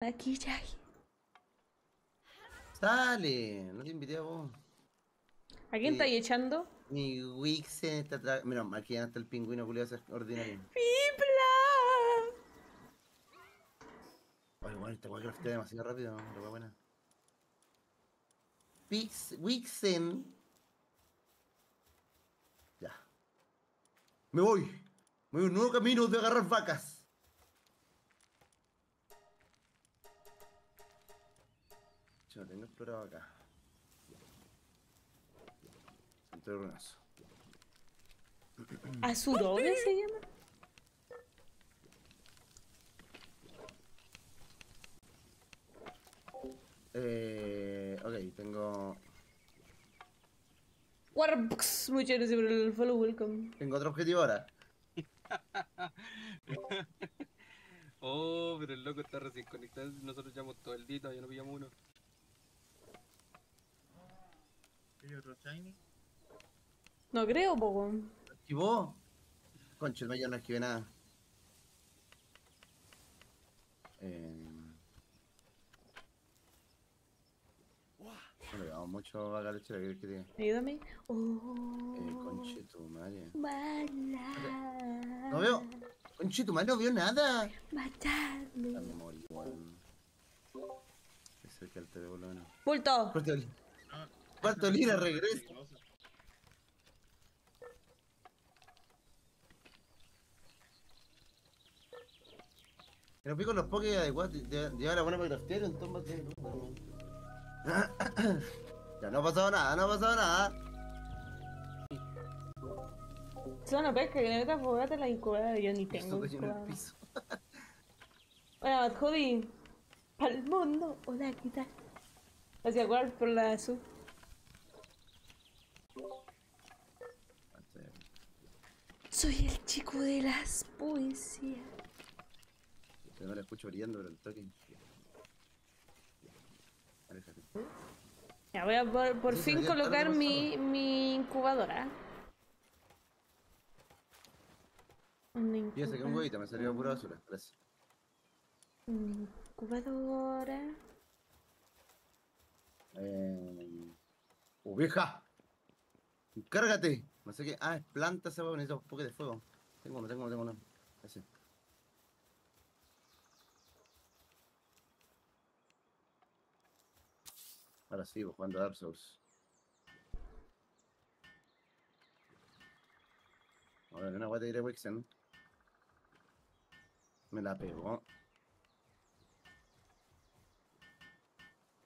Maquillaje. Sale, no te invité a vos. ¿A quién estáis echando? Mi Wixen está atrás. Mira, aquí ya está el pingüino culiado ordinario. ¡Pipla! Oye, bueno, esta weá craftea demasiado rápido, ¿no? La weá buena. Pix, Wixen. Ya. Me voy. Me voy a un nuevo camino de agarrar vacas. Yo no tengo explorado acá. Centro de runazo. ¿Azurone se llama? Eh, ok, tengo. Warbucks. Muchas gracias por el follow, welcome. Tengo otro objetivo ahora. Oh, pero el loco está recién conectado. Nosotros llevamos todo el día, todavía no pillamos uno. ¿Hay otro shiny? No creo, poco. ¿Esquivó? Concha, el mayor no esquivé nada. Eh... No le damos mucho a la lechera, ¿qué que diga? Ayúdame. Oh. Eh, conche tu madre. Mala. No veo. Conche tu madre, no veo nada. La Matarme. memoria, weón. Es cerca del teléfono, bueno. Bulto. Cuarto de- Ah, Cuarto de lira, regresa. Pero pico los pokés adecuados. Lleva la buena para craftear, entonces. Ya no ha pasado nada, no ha pasado nada. Zona pesca que le metas fogata en la incubadora. Yo ni tengo Esto cayó en el incubadora. piso. Bueno, Bad. Al mundo. Hola, ¿qué tal? Hacia guard por la azul. Soy el chico de las poesías. Que no la escucho brillando, pero el toque. Aléjate. Ya voy a por, por Sí, fin pero colocar mi, mi incubadora. Una Yo saqué un huevito, me salió pura basura. Gracias. una incubadora. Eh... ¡Oveja! ¡Encárgate! No sé qué. Ah, es planta esa hueá, necesito un poco de fuego. Tengo uno, tengo uno, tengo uno. Ese. Ahora sí, voy jugando a Dark Souls. A ver, una guata de Wixen. Me la pegó.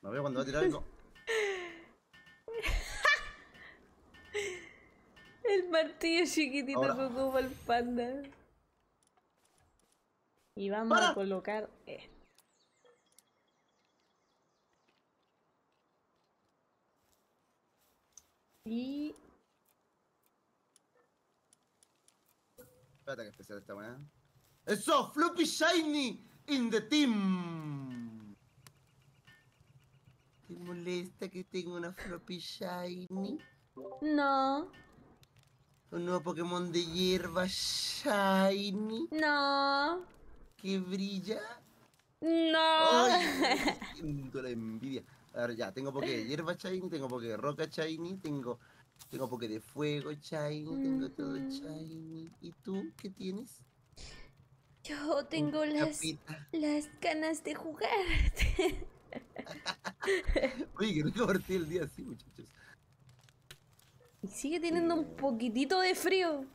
No veo cuando va a tirar algo. El martillo chiquitito Ahora. que ocupa el panda. Y vamos ¡Para! a colocar esto. Y Espérate que especial esta weá. ¡Eso! ¡Floppy Shiny! ¡In the team! ¿Te molesta que tenga una Floppy Shiny? no, Un nuevo Pokémon de hierba Shiny no, que brilla. no. ¡Ay! La envidia. A ver, ya, tengo Poké de hierba Shiny, tengo Poké de roca Shiny, tengo, tengo Poké de fuego Shiny, tengo todo. Shiny. ¿Y tú qué tienes? Yo tengo las, capita. las ganas de jugar. Oye, que rico partir el día así, muchachos. Y sigue teniendo un poquitito de frío.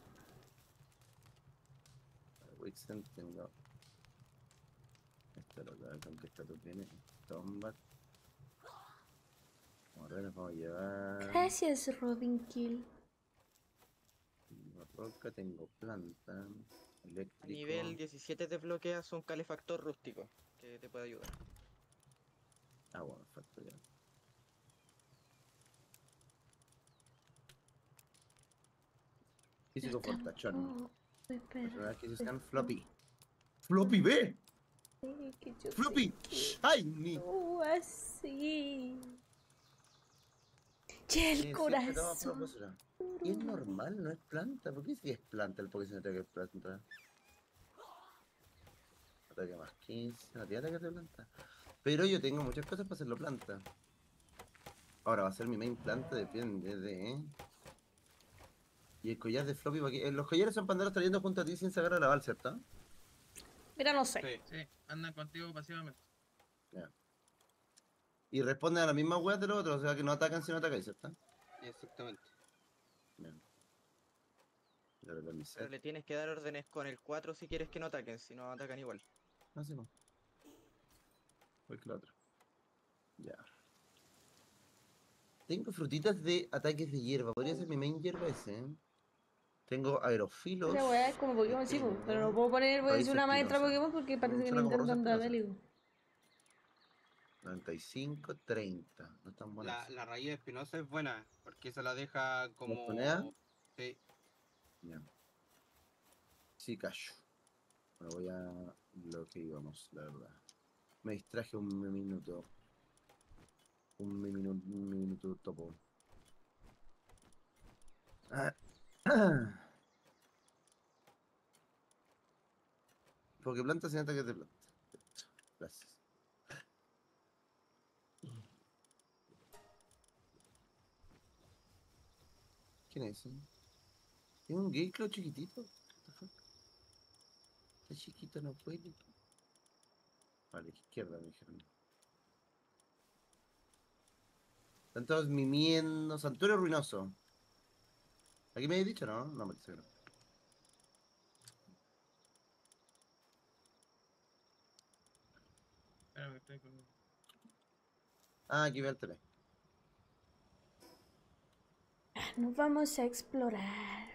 Wixen tengo. Esto lo que con que esto tú tienes. Tombat. Ahora nos vamos a llevar. Gracias, Robin Kill. Tengo roca, tengo planta. Eléctrico. Nivel 17 desbloqueas un calefactor rústico que te puede ayudar. Ah, bueno, falta ya. Físico fortachón. Oh, que se sean floppy. ¡Floppy, ve! ¡Floppy! que tú así. Y el Sí, corazón. Y es normal, no es planta. ¿Por qué si es planta el Pokémon se que es planta? Ataque más 15. No tiene ataque de planta. Pero yo tengo muchas cosas para hacerlo planta. Ahora va a ser mi main planta, depende de. Y el collar de floppy para que. eh, Los collares son para andarlos trayendo junto a ti sin sacar a la bal, ¿cierto? Mira, no sé. Sí. Sí, andan contigo pasivamente. Y responden a las mismas weas de los otros, o sea que no atacan si no atacáis, ¿cierto? Exactamente. Bien. Ya Pero set. le tienes que dar órdenes con el 4 si quieres que no ataquen, si no atacan igual. No sé, no. Voy que lo otro. Ya. Tengo frutitas de ataques de hierba. Podría ser mi main hierba ese, ¿eh? Tengo aerofilos. Esa weá es como Pokémon, sí, pero no puedo poner, voy a decir una maestra. Pokémon porque parece que dar espinosa. algo. 95, 30. No están La, buenas. la raíz espinosa es buena, porque se la deja como... tonea? Sí. Ya. Sí, callo. Bueno, voy a lo que íbamos, la verdad. Me distraje un minuto. Un minuto, un minuto topo. Ah. Porque planta sin ataques de planta. Gracias. ¿Quién es ese? ¿Es un chiquitito? What the fuck? Está chiquito, no puede. Vale, izquierda me dijeron. Están todos mimiendo. Santuario ruinoso. Aquí me habéis dicho, ¿no? No, me dice que no. Espera, que estoy con. Ah, aquí veo el tele. Nos vamos a explorar.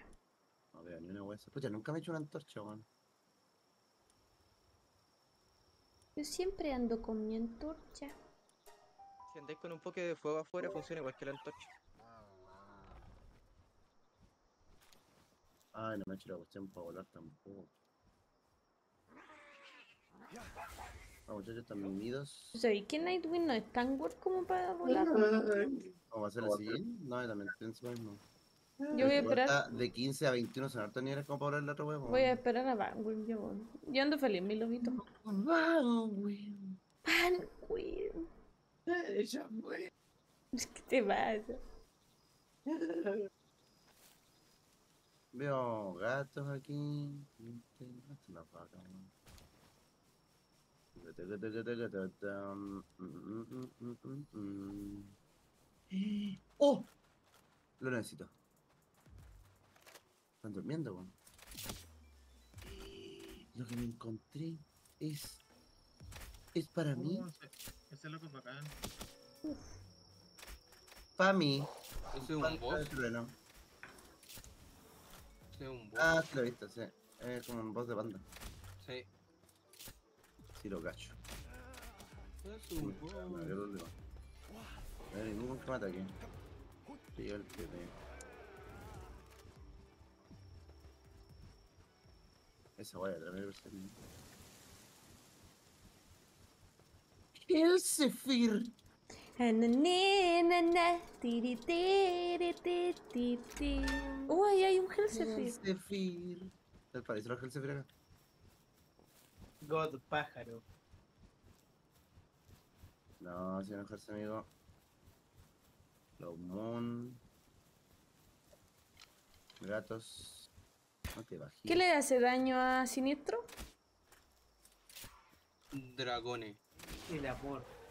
No veo ni una hueá. Pucha, nunca me he hecho una antorcha, weón. Yo siempre ando con mi antorcha. Si andáis con un poque de fuego afuera, funciona igual que la antorcha. Ay, no me he hecho la cuestión para volar tampoco. Ah, muchachos, están mimidos. ¿Sabéis que Nightwing no es tan good como para volar? ¿Cómo va a ser el siguiente? No, yo también pienso mismo. Yo voy a esperar. De 15 a 21 son hartos niveles como para volar el otro huevo. Voy a esperar a Vanguard. Yo, yo ando feliz, mi lobito. Vanguard. ¿Qué te pasa? Veo gatos aquí. Es una vaca, weón. ¡Oh! Lo necesito. Están durmiendo, weón. Lo que me encontré es. Es para mí. Oh, ese, loco es bacán. Para mí. Ese es un boss. Ese es un boss. Ah, sí lo he visto, sí. Es como un boss de banda. Sí. Sí lo cacho. Es un boss. No hay ningún que me ataque. Sí, el que. Esa guaya también debe ser. Elsefir. Uy, ahí hay un Helsefir. Elsefir. ¿Te parece los Elsefir acá? God pájaro. No, si no es amigo. Los Moon. Gatos. No te bajes. ¿Qué le hace daño a Siniestro? Dragones. El amor.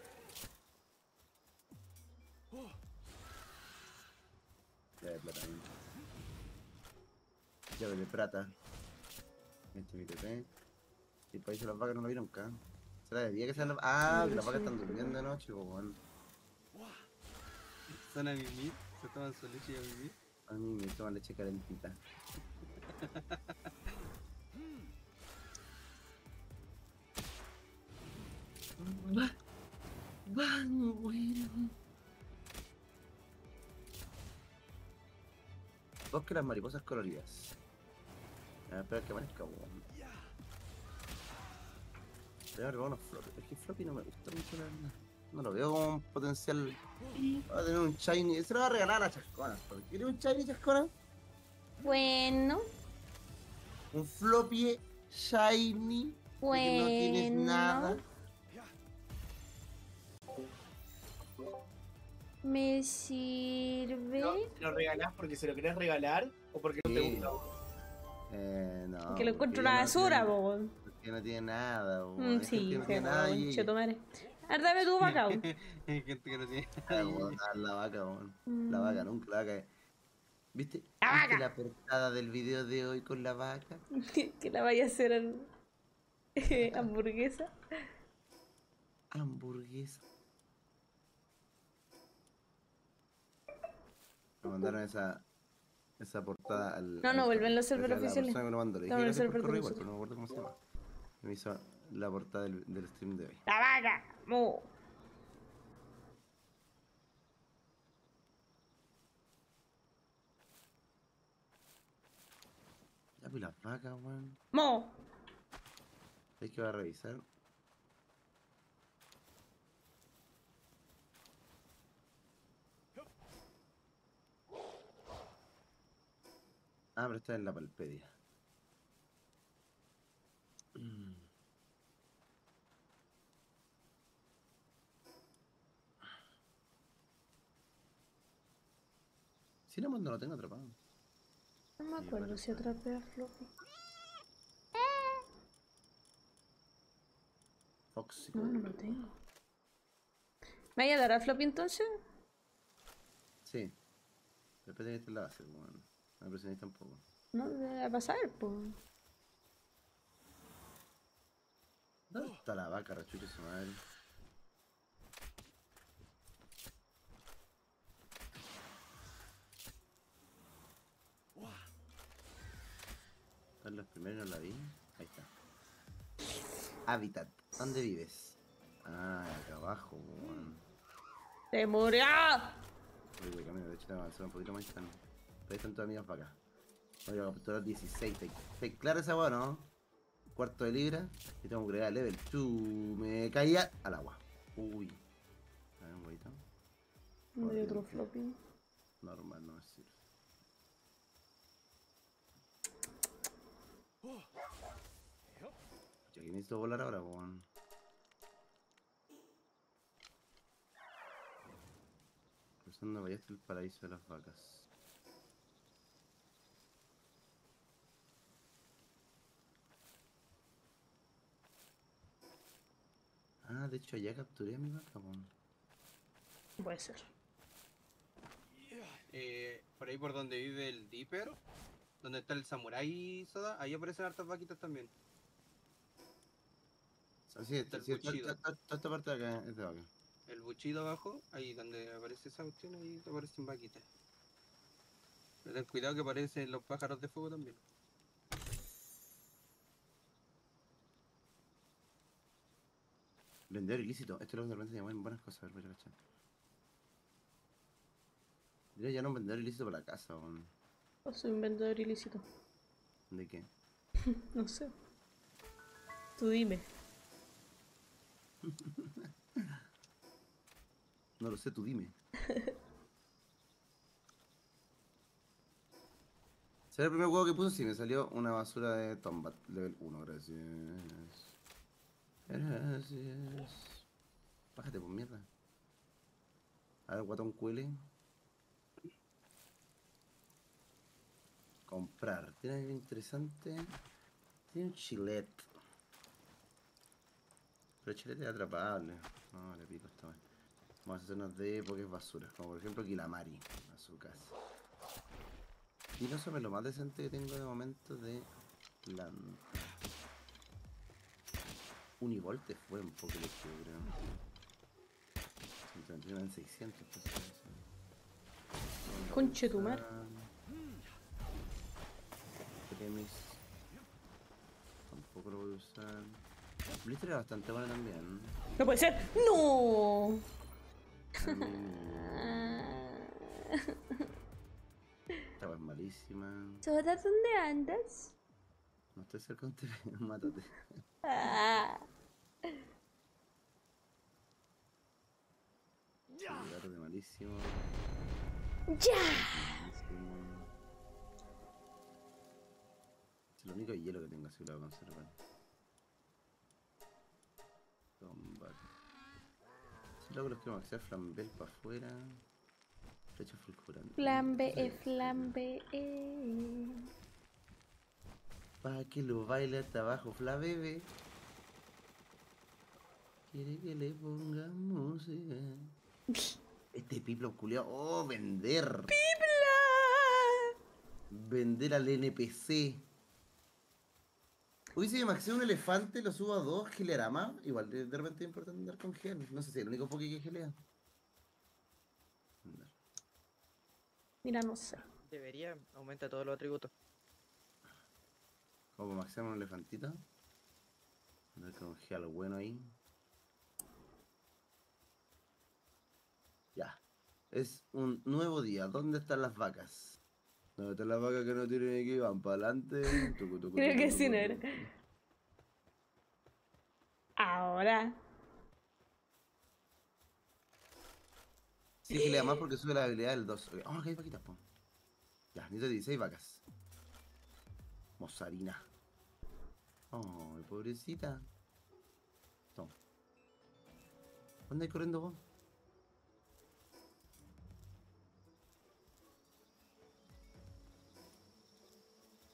Llave de plata. ¿eh? Llave de plata. Este mi TP. Y el país de las vacas no lo vi nunca. ¿Será de día que sean las Ah, las vacas están durmiendo de noche, pues bueno. Están a mimir. Se toman su leche y a mimir. A mí me toman leche calentita. Va- Van, güey. Bosque las mariposas coloridas. A ver, espera que amanezca, weón. Voy a unos floppy. Es que floppy no me gusta mucho, la verdad. No lo veo como un potencial. Va a tener un shiny. Se lo va a regalar a la chascona. ¿Por ¿Quiere un shiny chascona? Bueno, Un floppy shiny Porque no tienes Bueno. nada. Me sirve. No, ¿Lo regalás porque se lo querés regalar o porque no te gusta? Eh, no. que lo porque encuentro una no basura, po. weón. Porque no tiene nada, po. Mm, sí, que no tiene nada weón, y- cheto madre. A ver, dame tu vaca. Hay gente que no tiene. Ah, la vaca, weón. La Mm. vaca, nunca la vaca. ¿Viste? La ¿Viste vaca. la portada del video de hoy con la vaca? que la vaya a hacer en- hamburguesa. Hamburguesa. Me mandaron esa, esa portada al. No, no, al- vuelven los server la oficiales. dije No, por server correo igual, pero no me acuerdo cómo se llama. Me hizo la portada del, del stream de hoy. La vaca. Mu. Ya, pues las vacas, weón. Mu. Hay que va a revisar. Ah, pero está en la palpedia. Mm. Si no, no lo tengo atrapado. No me acuerdo si atrapé a Floppy. Foxy. No, no lo tengo. ¿Me vaya a dar a Floppy entonces? Sí. Después de que en la base, bueno. No me presionéis tampoco. No, va a pasar, pues. ¿Dónde está la vaca, rechucha su madre? Están los primeros, no la vi. Ahí está. Hábitat. ¿Dónde vives? Ah, acá abajo, weón. ¡Se murió! Voy de camino, de hecho, te avanzar un poquito más están. Ahí están todas mis vacas. Voy a capturar 16. ¿Te, te clara esa weá, no? Cuarto de libra. Y tengo que agregar level 2. Me caía al agua. Uy. A ver, un huevito. No hay otro Floppy. Normal, no me sirve. Ya que necesito volar ahora, weón. Cruzando vaya hasta el paraíso de las vacas. Ah, de hecho allá capturé a mi vaca, weón. Puede ser. Eh, por ahí por donde vive el Dipper, donde está el Samurai Soda, ahí aparecen hartas vaquitas también. Así es, Del sí, toda, Bushido. toda- toda esta parte de acá es de vaca. El buchido abajo, ahí donde aparece esa cuestión, ahí aparecen vaquitas. Pero ten cuidado que aparecen los pájaros de fuego también. Vendedor ilícito. Esto lo de repente llaman buenas cosas, a ver, voy a cachar. Diría ya no un vendedor ilícito para la casa. O soy un vendedor ilícito. ¿De qué? No sé. Tú dime. No lo sé, tú dime. ¿Será el primer juego que puse? Sí, me salió una basura de Tombat, level 1, gracias. Gracias. Bájate por mierda. A ver, guatón cuele. Comprar. ¿Tiene algo interesante? Tiene un chilet. Pero el chilete es atrapable. No, le pico esta vez. Vamos a hacernos de porque es basura. Como por ejemplo Kilamari, a su casa. Y no sobre lo más decente que tengo de momento de planta. Univolte fue un poco hecho, creo. 121 en 600. pues, eso. No lo Conche voy a tu usar. Premis. Tampoco lo voy a usar. Blister era bastante bueno también. ¡No puede ser! ¡No! Esta es malísima. ¿Soda dónde andas? No estés cerca de un mátate. Ah. Verde malísimo. ¡Ya! Malísimo. Es el único hielo que tengo así lo voy a conservar. Combate. Si logro es que maxear flambel para afuera. Flecha fulgurante. Flambe, flambe eh. Pa' que lo baile hasta abajo, Fla bebé. Quiere que le ponga música. Este piplo culiao. Oh, vender. Vender al NPC. Uy, si me maxeo un elefante, lo subo a dos, geleará más. Igual de, de repente es importante andar con gel. No sé si es el único poke que gelea. Mira, no sé. Debería, aumenta todos los atributos. Como maxeamos un elefantito. Andar con gel bueno ahí. Ya. Es un nuevo día. ¿Dónde están las vacas? ¿Dónde están las vacas que no tienen aquí? Van para adelante. Creo que sí, no era. Ahora. Sí, que le da más porque sube la habilidad del 2. Ah, acá hay vaquitas, po. Ya, necesito 16 vacas. Mozarina. Oh, pobrecita. Toma. ¿Dónde hay corriendo vos?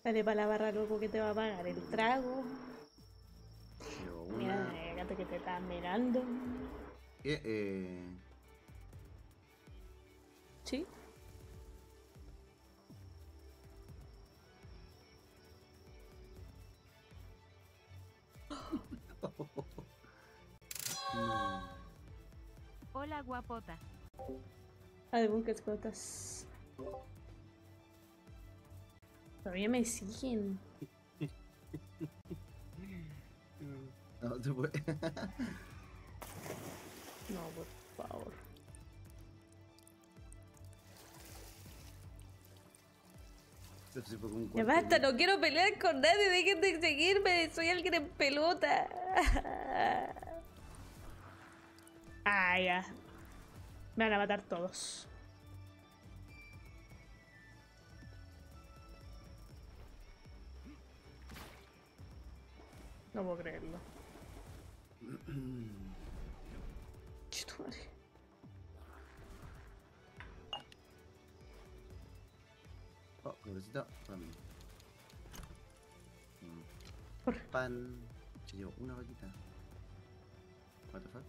Dale para la barra, loco, que te va a pagar el trago. Llevo Mira, una. gato que te está mirando. Eh, eh, Sí. No. Hola guapota. Algún que explotas. Todavía me siguen. No. No, por favor. Fue un Ya cuarto basta, no quiero pelear con nadie, dejen de seguirme, soy alguien en pelota. Ah, ya. Me van a matar todos. No puedo creerlo. pobrecita. Para mí. Por- Pan. Se llevó una vaquita. What the fuck?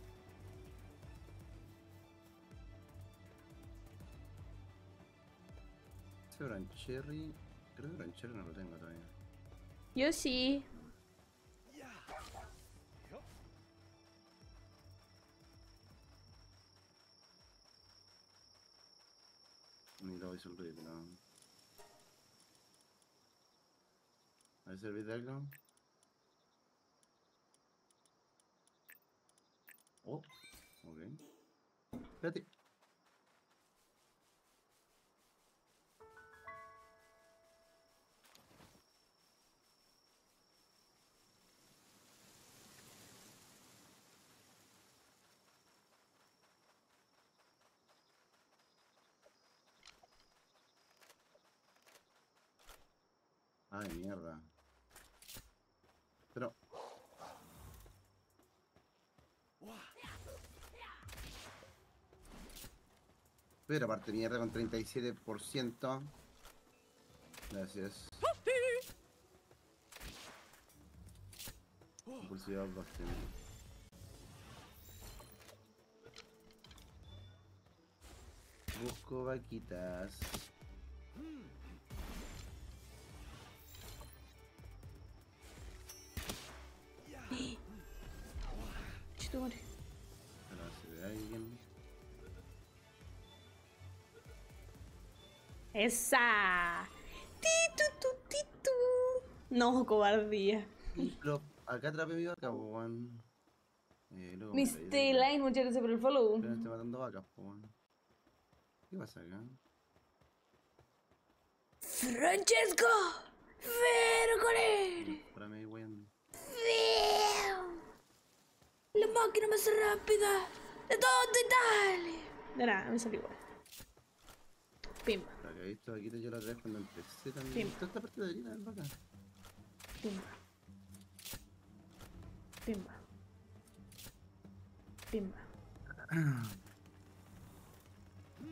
Ese Brancherry. Creo que Brancherry no lo tengo todavía. Yo sí. Ni lo voy a pero. Servir de algo. Oh, ok. Espérate. Ay, mierda. Pero. Pero aparte mierda con 37%. Gracias. Impulsividad bastante. Busco vaquitas. Esa. Titu, tu, titu. No, cobardía. Lo- acá atrapé mi vaca, po, weón. Eh, Miss Line, muchas gracias por el follow. Pero no estoy matando vacas, po, weón. ¿Qué pasa acá? Francesco. Fergore. Para mí, weón. La máquina más rápida de todo Italia. De nada, me salió igual. Pimba, Que visto vaquitas yo la otra vez cuando empecé también. Sí. Toda esta parte debería haber vaca. pimba. Pimba. Pimba.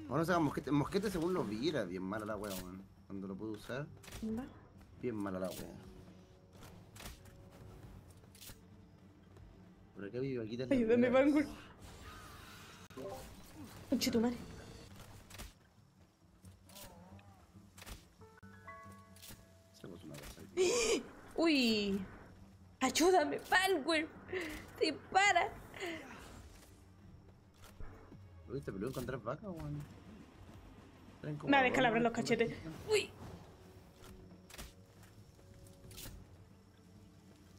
Bueno, o sea, mosquete, mosquete según lo vi era bien mala la wea, weón. Cuando lo pude usar, Va. bien mala la wea. Por acá vive aquí Ayúdame, Vanguard. Conchetumare. Hacemos Uy. Ayúdame, Vanguard. Dispara. Uy, te peleó encontrar vacas, weón. Traen como Me a descalabran dos, los cachetes. Uy.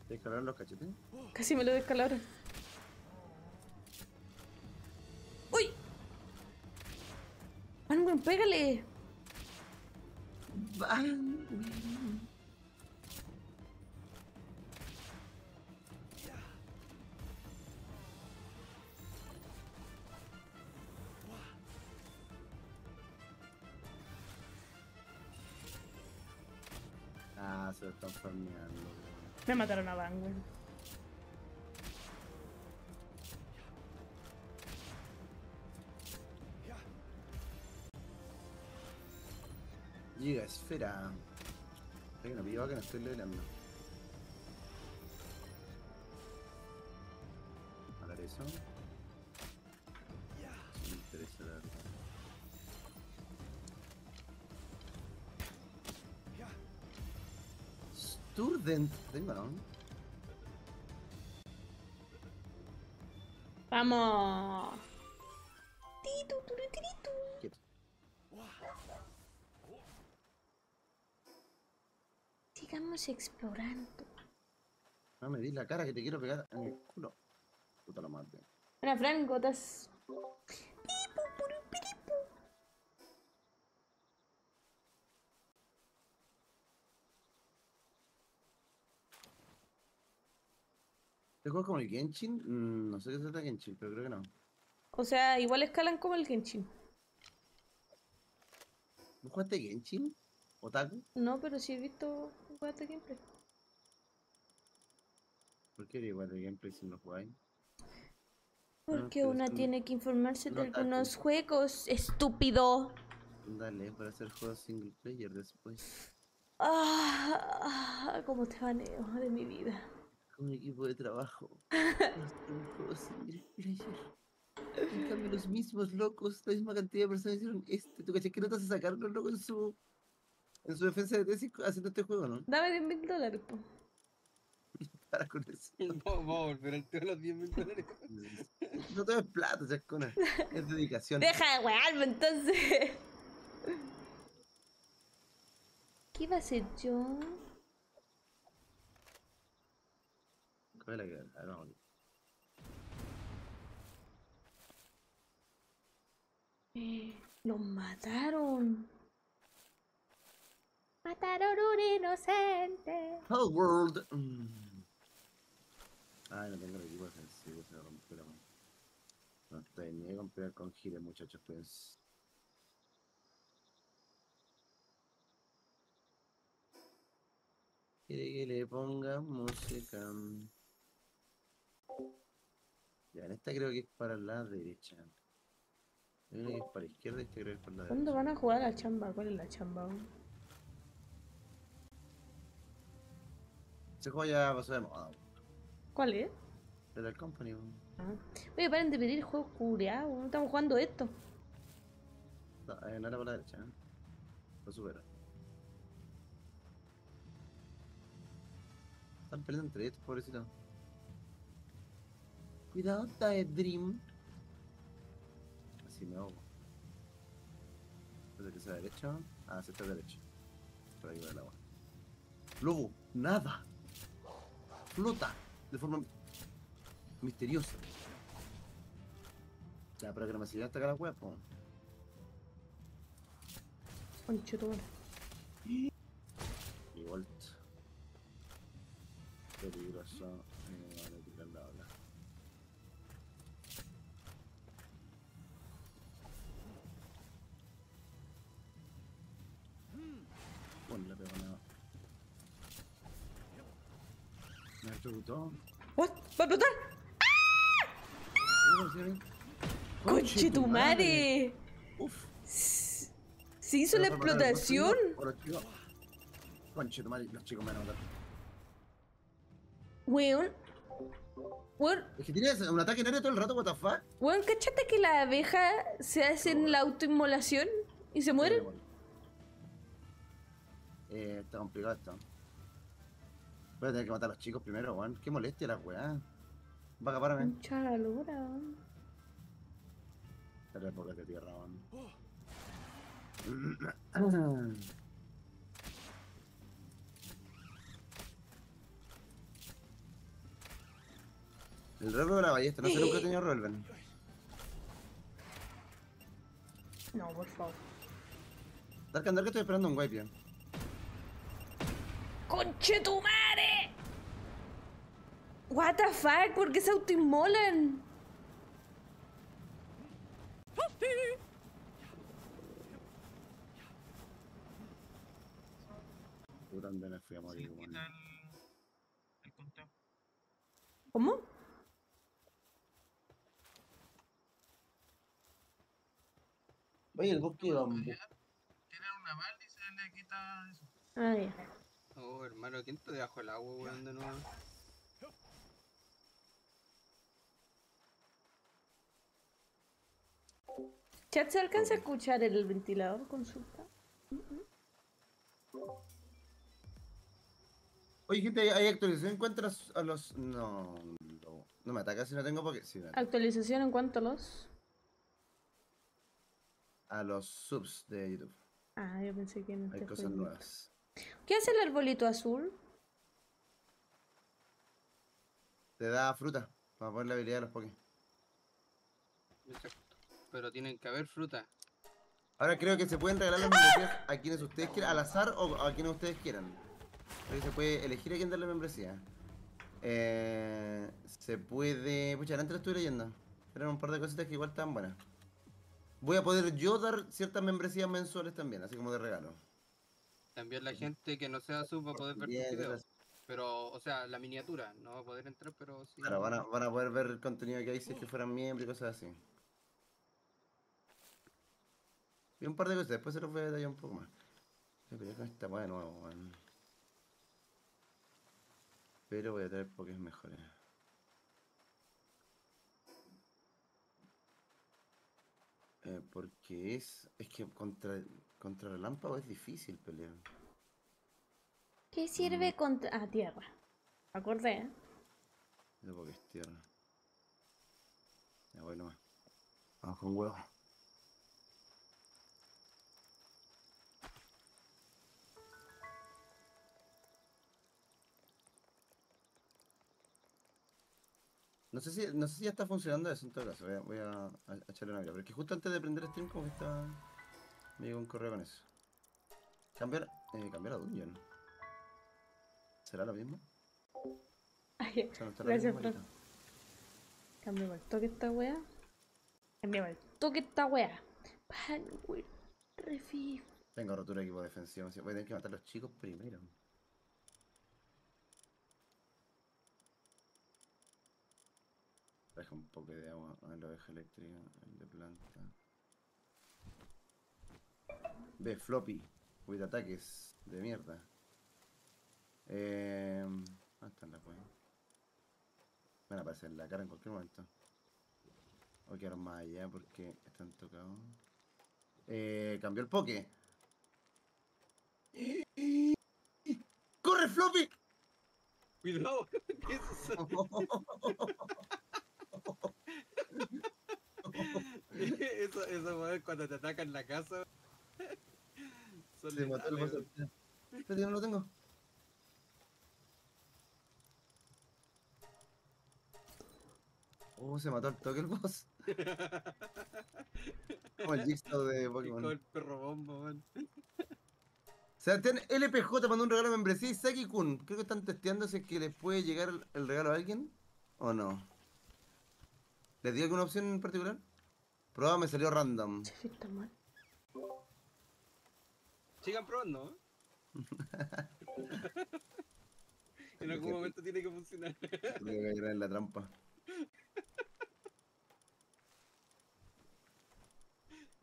¿Te descalabraron los cachetes? Casi me lo descalabran. Uy. Vanguard, pégale. Ah, Me mataron a Vanguard. Giga esfera. Hay una piba que no estoy levelando. Ver eso. Tengo, ¿no? Vamos. Sigamos explorando. No me di la cara que te quiero pegar en el culo. Puta la madre. Bueno, Fran, gotas. ¿Te juegas como el Genshin? Mm, no sé qué se trata Genshin, pero creo que no. O sea, igual escalan como el Genshin. ¿No jugaste Genshin? ¿Otaku? No, pero sí he visto jugadas de gameplay. ¿Por qué igual de gameplay si no jugáis? Porque pero una es un- tiene que informarse de otaku. algunos juegos, estúpido. Dale, para hacer juegos single player después. Ah, cómo te baneo de mi vida. Un equipo de trabajo. Player. En cambio, los mismos locos, la misma cantidad de personas hicieron este. ¿Tú caché que no te hace sacar los locos en su, en su defensa de tesis haciendo este juego, no? Dame 10 mil dólares, po. Para con eso. Vamos vamos a volver al tema de los 10 mil dólares. No todo es plata, chascona. Es dedicación. Deja de wearme entonces. ¿Qué iba a hacer yo? ¿Cuál es la que- a ver, vamos. Eh, los mataron. Mataron un inocente. Hello World. Mm. Ay, no tengo el equipo defensivo, se rompió la mano. No estoy ni con pelear con Gire, muchachos, pues. Quiere que le ponga música. Ya, en esta creo que es para la derecha. Que es para la izquierda y esta creo que es para la ¿Cuándo derecha. van a jugar a la chamba? ¿Cuál es la chamba? Ese juego ya pasó de moda. ¿Cuál es? El company. weón. Ah. Oye, paren de pedir juegos cureados. No estamos jugando esto. No, eh, no era para la derecha, ¿eh? Lo supera. Están peleando entre estos, pobrecitos. Cuidado, Dream. Así me ahogo. ¿Desde que sea derecha? Ah, sí, está derecha. Por ahí va el agua. Lobo, nada. Flota de forma misteriosa. Ya, pero que no me siga hasta acá la wea, po. Concho. Y Volt. Peligroso. Eh, vale, tirar la ola. Bueno, le pego nada. Ejecutó. ¿What? ¿Va a explotar? ¿Qué conocieron? ¡Conchetumare! Uf. ¿Se hizo la explotación? los chicos- Conchetumare, los chicos me van a matar. Weón. Weón, Es que tienes un ataque en área todo el rato, fuck. weón, ¿cachate que las abejas se hacen la autoinmolación y se mueren? Eh, está complicado esto. Voy a tener que matar a los chicos primero, weón. Qué molestia la weá. Va a acabarme. Mucha lora. Tres bocas de tierra, weón. El rollo de la ballesta, no sé nunca he tenido Rolven. No, por favor. Dark Dark estoy esperando un wipe, ¡Conchetumare! What the fuck, ¿por qué se autoinmolan? Puta, donde me fui a morir, Sí, quita el, el. ¿Cómo? Oye, el bosque. Tienen una balda y se le quita eso. Ah, ya. Oh, hermano, ¿quién está debajo del agua, weón, de nuevo? ¿Chat se alcanza a escuchar el ventilador? Consulta. Oye, gente, ¿hay- ¿hay actualización en cuanto a los... a los- No, no, no me ataca si no tengo porque... Sí. Actualización en cuanto a los. a los subs de YouTube. Ah, yo pensé que no Hay te cosas nuevas. ¿Qué hace el arbolito azul? Te da fruta para poner la habilidad de los Poké. Exacto. Pero tienen que haber fruta. Ahora creo que se pueden regalar las membresías a quienes ustedes quieran, al azar o a quienes ustedes quieran. Creo que se puede elegir a quién darle membresía. Eh, se puede. Pucha, antes lo estuve leyendo. Eran un par de cositas que igual estaban buenas. Voy a poder yo dar ciertas membresías mensuales también, así como de regalo. También la gente que no sea sub va a poder ver videos. gracias. Pero, o sea, la miniatura, no va a poder entrar, pero sí. Claro, van a, van a poder ver el contenido que hay si es que fueran miembros y cosas así. Y un par de cosas, después se los voy a detallar un poco más. A pelear con esta de nuevo, weón. Pero voy a traer pokés mejores. Eh, porque es. Es que contra, contra relámpago es difícil pelear. ¿Qué sirve contra. Ah, tierra. Acordé, ¿eh? De pokés tierra. Ya voy nomás. Vamos con huevo. No sé si, no sé si ya está funcionando eso en todo caso. Voy a, voy a, a- echarle una mirada. Pero es que justo antes de prender el stream como que estaba... Me llegó un correo con eso. Cambiar, eh, cambiar a Dungeon. ¿Será lo mismo? Ay, no Gracias, ahorita. Cambiamos el toque esta wea. Cambiamos el toque esta wea. Power. Refi. Tengo rotura de equipo defensivo. Voy a tener que matar a los chicos primero. Deja un poco de agua a la oveja eléctrica, el de planta. B, floppy. With ataques de mierda. Eh, ¿Dónde están las weas? Van a aparecer en la cara en cualquier momento. O quedaron más allá porque están tocados. Eh, cambió el poke. ¡Corre, Floppy! Cuidado, ¿qué es eso? eso, eso, weón, cuando te atacan la casa. Se mató el weón. Espérate, no lo tengo. Oh, se mató al toque el boss. Como el Jigsaw de Pokémon. el perro bombo, weón. Sebastián LPJ mandó un regalo de membresía y Saki Kun. Creo que están testeando si es que les puede llegar el- regalo a alguien o no. ¿Les dio alguna opción en particular? Prueba me salió random. Sí, está mal. Sigan probando, ¿eh? En algún momento tiene que funcionar. Creo que caerá en la trampa.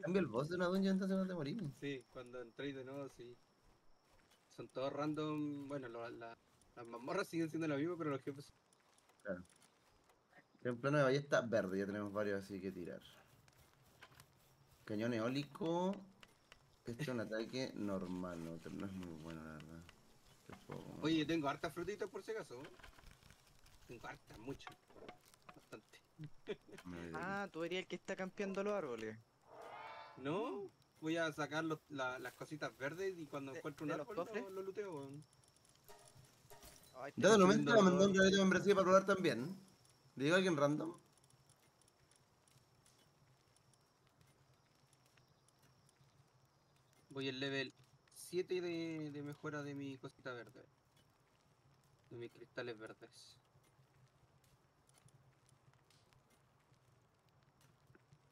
Cambia el boss de una dungeon entonces no te morís. Sí, cuando entréis de nuevo, sí. Son todos random. Bueno, lo- la- las mazmorras siguen siendo lo mismo, pero los jefes. En plano de ballesta verde, ya tenemos varios así que tirar. Cañón eólico. Este es un ataque normal, no, no es muy bueno la verdad. Poco. Oye, tengo hartas frutitas por si acaso. ¿eh? Tengo hartas, mucho. Bastante. Me. Ah, tú eres el que está campeando los árboles. No, voy a sacar los- la- las cositas verdes y cuando ¿De- encuentro un de los árbol cofres? lo, lo luteo. Dado el momento la mandó un de membresía para probar también. ¿Le digo a alguien random? Voy al level 7 de, mejora de mi cosita verde. De mis cristales verdes.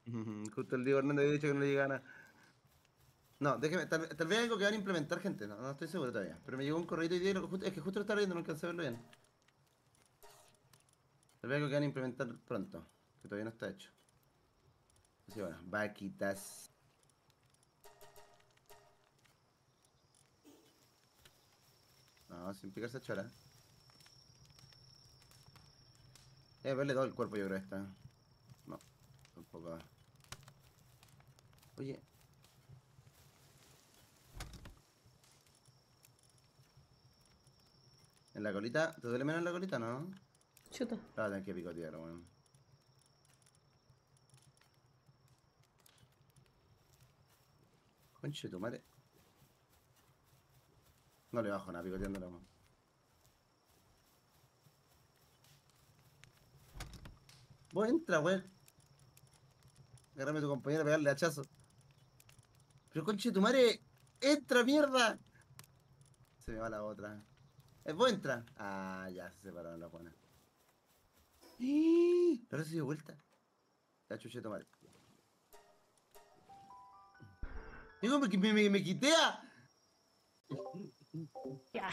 Justo el Diego Hernández había dicho que no le llega nada. No, déjeme, tal, tal vez algo que van a implementar gente, no, no estoy seguro todavía. Pero me llegó un correo y justo- es que justo lo estaba leyendo, no alcancé a verlo bien. Tal vez algo que van a implementar pronto, que todavía no está hecho. Así bueno, vaquitas. No, sin picarse chora. Eh, verle todo el cuerpo yo creo a esta. No, tampoco. Oye. ¿En la colita? ¿Te duele menos en la colita, no? Chuta. Ah, tenés que picotear, weón. Conche tu madre. No le bajo nada picoteándolo, weón. Vos entra, weón. Agárrame a tu compañero a pegarle hachazo. Pero conche tu madre, entra, mierda. Se me va la otra. Eh, vos entra. Ah, ya se separaron las buenas. Ahora se dio vuelta. La chucheta madre. Digo, me, me, me, me quitea. Ya.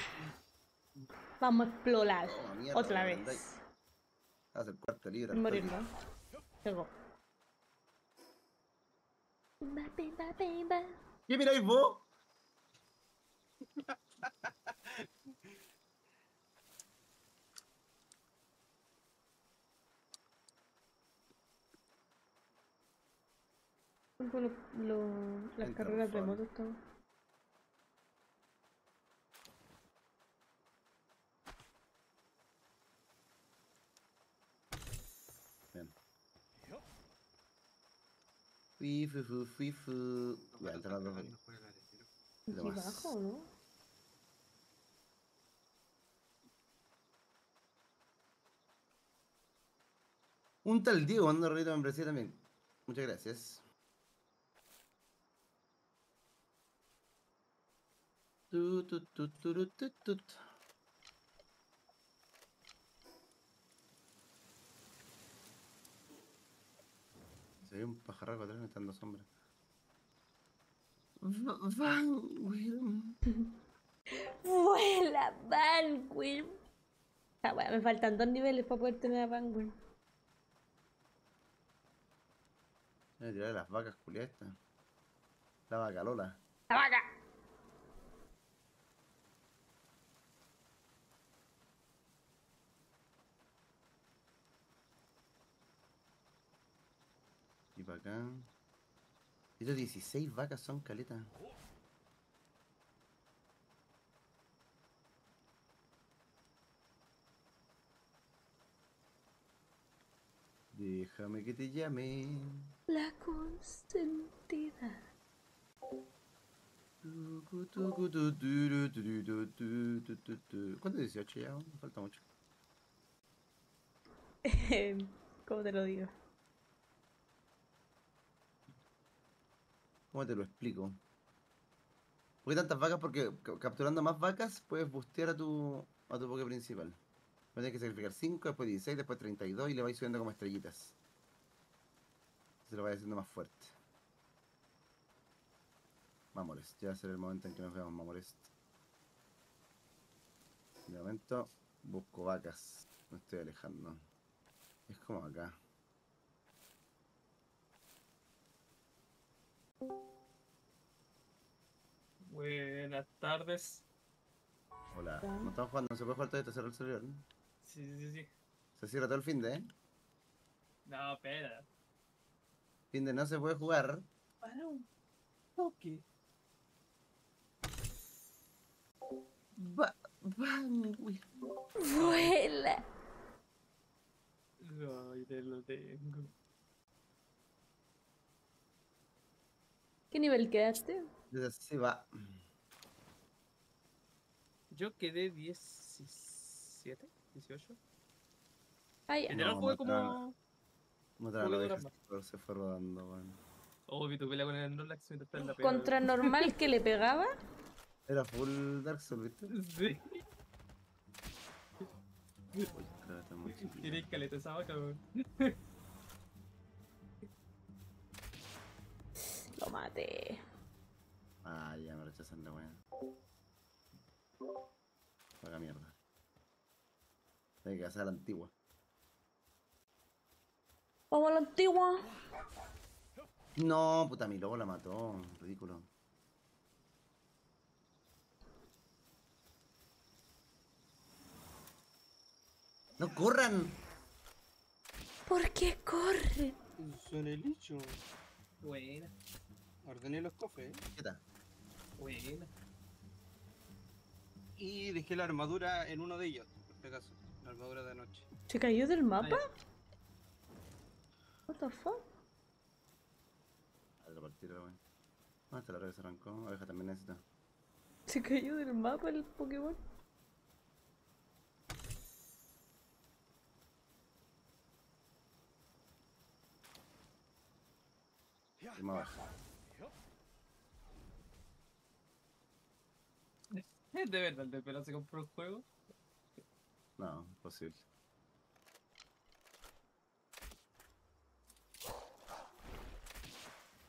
Vamos a explorar. Oh, mierda, Otra vez. Cuarto libro. Morirnos. Llegó. ¿Qué miráis vos? Tengo lo- lo- las carreras de moto. todo. Bien. Fui, fu, fu, fui, fu. Ya, entra la dos. Aquí abajo, ¿no? Un tal Diego rolito de membresía también. Muchas gracias. Tu, tu, tu, turu, tu, tut. Se ve un pajarraco atrás, me está dando sombra. Va- Vanguard. ¡Vuela, Vanguard! Ah, bueno, me faltan dos niveles para poder tener a Vanguard. Voy a tirar las vacas culiadas esta. La vaca Lola. ¡La vaca! Y para acá. Estos 16 vacas son caletas. Déjame que te llame. La consentida. Tucu, tucu, tu, turu, turu, tu, tu, tu, tu, tu. ¿Cuánto es 18 ya? Me falta mucho. ¿Cómo te lo digo? ¿Cómo te lo explico? ¿Por qué tantas vacas? Porque ca- capturando más vacas puedes bustear a tu, a tu poke principal. Tienes que sacrificar 5, después 16, después 32 y le vais subiendo como estrellitas. Se lo vais haciendo más fuerte. Mamores, ya va a ser el momento en que nos veamos, Mamores. De momento busco vacas. Me estoy alejando. Es como acá. Buenas tardes. Hola. No estamos jugando, no se puede jugar todavía, te cerró el servidor. ¿no? Sí, sí, sí. Se cierra todo el fin de, ¿eh? No, espera. Fin de no se puede jugar. Para un toque. Va, va, güey. Vuela. Ay, te lo tengo. ¿Qué nivel quedaste? Va. Yo quedé 17, 18. Ah, ya. En general No, jugué como. ¿Cómo te la. Pero Se fue rodando, weón. Oh, vi tu pelea con el Norlax mientras estaba en la pega. Contra normal que le pegaba. Era full Dark Souls, ¿viste? Sí. Está. Tiene caleta esa vaca, weón. Lo maté. Ah, ya me rechazan la weá. Haga mierda. Hay que hacer la antigua. Vamos a la antigua. No, puta, mi lobo la mató. Ridículo. ¡No corran! ¿Por qué corre? Son el hecho. Buena, Ordené los cofres ¿eh? ¿Qué tal? buena. y dejé la armadura en uno de ellos, por si acaso. La armadura de anoche. ¿Se cayó del mapa? Ay. What the fuck? A partir weón. Ah, esta la red se arrancó. Abeja también necesita. ¿Se cayó del mapa el Pokémon? Y más ¿De verdad el de pelo se compró el juego? No, imposible.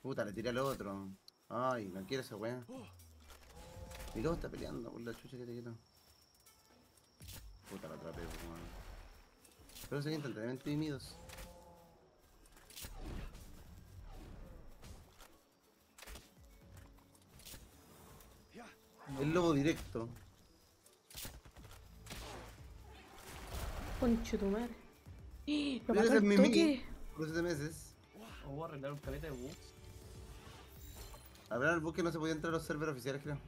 Puta, le tiré al otro. Ay, no quiero esa weá. Mi lobo está peleando por la chucha que te quito. Puta, la atrapé, weón. Pero se instantáneamente tímidos. El lobo directo. Concho tu madre. Lo mató al toque. Por meses. O voy a arreglar un caleta de bugs. Habrá el buque no se podía entrar a los servers oficiales, creo.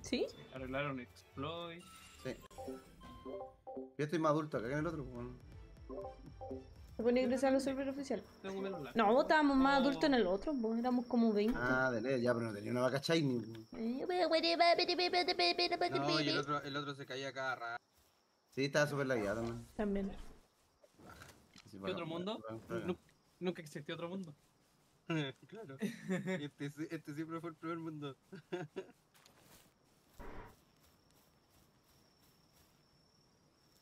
¿Sí? Arreglaron exploit. Sí. Yo estoy más adulto acá que en el otro, weón. Se pone a ingresar a los servers oficiales. Tengo. No, estábamos más adultos en el otro, pues éramos como 20. Ah, de ley, ya, pero no tenía una vaca shiny. No, y el otro, el otro se caía cada rato. Sí, estaba súper lagueado también. También. Sí, ¿Qué otro mundo? Nu- Nunca existió otro mundo. claro. Este, este siempre fue el primer mundo.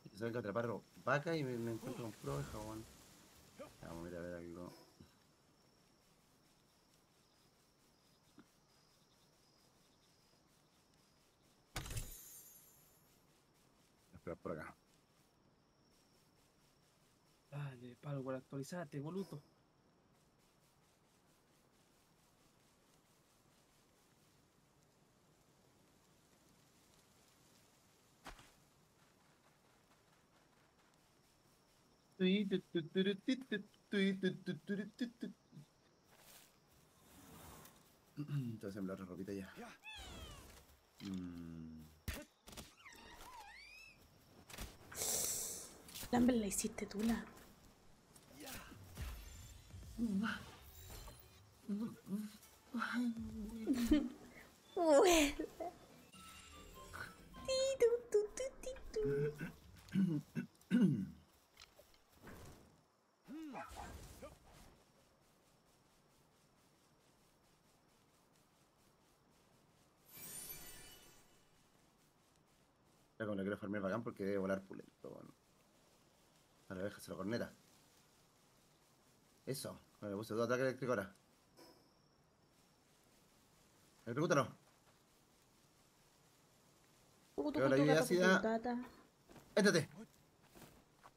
Yo salgo a atrapar vaca y me, me encuentro con puro oveja, weón. Vamos a ir a ver algo. Esperar por acá. Dale, palo por actualizarte, boludo. Entonces sembrar otra ropita ya. Mm, Lamber la hiciste tú, la. Como le quiero farmear bacán porque debe volar pulento, weón. A la abeja se lo corneta. Eso. Le puse dos ataques eléctricos ahora. Electrocútalo. Pero la lluvia ácida-. Éntate.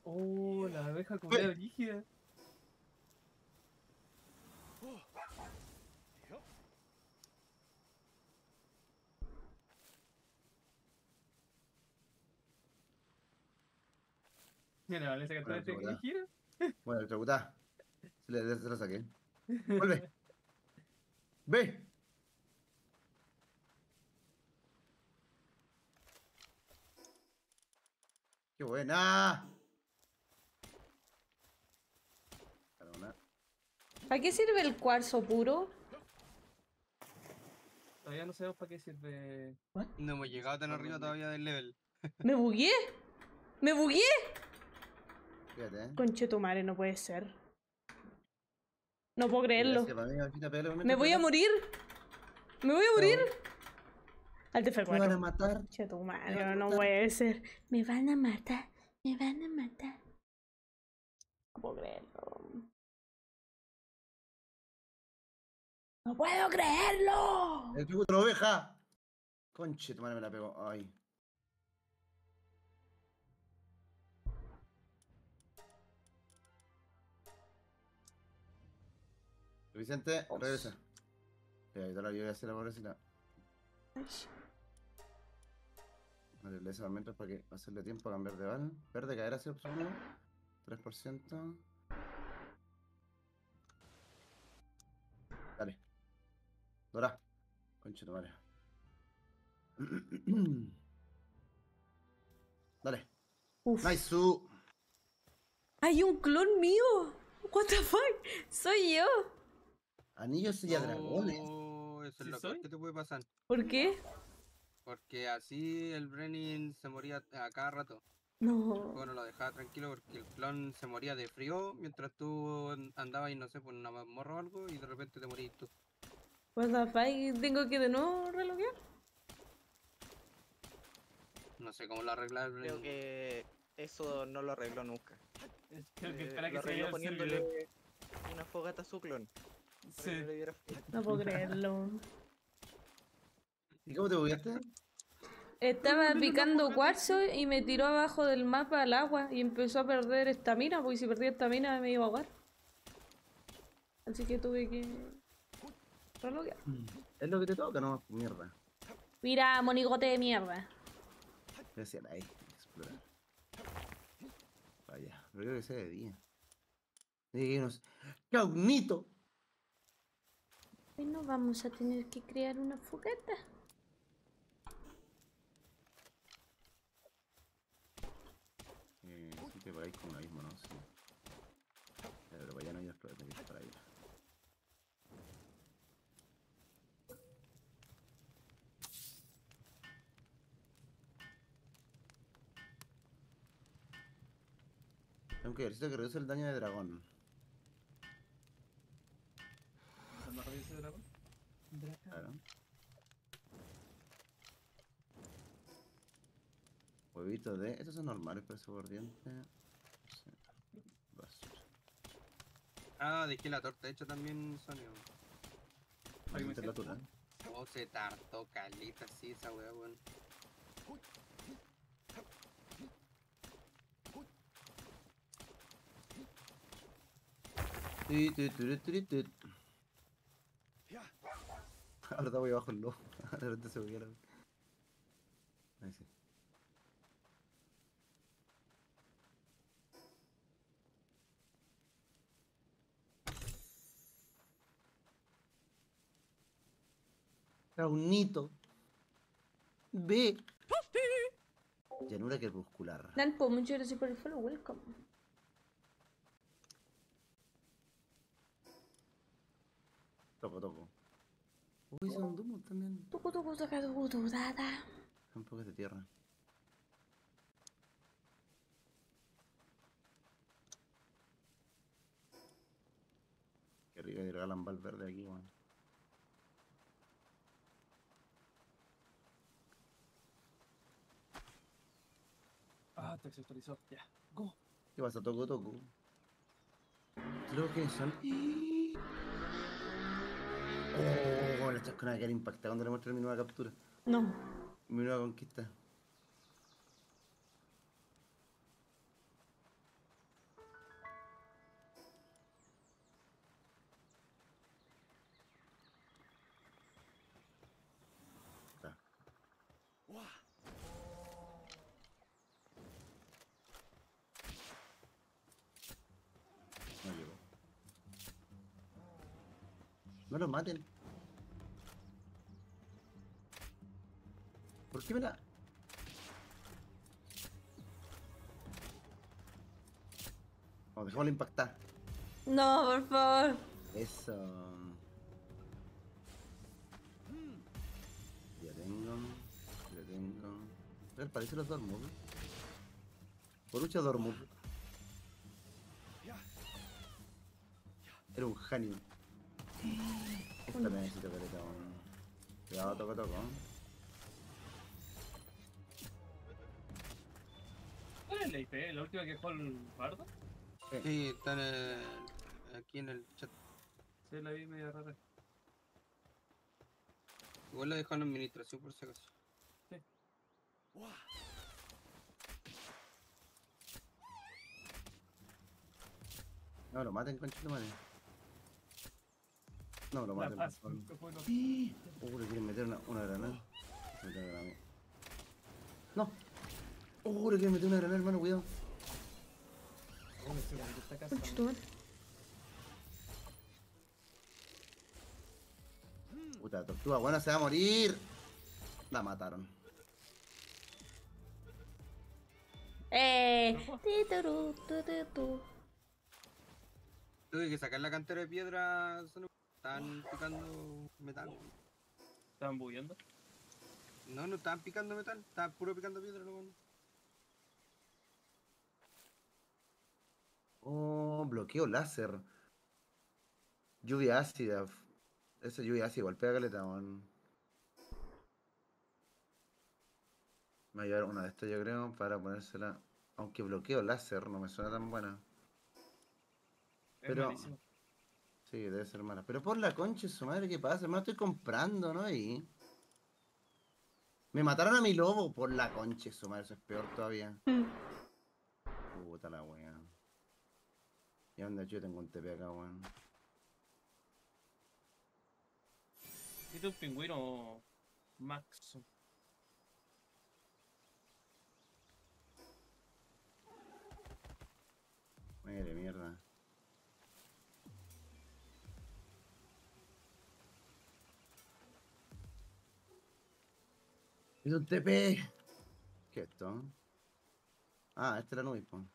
Oh, la abeja con vida rígida. Mira, vale, ese que Bueno, te chocolate. que gira. Bueno. Se, le- se lo saqué. Vuelve. Ve. ¡Qué buena! Perdona. ¿Para qué sirve el cuarzo puro? Todavía no sabemos para qué sirve. No hemos llegado tan arriba todavía del level. ¿Me bugué? ¿Me bugué? Fíjate, ¿eh? Conchetumare, no puede ser. No puedo creerlo. ¿Me voy a morir? ¿Me voy a morir? Al Me van a TF4. matar. Chetumare, no, no puede ser. Me van a matar. Me van a matar. No puedo creerlo. ¡No puedo creerlo! El tributo de la oveja. Conche, tu madre me la pegó. Ay. Vicente, regresa. Ahorita la voy a hacer la pobrecita. Vale, le ese mientras para que hacerle tiempo a cambiar de bal. Verde, caer hacia opción 1. 3%. Dale. Dora. Concha tu madre. Dale. Uf. Nice. Su. ¡Hay un clon mío! ¿What the fuck? ¡Soy yo! Anillos y a dragones. Oh, eso es ¿Sí lo soy? que te puede pasar. ¿Por qué? Porque así el Brenin se moría a cada rato. No. Bueno, lo dejaba tranquilo porque el clon se moría de frío mientras tú an- andabas y no sé, por una mazmorra o algo y de repente te morís tú. What the fuck? ¿Tengo que de nuevo relojear? No sé cómo lo arreglar el Creo que eso no lo arregló nunca. Creo que Eh, espera lo que se arregló poniéndole una fogata a su clon. Sí. no puedo creerlo. ¿Y cómo te bugueaste? Estaba picando cuarzo y me tiró abajo del mapa al agua y empezó a perder estamina, porque si perdía estamina me iba a ahogar. Así que tuve que relojear. Es lo que te toca, no mierda. Mira, monigote de mierda. Decía ahí, explorar. Vaya, pero creo que sea de día. Unos caunitos. Bueno, vamos a tener que crear una fogata. Eh, sí que por ahí como un abismo, ¿no? Sí. Pero para no hay tengo que ir para allá. Aunque ejercicio que reduce el daño de dragón. ¿No el dragón? Claro. Huevitos de. Estos son normales, pero. Sí. Basura. Ah, dejé la torta hecha también, me Bastante siento. natural. Oh, se tardó calita, sí, esa weá, weón. Ahora está muy abajo el lobo. De repente se buguea la- Ahí sí. Raunito. Ve. Llanura crepuscular. Nanpo, muchas gracias por el follow, welcome. Toco, toco. Uy, son dumos también. Tucu, tucu, tucu, tu, dada. Son pocos de tierra. Qué rico que regalan Valverde aquí, weón. Ah, te actualizó. Ya. Go. ¿Qué pasa? Toco, toco. ¿Y luego quiénes son? Oh, la chascona va a quedar impactada cuando le muestre mi nueva captura. No. Mi nueva conquista. No los maten. ¿Por qué me la.? Vamos, dejémoslo impactar. No, por favor. Eso. Ya tengo. Ya tengo. A ver, parece los Dormud. Porucha Dormud. Era un La necesito careta, weón. Cuidado, toco, toco. ¿Cuál es la IP? ¿La última que dejó el bardo? Sí, están eh, aquí en el chat. Sí, la vi media rara. Igual la dejó en administración por si acaso. No, lo maten, conchito madre. No, lo fue lo- Uh, le quieren meter una, una granada. No. Uh, le quieren meter una granada, hermano, cuidado. Oh. Puta, tortuga buena se va a morir. La mataron. Eh. Ti, turu, tu, tu, tu. Tuve que sacar la cantera de piedra. Estaban picando metal. Estaban bugueando. No, no estaban picando metal. Estaban puro picando piedra. Lo bueno. Oh, bloqueo láser. Lluvia ácida. Esa lluvia ácida igual pega caleta, weón. Me va a llevar una de estas, yo creo, para ponérsela. Aunque bloqueo láser no me suena tan buena. Es Pero- malísimo. Sí, debe ser mala. Pero por la concha de su madre, ¿qué pasa? Me estoy comprando, ¿no? Y... Me mataron a mi lobo por la concha de su madre, eso es peor todavía. Puta la wea. ¿Y dónde yo tengo un TP acá, weón? ¿Viste un pingüino Max? Madre mierda. ¡Es un TP! ¿Qué es esto? Ah, este era Nubis, po.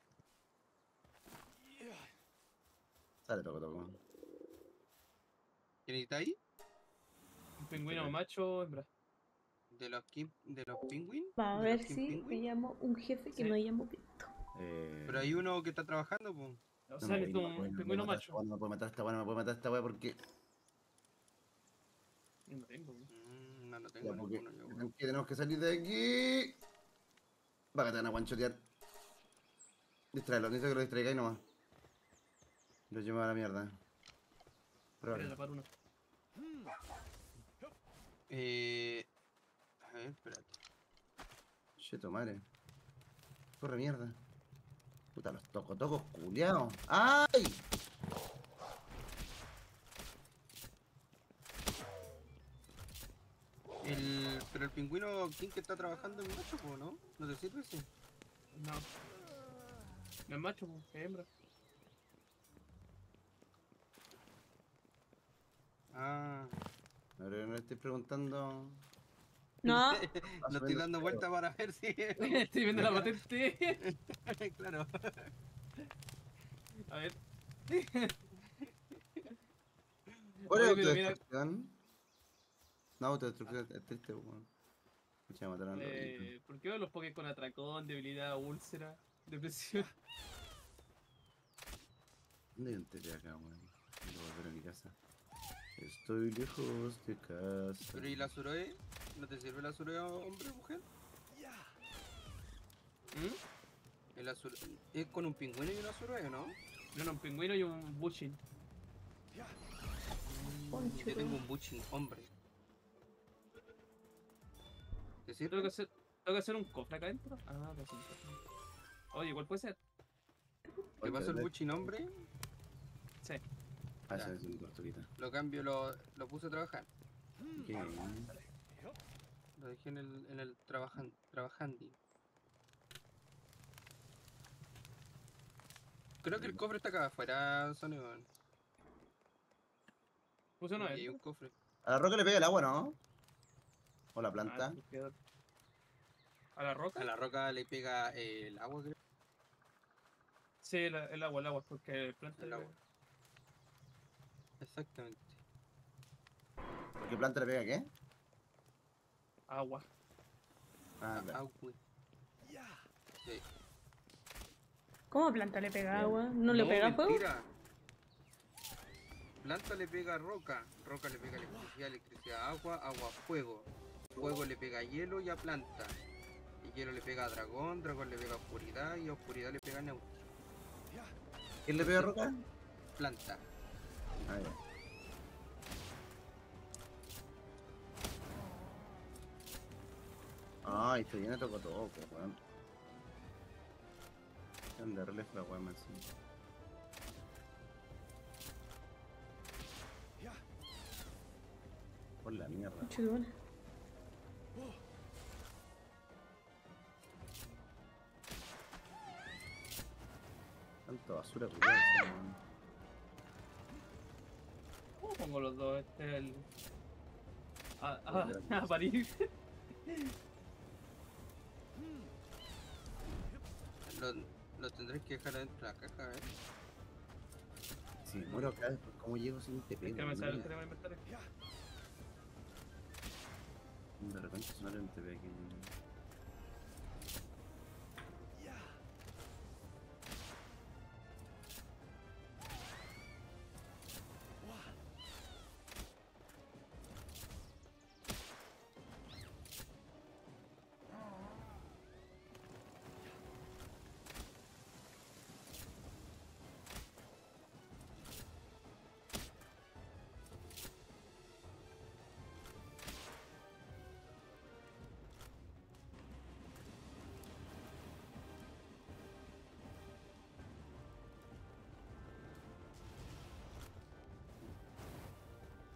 Sale, toco, toco. ¿Quién está ahí? Un pingüino macho hembra. ¿De los, kim, de los penguin? Va a ¿De ver si me llamo un jefe que Sí. no llamo Pinto. Eh, Pero hay uno que está trabajando, pues. O no no un voy, no me pingüino macho. No me puedo matar esta weá, no me puedo matar esta weá porque... No tengo. No, Ya, tengo porque ninguno yo. tenemos que- tenemos que salir de aquí. Va que te van a guanchotear. Distraerlo, necesito que lo distraigáis nomás. Lo llevo a la mierda. Voy a Probable. tapar uno. Eh, a ver, espérate. Cheto madre. Corre mierda. Puta, los tocotocos culiados. ¡Ay! El, pero el pingüino King que está trabajando es macho, po, ¿no? ¿No te sirve ese? No. No es macho, pues, es hembra. Ah, no le estoy preguntando. No, lo estoy dando vuelta para ver si. Estoy viendo la patente. claro. A ver. ¿Cuál es No, autodestrucción es triste, weón. Escucha, me mataron a los Eh, ¿Por qué veo los pokés con atracón, debilidad, úlcera, depresión? ¿Dónde un TP acá, weón? Quiero volver a mi casa. Estoy lejos de casa. Pero ¿y la Suroe? ¿No te sirve la Suroe hombre o mujer? ¿Mm? El azul... Es con un pingüino y una Suroe, ¿no? No, no, un pingüino y un bushin. Yo tengo un buchin hombre. ¿Te ¿Tengo que hacer, tengo que hacer un cofre acá adentro? Ah. Oye, ¿cuál puede ser? ¿Te paso el buchin hombre? Sí. Ah, esa es mi tortuguita. Lo cambio, lo, lo puse a trabajar. ¿Qué? Lo dejé en el, en el trabajan, trabajandi. Creo que el cofre está acá afuera, Sony. Puse uno de un cofre. A la roca le pega el agua, ¿no? O la Ah, planta. ¿A la roca? A la roca le pega eh, el agua, creo. Sí, la- el agua, el agua, porque el planta El le- agua. Exactamente. ¿Qué planta le pega qué? agua. Ah, Ah, agua. Sí. ¿Cómo planta le pega agua? ¿No le pega fuego? mentira. Planta le pega roca, roca le pega electricidad, electricidad agua, agua fuego. Fuego le pega hielo y a planta. Hielo le pega a dragón, dragón le pega a oscuridad y a oscuridad le pega a neutro. ¿Quién le pega a roca? Planta. Ah, ya. Ay, estoy lleno de toco toco, weón. Darle la weón encima. Por la mierda. Tanta basura, encima, weón. ¿Cómo pongo los dos? Este el. A, a, Espérate. a parir. Lo, lo tendré que dejar adentro de la caja, ¿eh? Si muero acá, después, ¿cómo llego sin TP? Es que me sale el en el inventario. De repente sonar en TP aquí.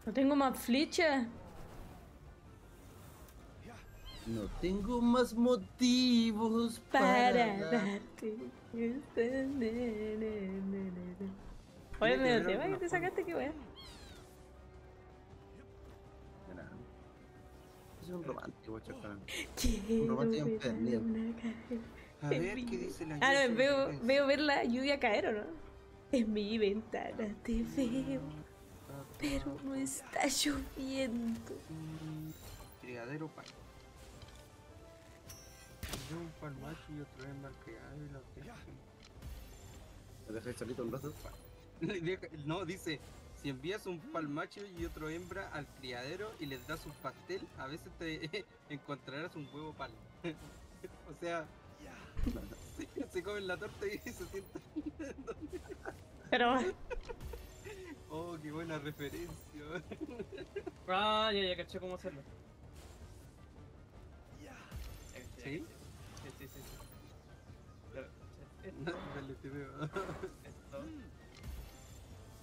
No tengo más flechas. No tengo más motivos Para para, darte. este ne, ne, ne, ne, ne. Oye, me que alguna te sacaste, qué nada. Es un romántico, chacón. Quiero romántico empedernido. A ver qué dice la Ah, lluvia no, veo, veo ver la lluvia caer, ¿o no? En mi ventana te veo, pero no está lloviendo. Criadero pan. Yo un pan macho y otro hembra al criadero y dejan. ¿Lo dejáis solito un rato? No, dice, si envías un pal macho y otro hembra al criadero y les das un pastel, a veces te encontrarás un huevo pal. o sea, se, se comen la torta y se sientan. Pero oh, qué buena referencia. Ah, ya, ya caché cómo hacerlo. ¿Sí? Sí, sí, sí. sí. Pero, Esto, Dale, veo. esto.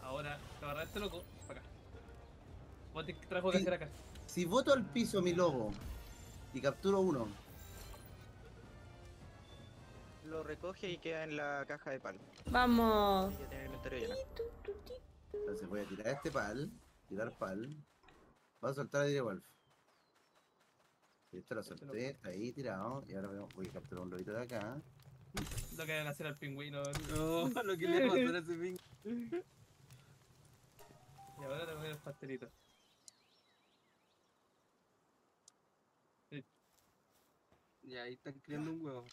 Ahora, te agarrar este loco, para acá. Vos te trajo que Sí. hacer acá. Si voto al piso mi lobo y capturo uno, Lo recoge y queda en la caja de palo. vamos. Ya tiene el inventario lleno. Entonces voy a tirar este pal, tirar pal. Voy a soltar a Dire Wolf. Y este lo solté, está ahí tirado. Y ahora voy a- capturar un lobito de acá. Lo que van a hacer al pingüino. No, lo que le va a ese ping. Y ahora te voy a el pastelito. Y ahí están criando un huevo.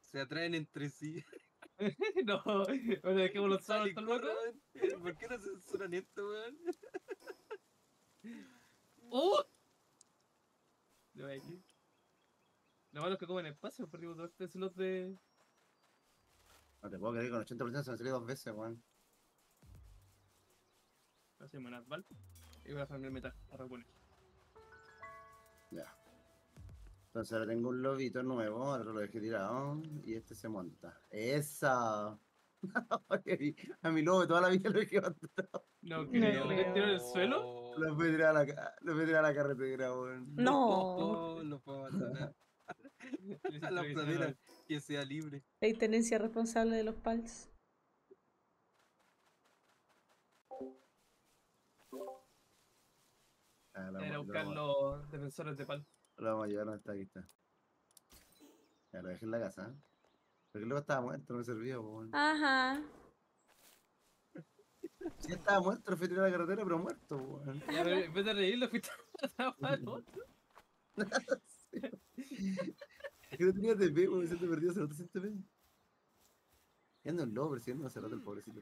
Se atraen entre sí. no, bueno, dejémoslo solo, Sale está loco. ¿Por qué no censuran esto, weón? ¡Oh! Lo ve aquí. Lo malo es que comen espacio, perdimos dos este slot de. No te puedo creer que con 80% se me salió dos veces, weón. Así me Val. Y voy a farmear metal a reponer. Ya. Entonces ahora tengo un lobito nuevo, ahora lo dejé tirado y este se monta. ¡Esa! a mi lobo de toda la vida lo dejé abandonado. No, No creo. creo. ¿Lo tiró en el suelo? Lo fui a tirar a la, lo fui tirar a la carretera, weón. No. No, no puedo abandonar. A la que pradera, que sea libre. Hay tenencia responsable de los pals. Ah, la Era buscar la los defensores de pal. La vamos a llevar donde está, aquí está. Ya lo dejé en la casa, ¿eh? Porque luego estaba muerto, no me servía, weón. Ajá. Sí, estaba muerto, lo fui a tirar a la carretera, pero muerto, weón. Ya, pero en vez de reírlo, fuiste a matar otro. Es que no tenía TP, weón, me siento perdido hace rato sin TP. Y anda un lobo persiguiendo hace rato el pobrecito.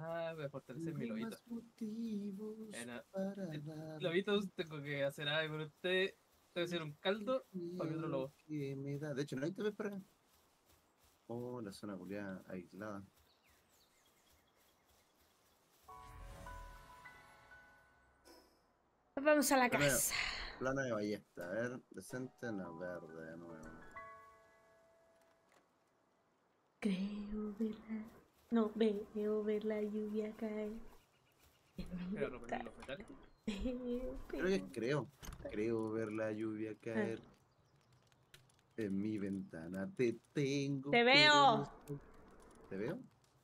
Ah, voy a fortalecer mi lobito. Para Lobitos, tengo que hacer algo con usted. Tengo que hacer un caldo para mi otro lobo. que me da. De hecho, no hay TP para acá. Oh, la zona culiada aislada. Vamos a la casa. Plana de ballesta, a ver, decente, no, verde, de nuevo. Creo verla. No veo ver la lluvia caer. Veo, Creo que creo. Creo ver la lluvia caer en mi ventana. Te tengo. Te pero veo. no ¿Te veo?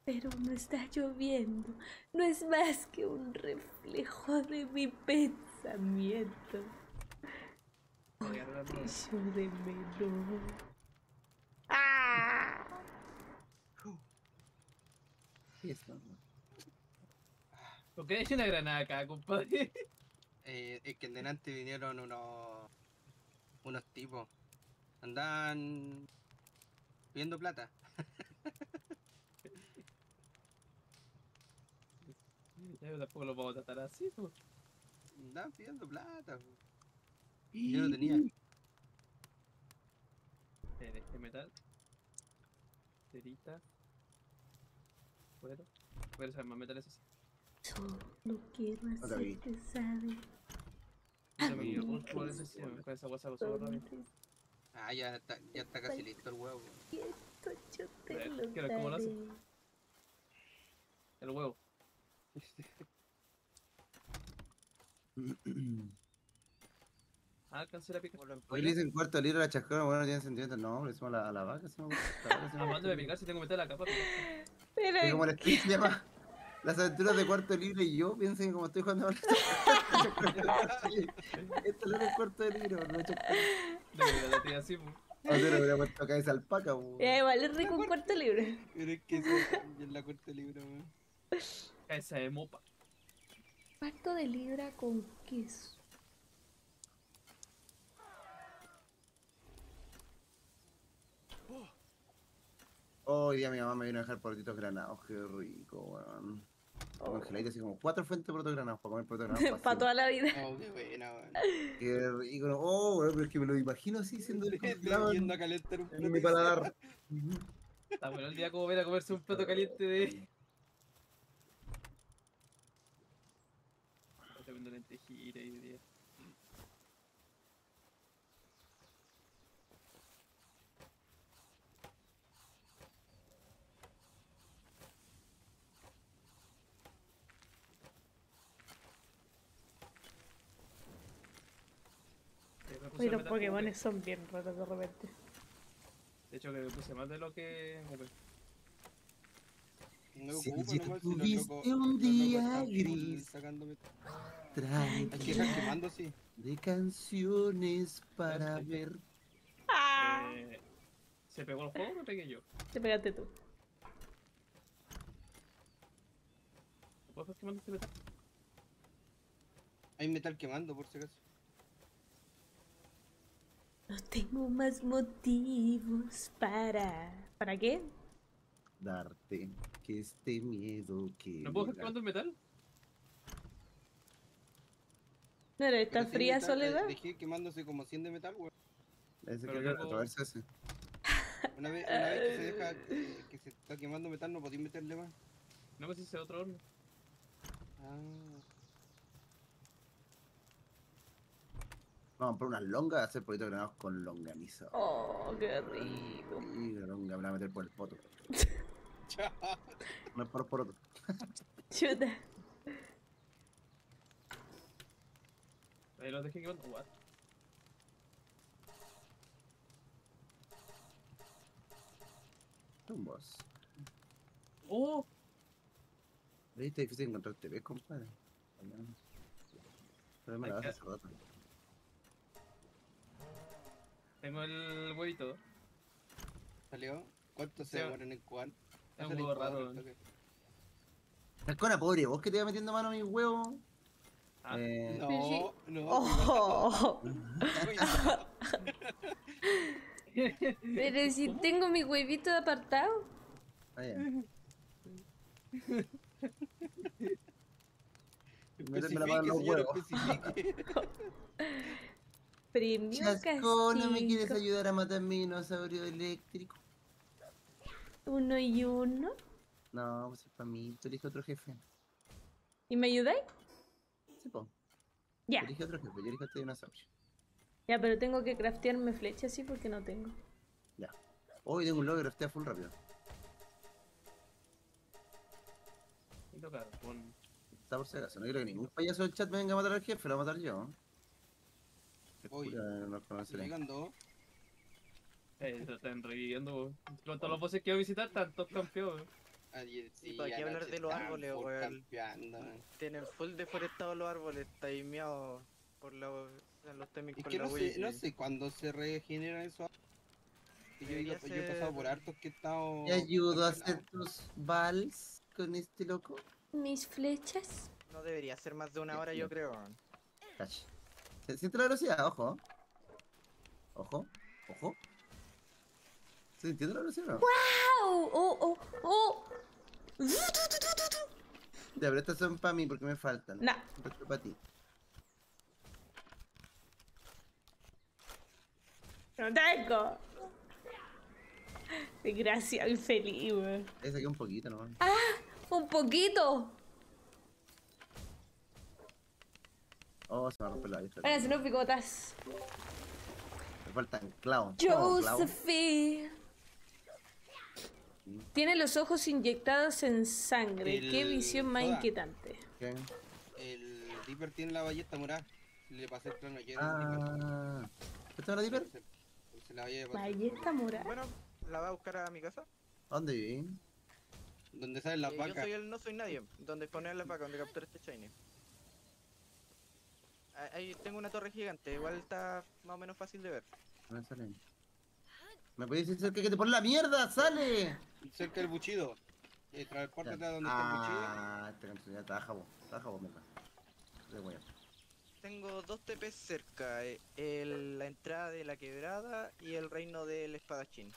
Pero no está lloviendo. No es más que un reflejo de mi pensamiento. Voy a agarrar Te los- echo de menos. ¡Ah! Sí, está. ¿Por qué hay una granada acá, compadre? Eh, es que en delante vinieron unos unos tipos. Andan pidiendo plata. Ya, Yo tampoco lo puedo tratar así. pues. Andan pidiendo plata. Yo no tenía. Eh, este metal. Cerita. Así. Solo quiero hacerte saber. Ah, por qué eso con esa guasa. Donde Ah, ya está, ya está casi listo el huevo. siento yo te ver, lo quiero ver cómo lo hace. daré. El huevo. Ah, alcancé la pica. Hoy le dicen cuarto libro a la chascona, bueno, no tiene sentimiento. No, le decimos a la, a la vaca. la Acabando de picar si tengo metal acá, papi. Pero Es como el stream se llama Las aventuras de cuarto libro y yo piensen que como estoy jugando ahora. Esto no es un cuarto de libro, no pero la tía así, pues. No sé, le hubiera puesto cabeza alpaca, ya igual es rico un cuarto libre. Pero es que es la corte libro, weón. Esa de mopa. Cuarto de libra con queso. Hoy día mi mamá me vino a dejar porotitos granados, qué rico, weón. Congeladito así como cuatro fuentes de porotos granados para comer porotos granados. Para toda la vida. Oh, qué buena, weón. Qué rico, no. oh, weón, pero es que me lo imagino así siendo Yendo a calentar un en mi paladar. Está bueno el día como ver a comerse un plato caliente de. Estoy comiendo lentejita y día. A los que- Pokémon son bien raros de repente. De hecho, que me puse más de lo que. No Si ocupo tuviste un día gris. sacándome- Hay que Tranquila, estar quemando, sí. de canciones para ver. Eh, ¿Se pegó el juego o me pegué yo? Te pegaste tú. ¿Puedes quemando este metal? Hay metal quemando, por si acaso. No tengo más motivos para. ¿Para qué? Darte que este miedo que. ¿No puedo quemando el metal? No Pero esta sí, fría metal, soledad. Dejé quemándose como 100 de metal, weón. Ese Pero que luego- retroverso ese. Una vez, una vez que se deja, eh, que se está quemando metal, no podéis meterle más. No me hice otro horno. Ah. Vamos a comprar unas longas y hacer porotitos granados con longaniza. Oh, qué rico. Y la longa me la voy a meter por el poto. Chao. No es por poroto. Chuta. Ahí los dejé quemando. What? Es un boss. ¡Oh! ¿Viste? difícil encontrar TV, compadre. Pero me la das que- hace rato. Tengo el huevito. ¿Salió? ¿Cuánto se Sí. demoran en cuál? Es un huevo raro. Falcona, pobre, vos que te iba metiendo mano a mi huevo. Ah. Eh, No, no. Oh, pero si tengo mi huevito apartado. ah, ya. no. Méteme la mano en los huevos. Premio Chasco, ¿no me quieres ayudar a matar mi dinosaurio eléctrico? Uno y uno. No, pues es para mí. Tú elige otro jefe. ¿Y me ayudáis? Sí, po. Ya. Elige otro jefe. Yo elijo este dinosaurio. Ya, pero tengo que craftearme flechas así porque no tengo. Ya. Hoy tengo un logro, este full rápido. Y tocar con. Está por si acaso. No quiero que ningún payaso del chat me venga a matar al jefe, lo voy a matar yo. No. Llegando. Eh, se están reviviendo. Con todos los bosses que voy a visitar, están todos campeones. Sí, ¿Y para qué hablar de los árboles, weón? Tienen full deforestados los árboles, timeados por la, los timings Es con que la no sé, no sé cuándo se regeneran esos. Y Yo, Debería yo- yo he pasado por hartos que he estado. ¿Te ayudo a hacer tus vals con este loco? Mis flechas. No debería ser más de una hora, yo creo. weón. Cach. ¿Se siente la velocidad? Ojo. Ojo. Ojo. ¿Se entiende la velocidad o no? ¡Au! ¡Oh, oh, oh! Ya, pero estas son para mí porque me faltan. Nah. Esto para ti. No tengo. Desgraciado y feliz, weón. Ahí saqué un poquito nomás. Un poquito. Oh, se me va a romper la vista. Ahora se nos picotas. Me faltan clavos. Josephine. Tiene los ojos inyectados en sangre. Qué visión más inquietante. ¿Qué? El Dipper tiene la ballesta morada. Le pasé el plano ayer. Ah. ¿Esto es la Dipper? Se, se la vaya a pasar. Ballesta morada. Bueno, ¿la va a buscar a mi casa? ¿A dónde viví? Donde salen las Eh, yo vacas. soy el no soy nadie, donde poner las vacas, donde captura este shiny. Ah, Ahí tengo una torre gigante, igual está más o menos fácil de ver. No me sale. ¿Me puedes decir que te pone la mierda? ¡Sale! Cerca del buchido. Eh, transpórtate Ya. a donde está el buchido. Ah, está jabo. Está jabo, mierda. Qué bueno. Tengo dos TPs cerca, eh, el- la entrada de la quebrada y el reino del espadachín.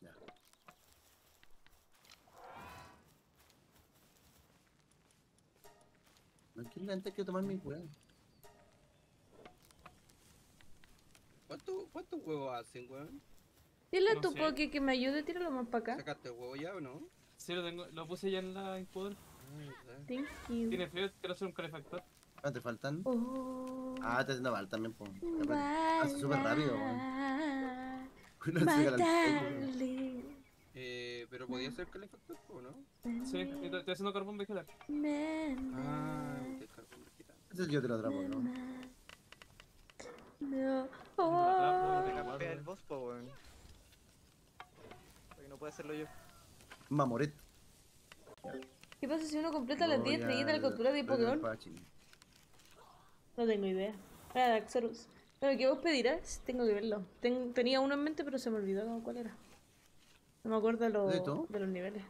Ya. No quiero antes que tomar mi weón. ¿Cuánto- ¿Cuántos huevos hacen, weón? Dile a No tu sé. poke que me ayude, tíralo más para acá. ¿Sacaste el huevo ya o no? Sí, lo tengo. Lo puse ya en la incubadora. Thank you. Tiene frío, quiero hacer un calefactor. ¿Cuánto te faltan? Oh, Ah, te haciendo mal también, po. Hace súper rápido, weón. matarle, Eh, pero podía ser calefactor, ¿o no? Sí, estoy haciendo carbón vegetal. Ah, nena, te cargo un vegetal. Ese yo te lo atrapo, ¿no? No, oh. El boss, po, weón. Porque no puedo hacerlo yo. Mamoret. ¿Qué pasa si uno completa las 10 Voy estrellitas de al- captura de al Pokémon? espadachín. No tengo idea. Ah, Daxorus. Bueno, ¿qué vos pedirás? Tengo que verlo. Ten- tenía uno en mente, pero se me olvidó cuál era. No me acuerdo lo- ¿De de los niveles.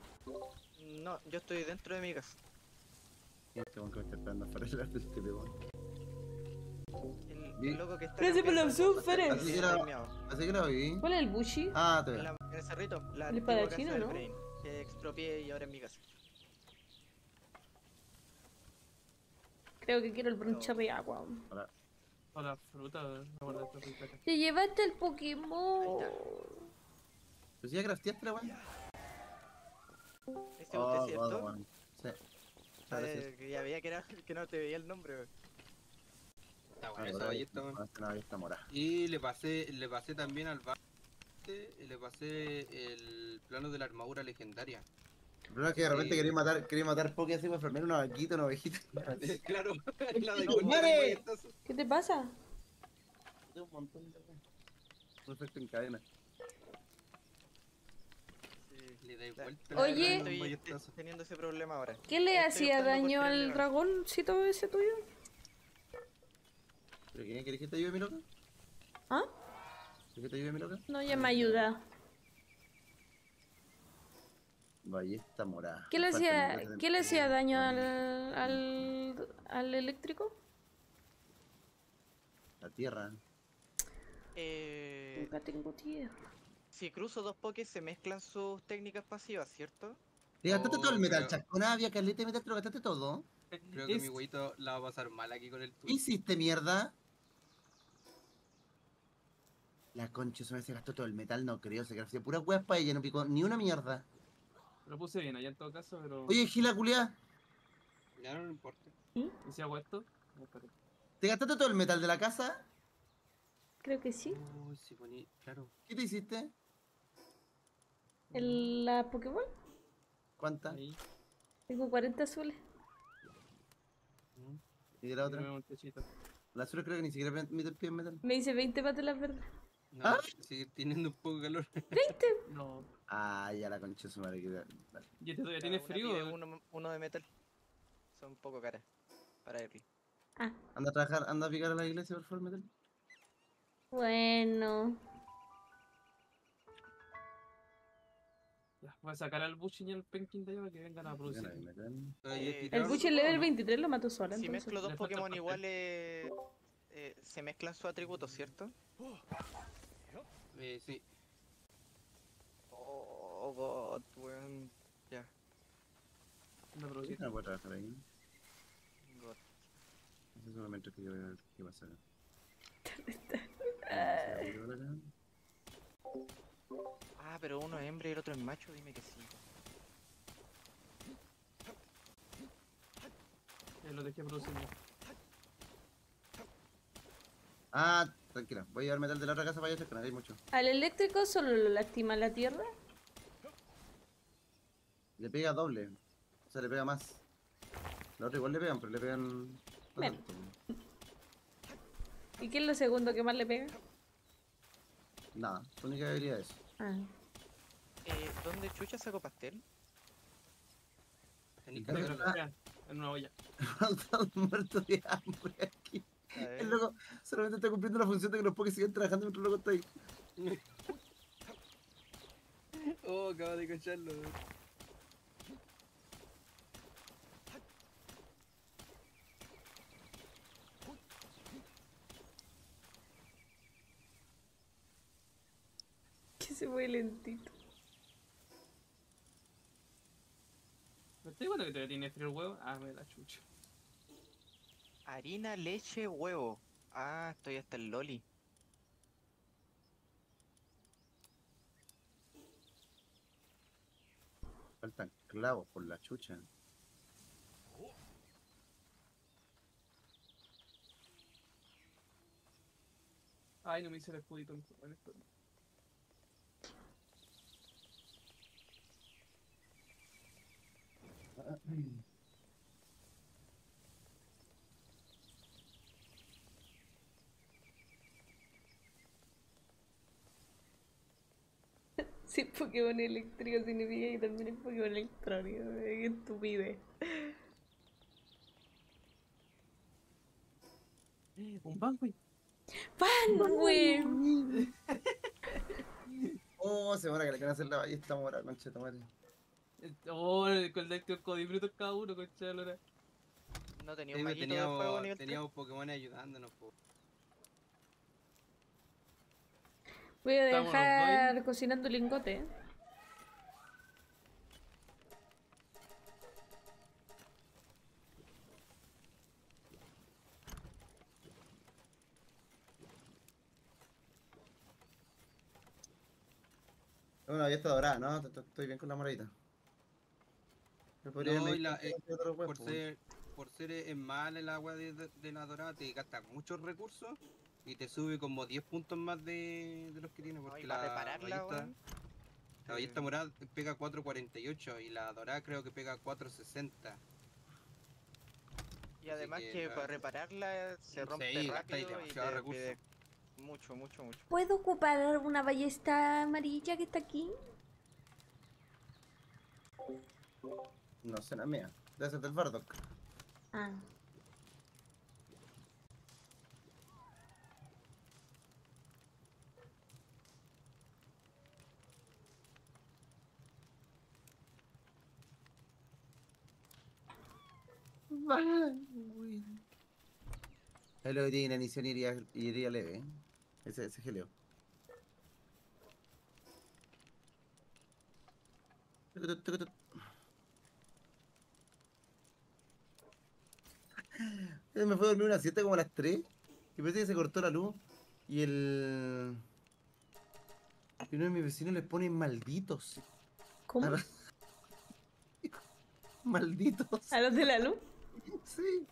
No, yo estoy dentro de mi casa. Este weón que me está esperando este weón. El. El loco que está. Gracias por Fere. está Así que era-. Así que lo viví. ¿Cuál es el Bushi? Ah, te veo. la- en el cerrito, la El espadachino, casa del ¿no? Brain, que expropié y ahora es mi casa. Creo que quiero el bronche de agua. Hola. O la fruta, no. Te llevaste el Pokémon. Ahí Pues ya crafteaste la weón. ¿Este Oh, usted es cierto? Sí. Ah, gracias. eh, que ya veía que, era, que no te veía el nombre. weón. Está buena esa ballesta, weón. no, esta no, esta mora. Y le pasé, le pasé también al bar. Le pasé el plano de la armadura legendaria. El problema es que de repente Sí. quería matar, quería matar Poké así para formar una vaquita, una ovejita. claro, la de ¡No, con muere! ¿Qué te pasa? Un montón de efecto en cadena. Le dais vuelta. Oye. Estoy, teniendo ese problema ahora. ¿Qué le Estoy hacía daño al dragoncito ese tuyo? ¿Pero quién querés que te ayude, mi loca? ¿Ah? ¿Quieres que te ayude, mi loca? No, ya me ayuda. Ballesta morada. ¿Qué le hacía, ¿qué le hacía daño al, La al, al eléctrico? tierra. Eh, Nunca tengo tierra. si cruzo dos pokés se mezclan sus técnicas pasivas, ¿cierto? ¿Te gastaste Oh, todo el metal, pero- chascona? Había caleta de metal, te lo gastaste todo. Creo que Es- mi güeyito la va a pasar mal aquí con el ¿Qué tuyo. hiciste, mierda? La concha se me se gastó todo el metal, no creo, se hacía puras weas para ella, no picó ni una mierda. Lo puse bien allá en todo caso, pero. Oye, Gila culiá, Ya no me importa. ¿Y si hago esto? No. ¿te gastaste todo el metal de la casa? Creo que sí. Oh, sí, poní, claro. ¿Qué te hiciste? ¿El, ¿La Pokéball? ¿Cuánta? Ahí. Tengo 40 azules. ¿Y de la otra? La azul creo que ni siquiera me el pie en metal. Me hice 20 patelas verdes. No, ¿Ah? sigue teniendo un poco de calor. No. Ah, ya la concha su madre. que- vale. ¿Y este todavía Cada tiene una frío? pide Uno, uno de metal. Son un poco caras. Para Early. Ah, Anda a trabajar, anda a picar a la iglesia, por favor, metal. bueno. Ya, voy a sacar al Bushin y al Penkin de allá para que vengan a producir. Eh, El. Buche level 23 lo mató sola, Si entonces. mezclo dos Pokémon iguales, eh, se mezclan sus atributos, ¿cierto? Eh, sí. Oh, God, weón. Ya, a ¿Por producir. qué no puedo trabajar ahí? God. Ese es un momento que yo voy a ver qué pasa. Ah, pero uno es hembra y el otro es macho, dime que sí. Ya lo dejé produciendo. Ah, tranquila, voy a llevar metal de la otra casa para allá, que no hay mucho. ¿Al eléctrico solo lo lastima la tierra? Le pega doble, o sea, le pega más. Los otros igual le pegan, pero le pegan. ¿Y qué es lo segundo que más le pega? Nada, su única habilidad es. Ah. Eh, ¿Dónde chucha saco pastel? Hacerlo. Ya, en una olla. Estamos muertos de hambre aquí. El loco solamente está cumpliendo la función de que los pokés siguen trabajando mientras el loco está ahí. Oh, acabo de cacharlo. Que se fue lentito. ¿Me estoy cuenta que todavía tiene frío el huevo? Ah, me la chucha. Harina, leche, huevo. Ah, estoy hasta el loli. Faltan clavos por la chucha. Ay, no me hice el escudito en esto. Si es Pokémon eléctrico significa que también es Pokémon electrónico. Qué estupidez. Un banco y... ¡Pan, güey! Oh, se muera que le quieren hacer la ballesta mora, concha de madre. Oh, con el codibruto cada uno, concha de lora. No tenía Sí, un maguito de fuego teníamos, nivel 3. teníamos Pokémon ayudándonos. po. Voy a Estamos dejar cocinando lingote. ¿eh? Es una ballesta dorada, ¿no? Estoy bien con la moradita. Me podría No, y la- eh, Por ser, por ser eh, mal el agua de, de- de la dorada, te gasta muchos recursos y te sube como 10 puntos más de, de los que tiene. Porque la, repararla, ballesta, la ballesta morada pega 4.48 y la dorada creo que pega 4.60. Y además que para repararla se Sí, rompe gastáis rápido y demasiado te recurso. pide mucho, mucho, mucho. ¿Puedo ocupar una ballesta amarilla que está aquí? No sé, la mía. Debe ser del Bardock. Ah. Es lo que tiene inanición iría, iría leve. ¿eh? Ese, ese geleo. Eh, Me fue a dormir una siesta como a las 3 y parece que se cortó la luz y el... Y uno de mis vecinos les pone malditos. ¿Cómo? A Malditos. ¿A los de la luz? Sí.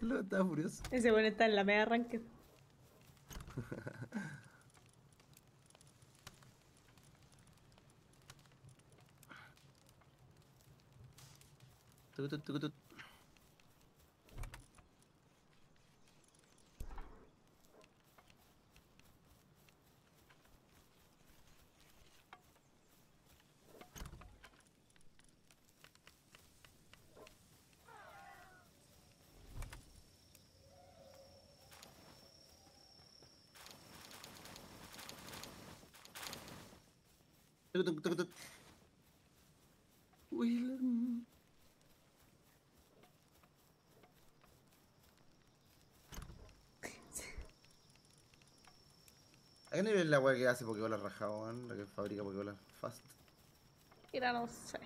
Lo estaba furioso. Ese bueno está en la media arranque. Willem. ¿A qué nivel es la weá que hace Pokébola rajado? La que fabrica Pokébola Fast. Mira, no sé.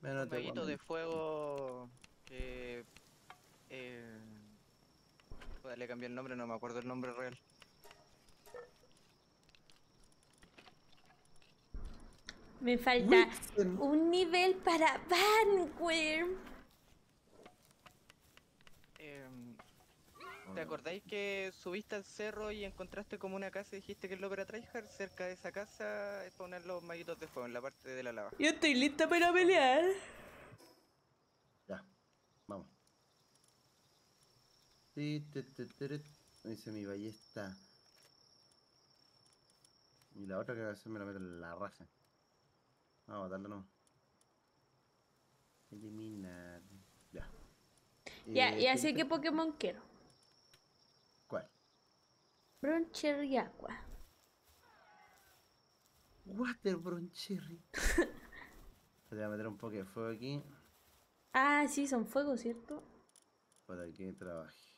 Menos Un maguito de fuego que... Eh... le cambié el nombre, no me acuerdo el nombre real. Me falta un nivel para Vanguard. Em, ¿Te acordáis que subiste al cerro y encontraste como una casa y dijiste que es lo para tryhard? Cerca de esa casa es poner los maguitos de fuego en la parte de la lava. Yo estoy lista para pelear. Ya, vamos. Ti, ti, ti, tirit. Dice mi ballesta. Y la otra que va a hacer me la meto en la raja. A matarlo no. Eliminar. Ya. Ya, Eh, y así ¿qué- que Pokémon quiero. ¿Cuál? Broncher y Aqua. Water Cherry. Te voy a meter un poco de fuego aquí. Ah, sí, son fuego, ¿cierto? Para que trabaje.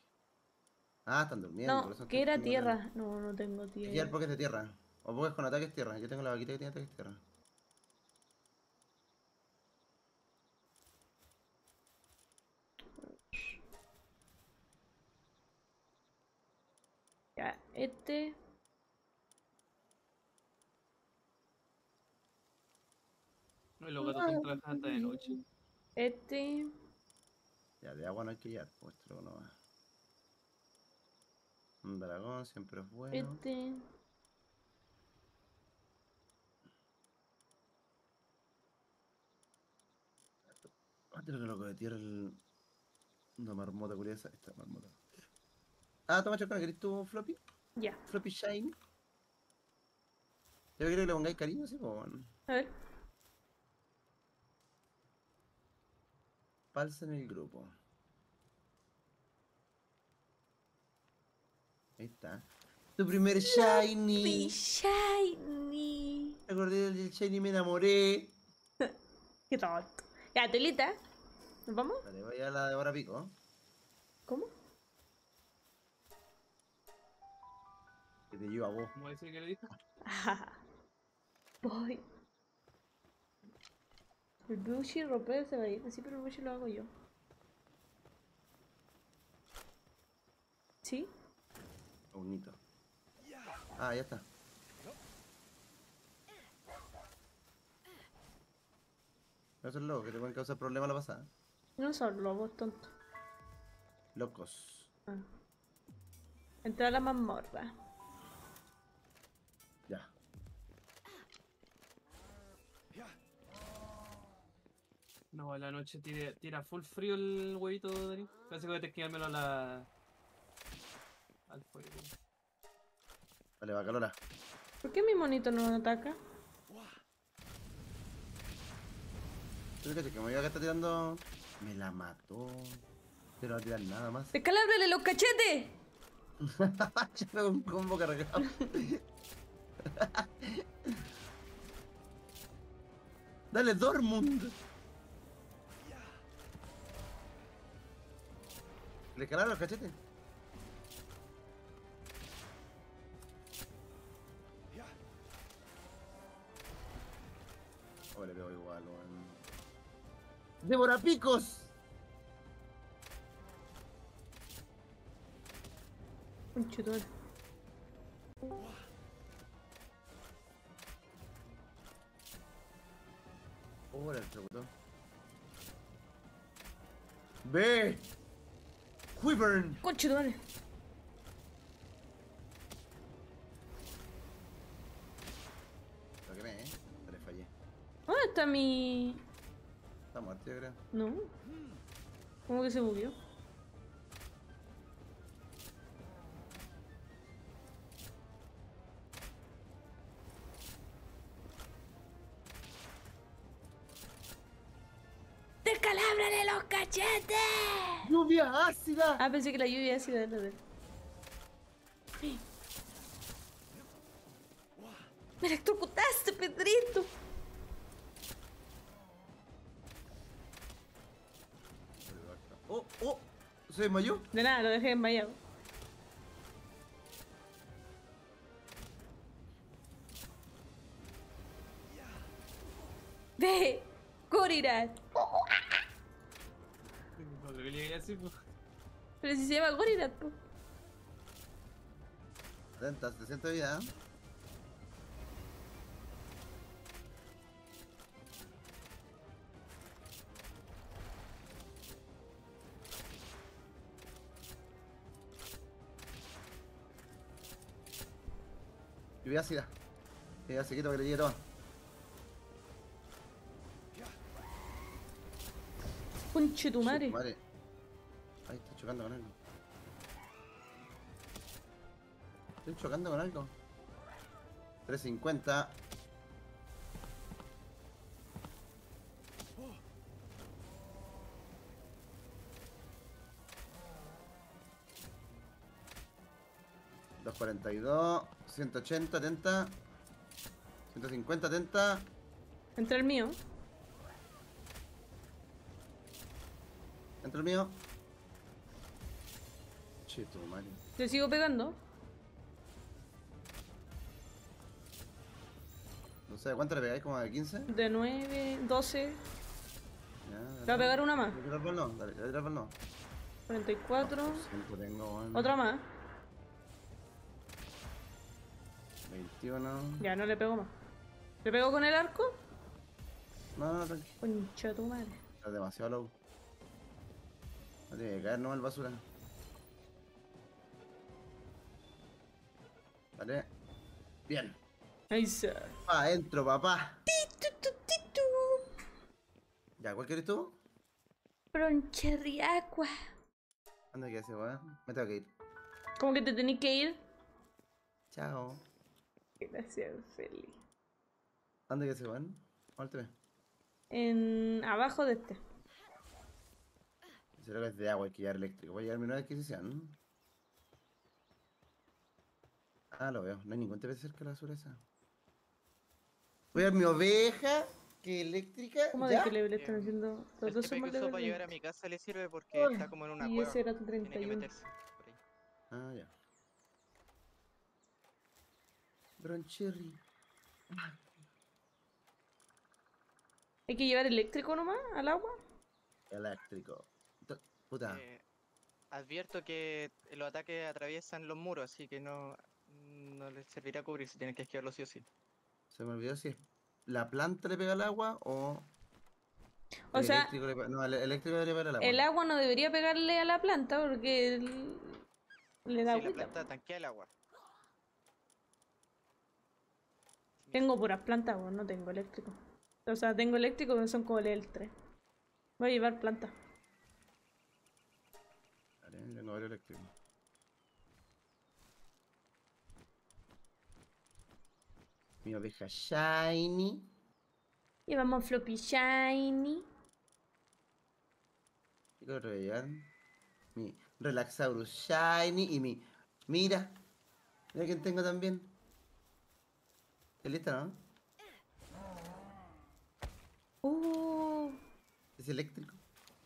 Ah, están durmiendo. por No, eso que era tierra. No, no tengo tan- Hay que llevar tierra. pokés de tierra. O pokés con ataques tierra. Yo tengo la vaquita que tiene ataques tierra. Ya, este. No, y los gatos están trabajando hasta de noche. Este. Ya, de agua no hay que llevar, pues esto no va. Un dragón siempre es bueno. Este. Ah, te lo de tierra el... Una marmota curiosa. Esta marmota. Ah, toma chocona, ¿querés tú floppy? Ya. Floppy shine. Yo quiero que le pongáis cariño, sí, pues bueno. A ver. Palsa en el grupo. Ahí está. Tu primer shiny. Shiny. Me acordé del shiny y me enamoré. Qué tonto. Ya, telita. ¿Nos vamos? Vale, voy a la de ahora pico. ¿Cómo? Que te llevo a vos. ¿Cómo decir que le dijo? Voy. El Bushi rompe se va a ir. Sí, pero el Bushi lo hago yo. ¿Sí? Bonito. Ah, ya está. Eso es loco, que te pueden causar problemas la pasada. No son lobos tontos. Locos. Ah. Entra a la mazmorra. No, la noche tira, tira full frío el huevito, Dani. Casi que te quedármelo a la. al fuego. Vale, Bacalora. ¿Por qué mi monito no ataca? Que me iba a estar tirando. Me la mató. Pero no va a tirar nada más. ¡Descalábrale los cachetes! Ya pegó un combo cargado. Dale, Dortmund. Le calaron los cachetes. Oh, le pego igual, weón. ¡Débora Picos! Conchetumare. Oh, el botón. ¡Ve! ¡Quivern! Conchetumare. Lo quemé, eh. Le fallé. ¿Dónde está mi...? Está muerto, yo creo. No. ¿Cómo que se bugueó? ¡Lluvia ácida! Ah, pensé que la lluvia ácida era de él. ¡Me electrocutaste, Pedrito! ¡Oh, oh! ¿Se desmayó? De nada, lo dejé desmayado. ¡Ve! ¡Gorirat! Que le diga así, pues. Pero si se llama Gorirat, po. 70, 60 de vida. ¿eh? Lluvia ácida. Lluvia ácida que le llegue todo. Conche tu madre. Ay, está chocando con algo. Estoy chocando con algo. 350. Dos cuarenta y dos, ciento ochenta, atenta, ciento cincuenta, atenta, Entre el mío. entre el mío. Che, tu madre. Le sigo pegando. No sé, ¿cuánto le pegáis? ¿Como de 15? De 9, 12. Ya, Le voy a pegar una más. ¿Le tiras por no? Dale, no. 44. Siempre tengo, weón. Otra más. 21. Ya, no le pego más. ¿Le pego con el arco? No, no, tranqui. Concha tu madre. Está demasiado low. No tiene que caer nomás el basura. Vale. Bien. Ahí se. Pa' adentro, papá. Ya, ¿cuál quieres tú? Broncherriacua. ¿Dónde queda ese weón? Me tengo que ir. ¿Cómo que te tenés que ir? Chao. Gracias, Feli. ¿Dónde weón? ¿Cuál te ve? En. abajo de este. Será que es de agua, hay que llevar eléctrico. Voy a llevar mi nueva adquisición. Ah, lo veo. No hay ningún TP cerca de la basura esa. Voy a mi oveja, que eléctrica. ¿Cómo ¿ya? de que le están haciendo? Los El dos somos que usó para llevar a 20. mi casa le sirve porque está como en una Y cueva. ese era tu Tiene que 31. meterse por ahí. Ah, ya. Broncherry. ¿Hay que llevar eléctrico nomás al agua? Eléctrico. Puta. Eh, advierto que los ataques atraviesan los muros, así que no, no les servirá cubrirse, tienen que esquivarlo sí o sí. Se me olvidó si es la planta le pega al agua o. O el sea, eléctrico le no, el eléctrico le pega al agua. El agua no debería pegarle a la planta porque el- le da Sí, la planta tanquea el agua. Tengo puras plantas, weón, no tengo eléctrico. O sea, tengo eléctrico, pero son como el 3. Voy a llevar planta. Vale, tengo varios eléctricos. Mi oveja shiny. Llevamos floppy shiny. Mi Relaxaurus Shiny y mi. Mira. Mira quién tengo también. ¿Estás lista, no? Uh, Es eléctrico.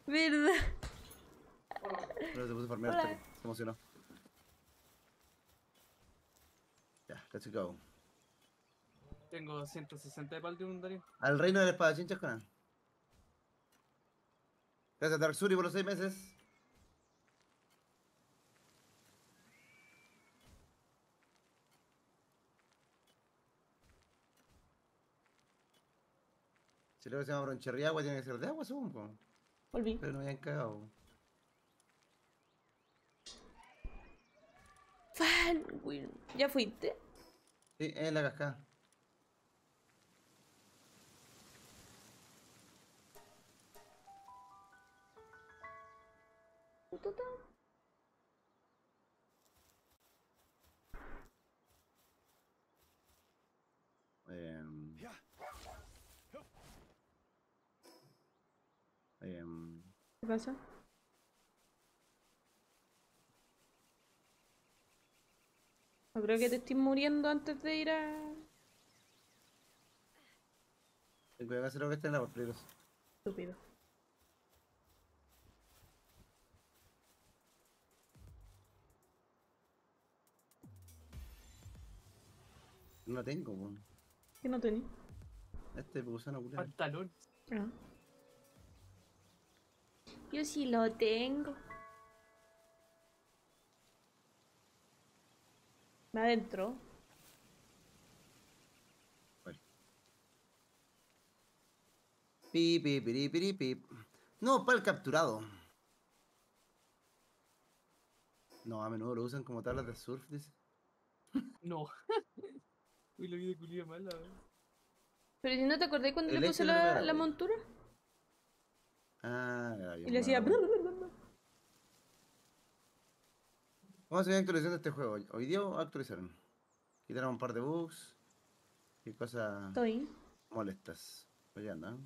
¿verdad? Pero se puso a farmear se emocionó. Ya, let's go. Tengo 160 de Paldium, Darío. Al reino del espadachín Chascona. Gracias Dark Suri por los seis meses. Si luego se llama broncherriagua, tiene que ser de agua, supongo. Volví. Pero no me habían cagado. Fan. ¿Ya fuiste? Sí, es la cascada. Em, ¿Qué pasa? No creo que te estés muriendo antes de ir a... ten cuidado que hacer lo que está en la. Estúpido. No la tengo, po. ¿Qué no tenés? Este gusano culiao. Pantalón. Ah. Yo sí lo tengo. Me adentro. Pip, pip, piri, piri, pip. No, para el capturado. No, a menudo lo usan como tablas de surf, dice. No. Uy, la vida culia mala. Pero si no te acordás cuando le puse la, la- montura Ah, ya, y le hacía... Vamos a seguir actualizando este juego. Hoy día actualizaron. Quitaron un par de bugs y cosas Estoy. molestas. Pues ya anda.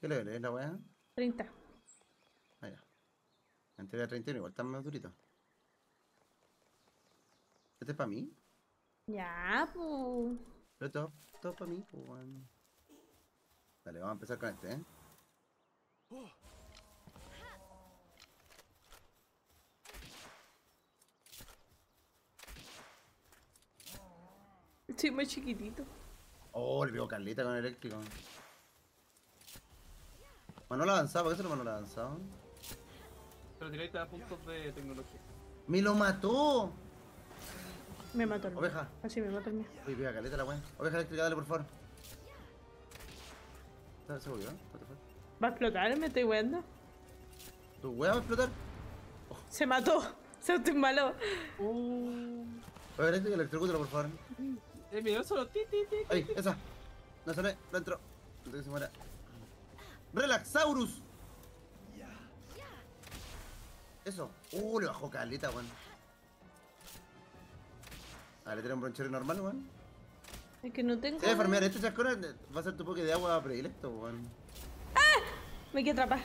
¿Qué level es la weá? 30. Ah, ya. En teoría 31, igual está más durito. ¿Este es para mí? Ya, pues. Pero todo, todo para mí, pues, weón. Dale, vamos a empezar con este, ¿eh? Estoy más chiquitito. Oh, le pegó Carlita con el eléctrico. Manuel avanzado, ¿por qué se lo Manuel avanzado? Pero tiráis a puntos de tecnología. ¡Me lo mató! Me mató el mío. Oveja. Así me mató el mío. Uy, pega Carlita la weá. Oveja eléctrica, dale por favor. ¿Se se volvió? What the fuck? ¿Va a explotar? ¿Me estoy weando? ¿Tu weá va a explotar? Se mató. Se estoy malo. Uh. Oveja eléctrica, electrocútalo por favor. Eh, mira, solo ti, ti, ti. ¡Ay, esa! No sale, no entró. Antes que se muera. ¡Relaxaurus! Eso. Uh, le bajó Carlita, weón. Ah, le tiene un bronchero normal, weón. Es que no tengo. Si debe farmear este chascón, va a ser tu poke de agua predilecto, weón. Me quiero atrapar.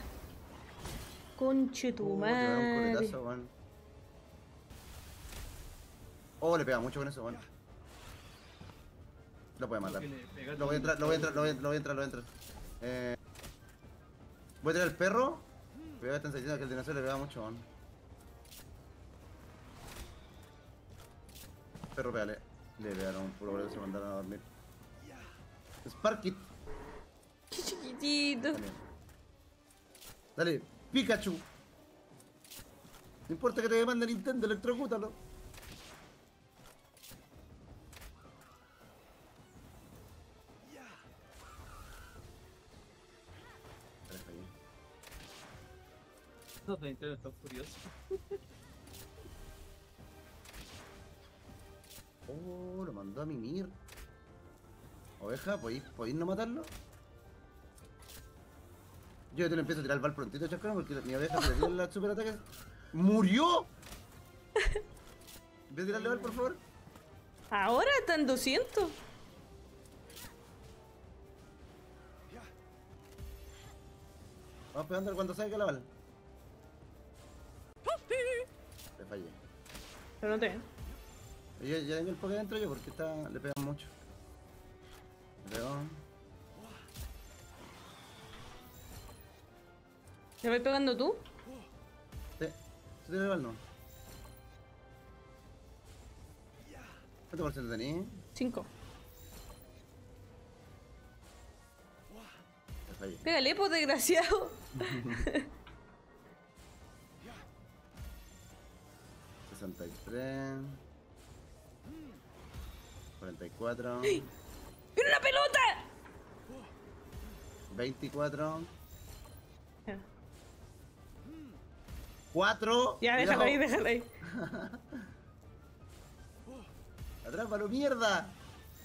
Conche tu Uh, te a un madre. coletazo, weón. Oh, le pega mucho con eso, weón. Lo puede matar. Lo voy a un- entrar, lo voy a entrar, lo voy a, lo voy a entrar, lo voy a entrar. Eh, voy a tirar el perro. Cuidado, están diciendo que el dinosaurio le pega mucho, weón. Perro, pégale. Le pegaron, puro por eso se mandaron a dormir. Sparkit. Qué chiquitito. Dale. Dale, Pikachu. No importa que te demande Nintendo, electrocútalo. Los de Nintendo están furiosos. Oh, lo mandó a mimir. Oveja, ¿podéis, ¿podéis no matarlo? Yo te lo empiezo a tirar el bal prontito, chascón, porque mi oveja le tira el super ataque. ¡Murió! ¿Ves tirarle bal, por favor? Ahora está en 200. Vamos pegando cuando salga la bala. Le fallé. Pero no te. Yo ya tengo el poke dentro yo porque está, le pegan mucho. Le. ¿Te vas pegando tú? Sí. ¿Tú tienes el no? ¿Cuánto por ciento tenés? Cinco. Le fallé. Pégale, pues desgraciado. 63 44 ¡Viene una pelota! 24 Ya. 4 Ya, déjalo ahí, déjalo ahí. ¡Atrápalo, mierda!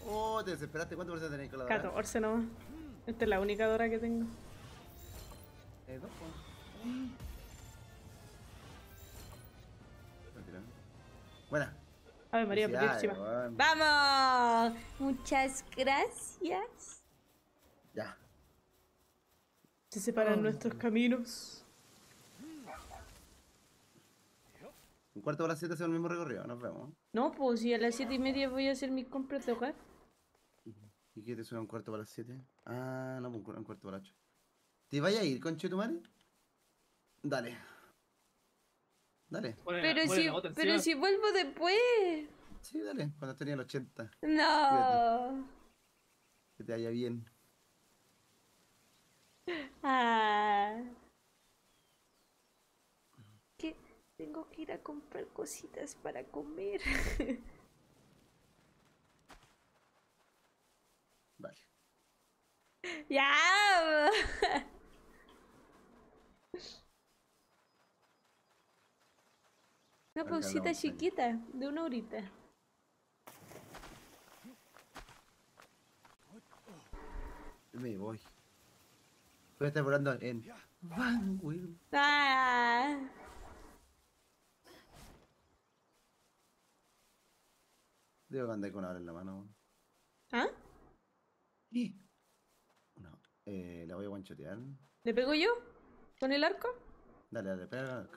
Oh, te desesperaste. ¿Cuánto por ciento tenés con la dora? 14 nomás. Esta es la única Dora que tengo. Eh, dos. Mentira. Buena. Ave María Purísima. weón. ¡Vamos! Muchas gracias. Ya. Se separan nuestros caminos. Un cuarto para las 7 hacemos el mismo recorrido. Nos vemos. No, pues si a las 7 y media voy a hacer mis compras de hogar. ¿Y qué te suena un cuarto para las 7? Ah, no, un, cu- un cuarto para las 8. ¿Te vaya a ir, conche tu madre? Dale. Dale. Pero si, otra pero si vuelvo después. Sí, dale. Cuando tenía el 80. No. Que te vaya bien. Ah. Que tengo que ir a comprar cositas para comer. Vale. ya. Una pausita chiquita, de una horita. Me voy. Voy a estar volando en Van. Ah. Debo andar con ahora en la mano. ¿Ah? Y- No. Eh, la voy a guanchotear. ¿Le pego yo? ¿Con el arco? Dale, dale, pega.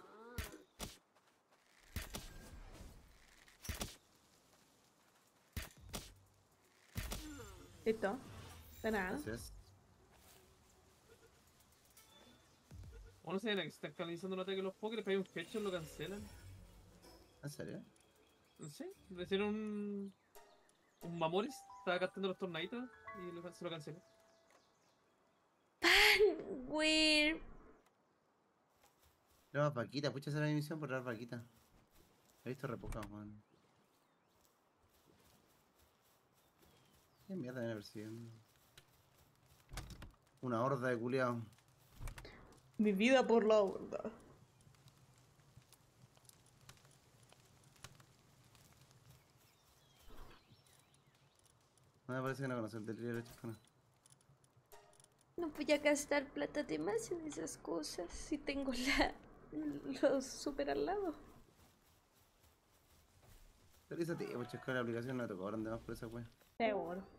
Listo. De nada. Gracias. O no sé, que están canalizando un ataque los pokers, pero hay un headshot, lo cancelan. ¿En serio? No sé, le hicieron un. Un Mamoris, estaba gastando los tornaditos y lo- se lo canceló. Weird. No, vaquita, pucha hacer la misión por dar vaquita. He visto re pocas, man. ¿Qué mierda viene persiguiendo? Una horda de culiados. Mi vida por la horda. No me parece que no conoce el delirio de chascones. No voy a gastar plata de más en esas cosas si tengo la los super al lado. Actualízate, pues chascón, la aplicación no me tocó ahora más por esa wea. Seguro.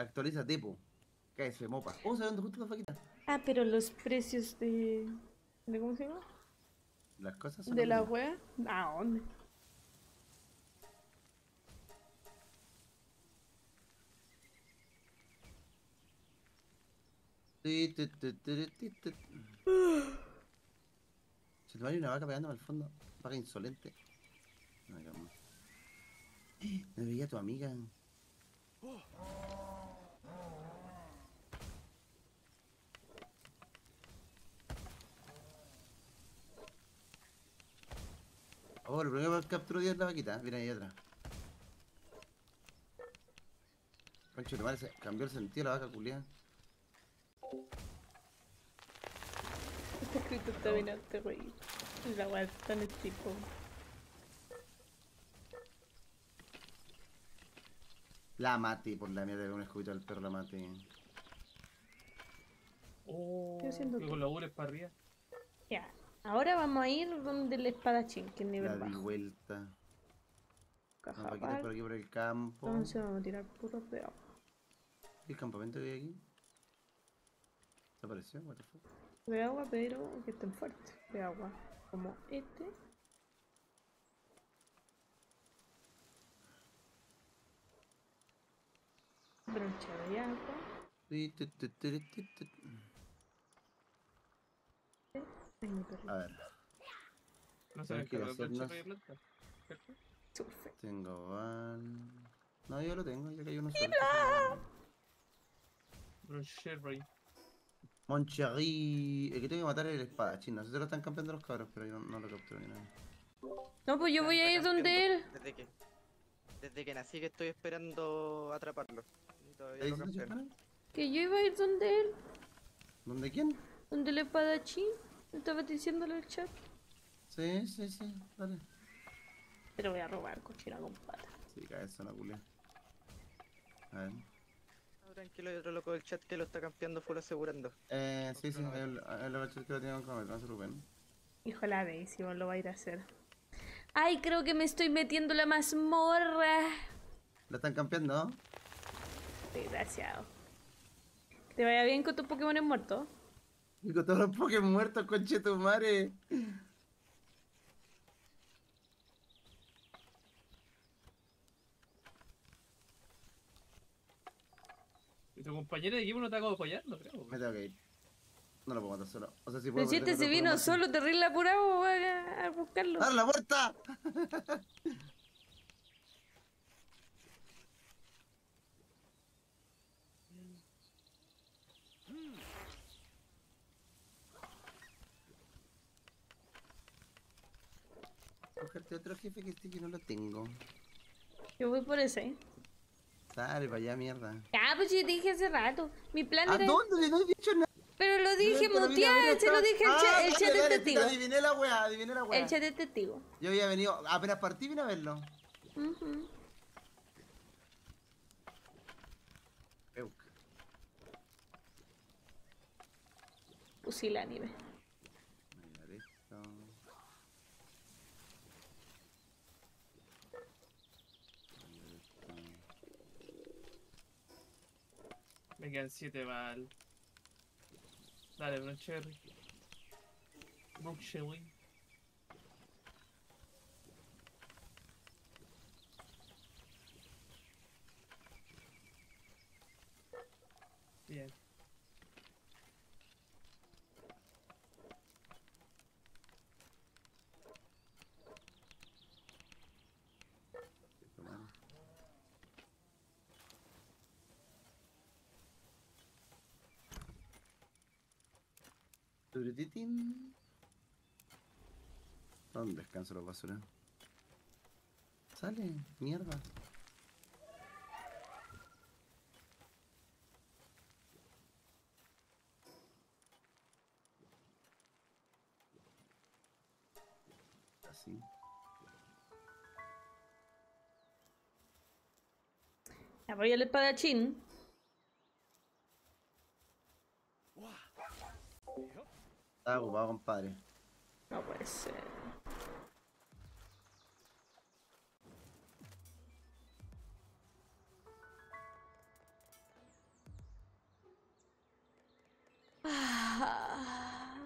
Actualízate, po. Cállese, mopa. Oh, ¿sabes dónde justo las vaquitas? Ah, pero los precios de. ¿De cómo se llama? Las cosas son De la wea. ¿A dónde? Ti, ti. Se te va a ir una vaca pegándome al fondo. Vaca insolente. No me veía tu amiga. Oh, lo primero que capturo 10 es la vaquita. Mira ahí atrás. Concho, tu madre, se cambió el sentido la vaca culiada. Está escrito está bien alto, güey. La wea está en el tipo. La maté por la mierda de un escobito del perro, la maté. Oh, que que- con la ures para arriba. Ya. Ahora vamos a ir donde el espadachín, que es La nivel di bajo. vuelta. Caja vaquitas aparte. por aquí por el campo. Entonces vamos a tirar puros de agua. ¿Qué campamento que hay aquí? ¿Te pareció? What the fuck? De agua, pero que estén fuertes. De agua. Como este. Brocha de agua. Ti, ti, ti, ti, ti, ti. Ay, mi perrito. A ver, No Tienes sabes que que lo hacer plancha tengo Val. No, yo lo tengo, ya que hay uno solo. Bro. Moncherry. El que tengo que matar es el espadachín. No sé si lo están campeando los cabros, pero yo no, no lo capturo ni nada. No, pues yo voy a ir donde él. Desde que, desde que nací que estoy esperando atraparlo. Y todavía ¿Ahí no se? Que yo iba a ir donde él. ¿Dónde quién? Donde el espadachín. Estaba diciéndole el chat. Sí, sí, sí, dale. Pero voy a robar cochina con pata. Sí, cae eso, la culea. A ver. No, tranquilo, hay otro loco del chat que lo está campeando full asegurando. Eh, sí, sí, el, el el que lo tiene con cronómetro, no se preocupen. Hijo la Daisy, vos lo va a ir a hacer. Ay, creo que me estoy metiendo la mazmorra. ¿Lo están campeando? Desgraciado. Que te vaya bien con tus Pokémon muertos. Y con todos los Pokémon muertos, conche tu madre. Y tu compañero de equipo no te ha apoyando, creo. Me tengo que ir. No lo puedo matar solo. O sea, si puedo. Pero si este se vino solo, terrible apurado, voy a, a buscarlo. ¡Dar la puerta! Cogerte otro jefe que este que no lo tengo. Yo voy por ese. Sale para allá, mierda. Ah, pues yo dije hace rato. Mi plan ¿A era. dónde? No he dicho nada. Pero lo dije a ver mutear, se lo dije el, Ah, chat, el dale, chat es dale, testigo. Adiviné la weá, adiviné la weá. El chat testigo. Yo había venido, apenas partí vine a verlo. Ujú. Euk. Pusilánime. Mirar esto. Mirar esto. Me quedan 7 mal. Dale, Brochure. Brochure. Bien. ¿Dónde descansan los basureros? Sale, mierda. Así. Ya voy al espadachín. Estaba ocupado, compadre. No puede ser. Ah.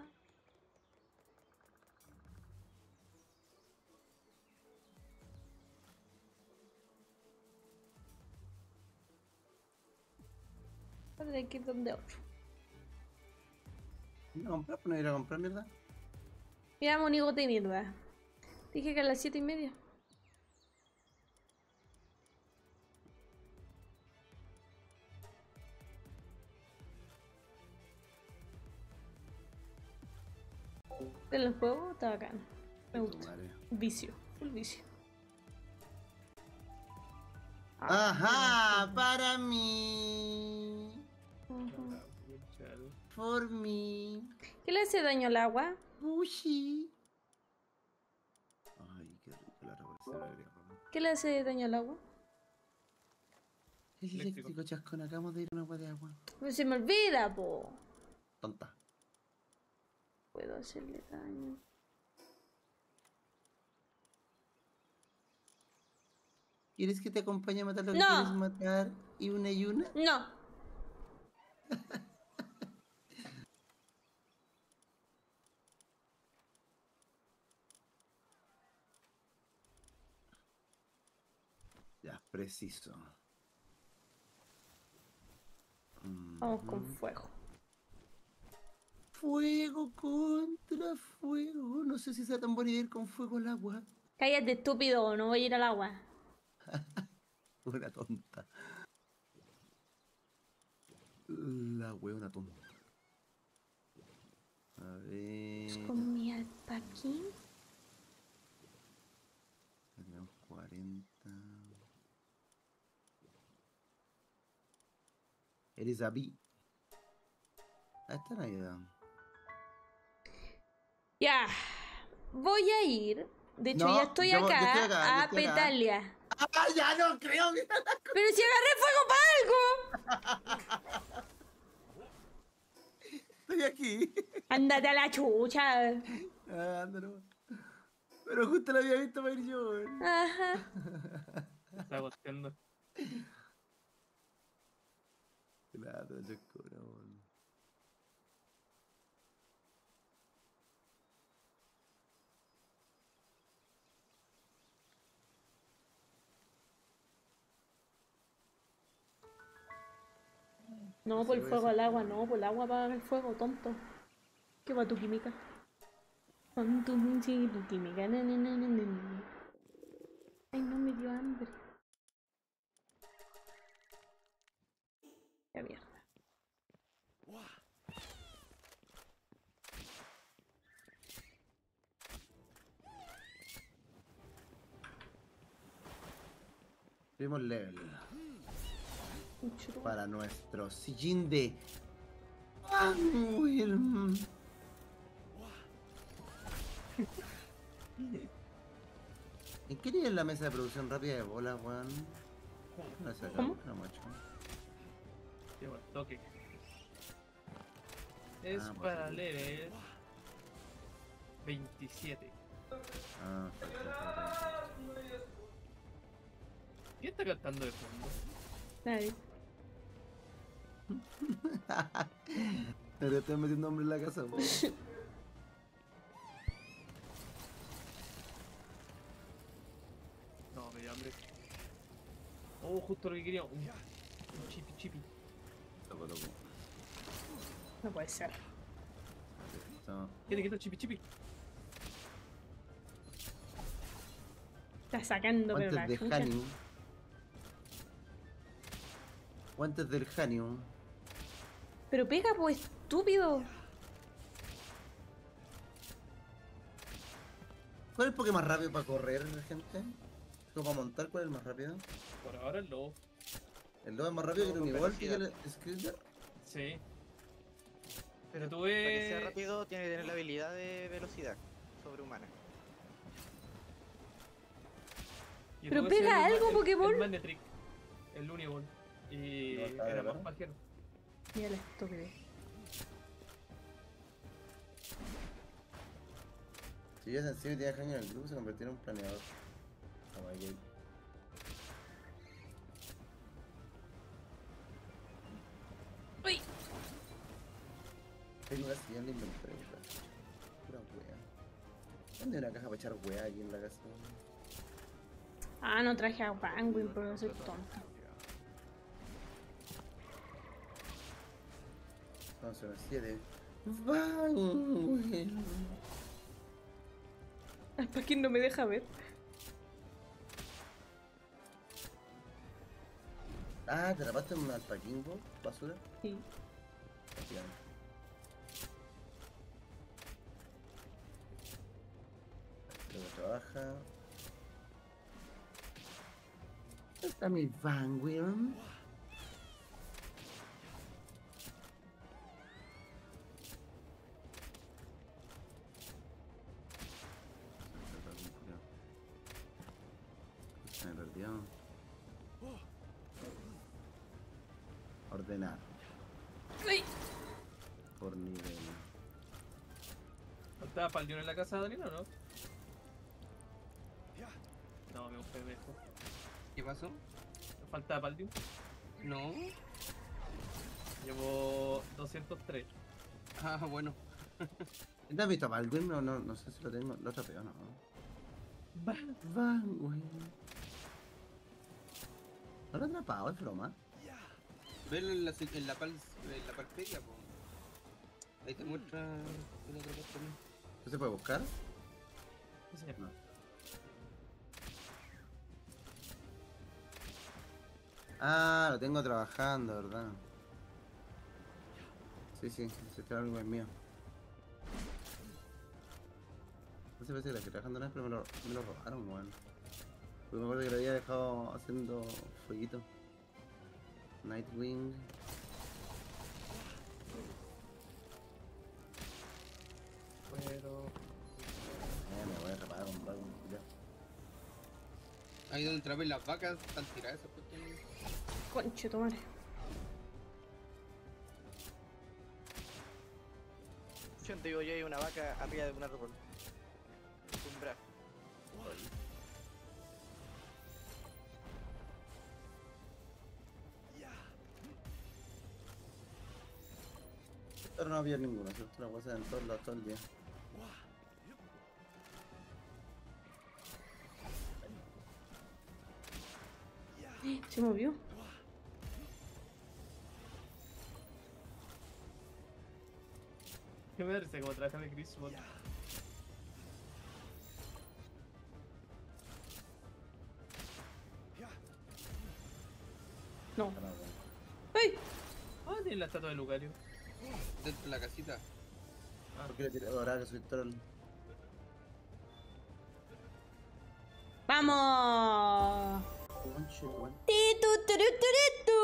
Voy a tener que ir. ¿No comprar? ¿No ir a comprar mierda? Mira, monigote de mierda. Dije que a las siete y media. El juego está bacán. Me gusta. Vicio. Full vicio. Ajá, para mí. For me. ¿Qué le hace daño al agua? Ushi. Ay, qué rico la revolución. ¿Qué le hace daño al agua? El Eléctrico. eléctrico chascón, acabamos de ir a una agua de agua. Pues se me olvida, po. Tonta. Puedo hacerle daño. ¿Quieres que te acompañe a matar lo que No. quieres matar? ¿Y una y una? No. Preciso. Vamos con fuego. Fuego contra fuego. No sé si sea tan buena idea ir con fuego al agua. Cállate, estúpido, no voy a ir al agua. Una tonta. La huevona tonta. A ver. Con mi alpaquín. Tenemos 40. Elizabeth. Ah, esta Navidad. Ya. Voy a ir. De hecho, No, ya estoy yo- yo acá, estoy acá, yo a estoy acá. Petalia. ¡Ah, ya no creo que Pero si agarré fuego para algo. estoy aquí! Ándate a la chucha. Ah. Pero justo la había visto para ir yo. Ajá. Está. Claro. No, por el fuego al agua, no, por el agua apaga el fuego, tonto. ¿Qué va tu química? Tu química. Ay, no me dio hambre. Qué mierda. Subimos level. Para nuestro sillín de. Anwilm. ¿En qué nivel la mesa de producción rápida de bola, weón? No sé, acá, ¿Cómo? no, toque. Es Ah, pues para level 27. Ah, falta ¿Quién está cantando de fondo? Nadie. Estoy metiendo hombre en la casa, weón. No, me dio hambre. Oh, justo lo que quería. Un, un chipi chipi. Loco, loco. No puede ser. Listo. ¿Quién te quita el chipi chipi? Está sacando, pero la de. Guantes del Hanium. Pero pega, pues, estúpido. ¿Cuál es el Pokémon más rápido para correr, gente? ¿Cómo para montar? ¿Cuál es el más rápido? Por ahora el lobo. ¿El 2 es más rápido que el Uniball que el? Sí. Pero Yo para que sea rápido tiene que tener la habilidad de velocidad sobrehumana. Pero pega algo, el- Pokéball. El Magnetrick. El Uniball. Y No, era más pajero. Mira la estúpida. Si yo sencillo y tenía Hanium en el grupo, se convirtió en un planeador. Oh my god. Uy. Tengo una silla en la inventario. Pura wea. ¿Dónde hay una caja para echar wea aquí en la casa? Ah, no traje a Penguin, pero soy tonto. Una silla de. Van, ¿Para quién no me deja ver? Ah, ¿te atrapaste en un alpaquingo? ¿Basura? Sí. Efectivamente. Luego trabaja. ¿Dónde está mi Vanguard? Se ¿Faltaba Paldión en la casa de Danilo o no? No, me un pendejo. ¿Qué pasó? ¿Faltaba Paldión? No. Llevo 203. Ah, bueno. ¿Te has visto a Baldwin? No, no, no sé si lo tengo. Lo trapeo, no. Baldwin. No lo he atrapado, es broma. Velo en la, en la, pal, en la palpedia, po. Ahí te muestra el otro también. ¿Qué se puede buscar? Sí. No. Ah, lo tengo trabajando, ¿verdad? Sí, sí, este algo es mío. No sé parece que la estoy trabajando no es, pero me lo, me lo robaron, weón. Porque me acuerdo que lo había dejado haciendo fueguito. Nightwing. Pero. Eh, me voy a reparar un barco, culiao. Ahí donde atrapé las vacas, están tiradas esas cuestiones. Conche, tu madre. Yo te digo, yo hay una vaca arriba de un árbol. Tumbra. Pero no había ninguna, ¿cierto? La cosa en todos lados todo el día. Se movió. Qué verse como trabaja de Chris Bond. No. Para, weón. ¡Ay! Ah, tiene la estatua de Lucario. Dentro de la casita. ¿Por qué le tiré ahora que soy troll? ¡Vamos! ¡Titu, turu, turu, tu!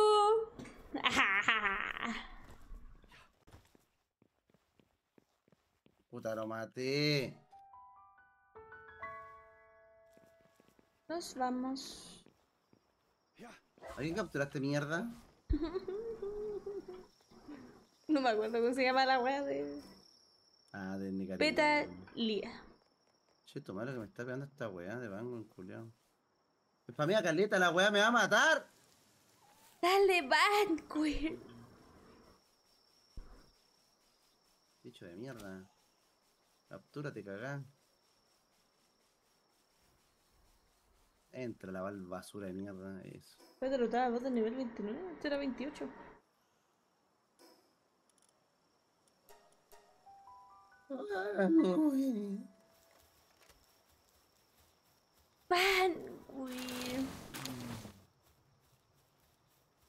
Puta, lo maté. Nos vamos. ¿Alguien capturaste mierda? No me acuerdo cómo se llama la wea de. Ah, de Nicaragua. Peta Lía. Che, tu madre que me está pegando esta weá de bango en culiao. Spamea caleta, la weá me va a matar. Dale, Banquet. Bicho de mierda. Captúrate, cagá. Entra la basura de mierda, eso. Fue derrotada vos de nivel 29, este era 28. Banquet.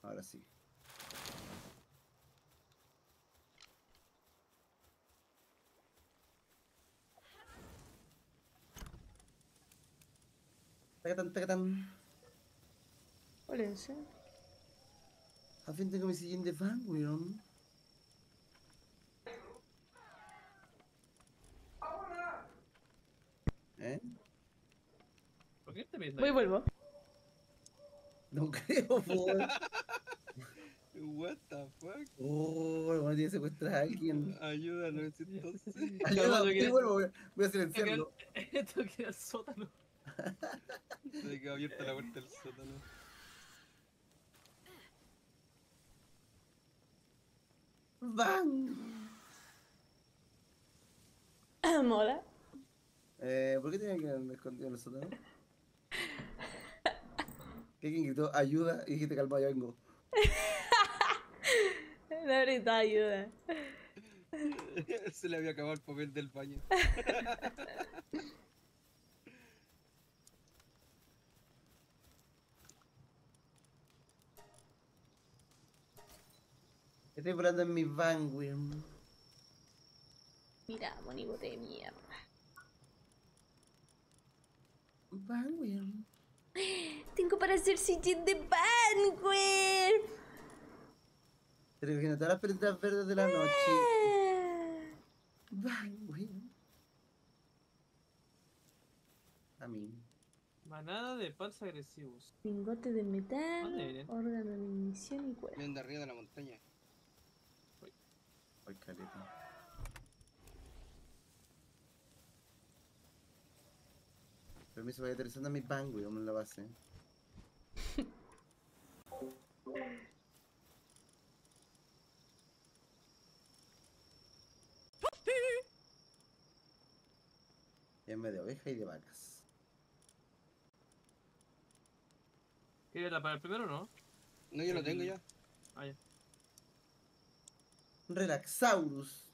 Ahora sí. Tacatán, tacatán. Hola, ¿sí? Al fin tengo mi de fan, weón. ¿Eh? ¿Por qué te Voy y vuelvo. No creo, por. What the fuck? Oh, bueno, tiene que secuestrar a alguien. Ayúdanos entonces. Ayuda, lo que- vuelvo, voy a- silenciarlo. Esto queda el sótano. Se quedó abierta la puerta del sótano. ¡Bang! Mola. Eh, ¿Por qué tenía que escondido en el sótano? Que alguien gritó ayuda y dijiste calma, ya vengo. La verdad ayuda. Se le había acabado el papel del baño. Estoy volando en mi van, weón. Mira, monigote de mierda. Van, weón. Tengo para hacer sitio de. Pero imagina todas las pelotas verdes de la noche. Van, weón. A mí. Manada de pals agresivos. Lingote de metal, órgano de munición y cuerpo. Vienen de arriba de la montaña. Ay, caleta. Permiso, voy aterrizando a mi van, weón, en la base. Y en medio de oveja y de vacas. ¿Qué ¿Quieres la para el primero o no? No, yo lo tengo ya. Ah, ya. Relaxaurus.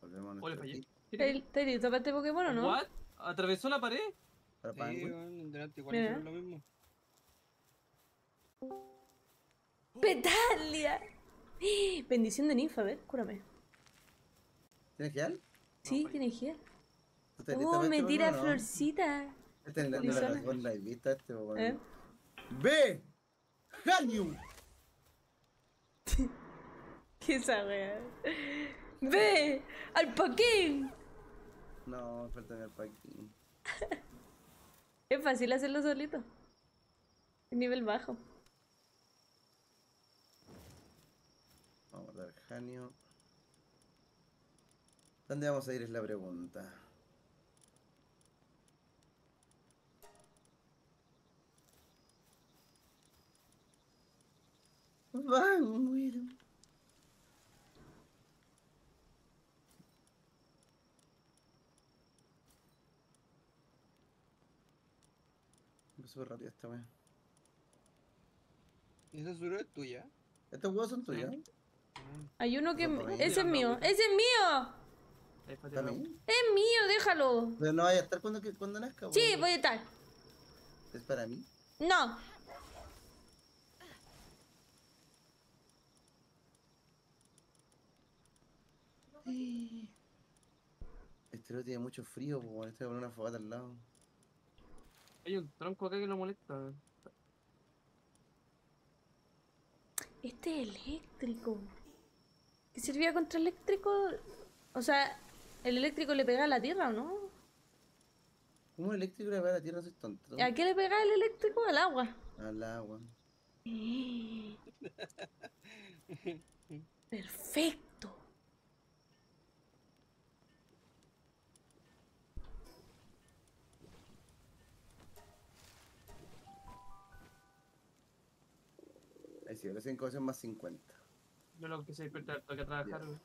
Volvemos a Oh, le nuestro fallé. kit ¿Estáis estáis listos para este Pokémon o no? ¿What? ¿Atravesó la pared? para Sí, Penguin. weón, en delante igual Mira. hicieron lo mismo. ¡Petalia! Bendición de ninfa, a ver, cúrame. ¿Tienes gel? Sí, fallé. tiene gel. ¿Tú estás lista Oh, me tira no? florcita. Este es la ¿viste? Este, weón. ¿Eh? ¡Ve! ¡Hanium! ¿Qué esa wea? ¡Ve! ¡Al Paquín! No, falta el Paquín. Es fácil hacerlo solito. Nivel bajo. Hanio. ¿Dónde vamos a ir? Es la pregunta. Vanguard. Es súper rápido esta wea. Esa suro es tuya. Estos huevos son tuyos. Hay uno que... ¡Ese es mío! ¡Ese es mío! ¡Es mío! ¡Déjalo! Pero no vaya a estar cuando, cuando nazca. Sí, voy a estar. Es para mí. No. Este lo tiene mucho frío, pues este voy a poner una fogata al lado. Hay un tronco acá que lo molesta. Este es eléctrico. ¿Qué servía contra eléctrico? O sea, ¿el eléctrico le pega a la tierra o no? ¿Cómo un eléctrico le va a la tierra? No soy tonto. ¿A qué le pega el eléctrico? Al agua. Al agua. Perfecto. Ahí sí, ahora 5 son más 50. Yo lo que se despierta toca trabajar. ¿Por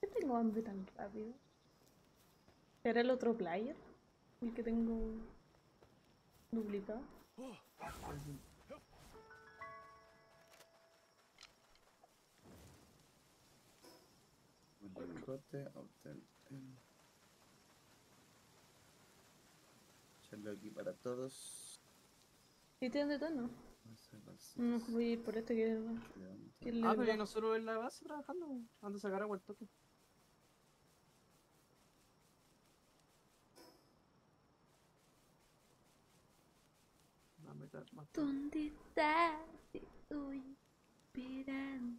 qué tengo hambre tan rápido? ¿Será el otro player? El que tengo duplicado. El corte, obtener. Echarlo aquí para todos. ¿Y te dónde? No. No, voy a ir por este que que Ah, pero ya nosotros en la base trabajando. Ando a sacar agua al toque. ¿Dónde estás? Estoy esperando.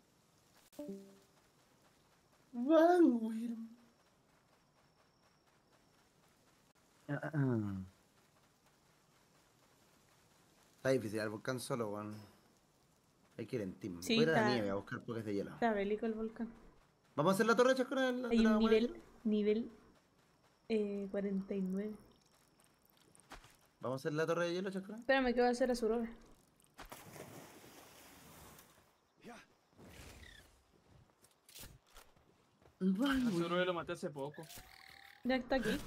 Vanguard. Está difícil el volcán solo, weón. Hay que ir en team. Sí, Voy a ir a la está- nieve a buscar bloques de hielo. Está bélico el volcán. ¿Vamos a hacer la torre chascona? de la- de Hay la un nivel, nivel eh, 49. ¿Vamos a hacer la torre de hielo chascona? Espérame, ¿qué va a hacer a Surobe? Nosotros lo maté hace poco. Ya está aquí.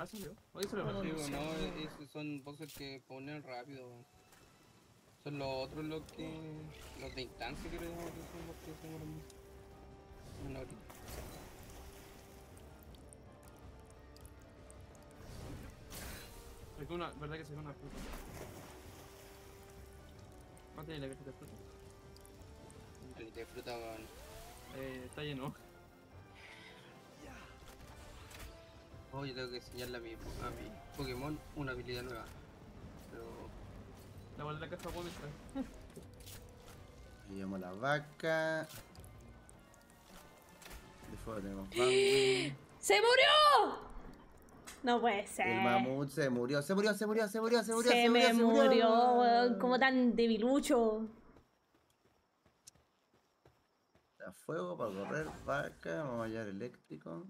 Ah, salió. Oye, se lo maté. Sí, bueno, esos son bosses que ponen rápido. Son los otros los que. Los de instancia llamamos que son los que se más. Una horita. Sacó una, ¿verdad que sacó una fruta? ¿Cuánto tiene la cajita de fruta? De fruta, weón. Eh, está lleno. Oh, yo tengo que enseñarle a mi, a mi Pokémon una habilidad nueva. Pero. La de la caja. Ahí Llevamos la vaca. De fuego tenemos Vanguard. ¡Se murió! No puede El ser. mamut se murió, se murió, se murió, se murió, se murió, Se me se murió, weón. Como tan debilucho. A fuego para correr, vaca, vamos a hallar eléctrico.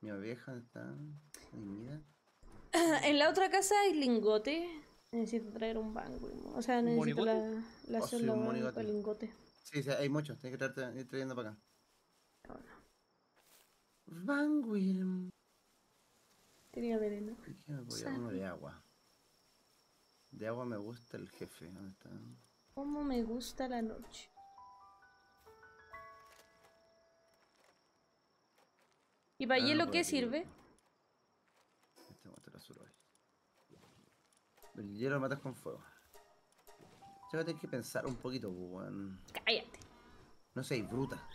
Mi oveja ¿dónde está. Niñida. En la otra casa hay lingote. Necesito traer un banco. O sea, necesito la, la Oh, sí, un para lingote. Sí, sí, hay muchos, tienes que traerte, ir trayendo para acá. Vanguard. Tenía veneno. ¿Por qué me podía uno de agua? De agua me gusta el jefe. ¿Dónde está? Cómo me gusta la noche. ¿Y para Ah, no hielo qué sirve? Este lo azul hoy. El hielo lo matas con fuego. Yo voy a tener que pensar un poquito, pues, weón. Cállate. No seas bruta.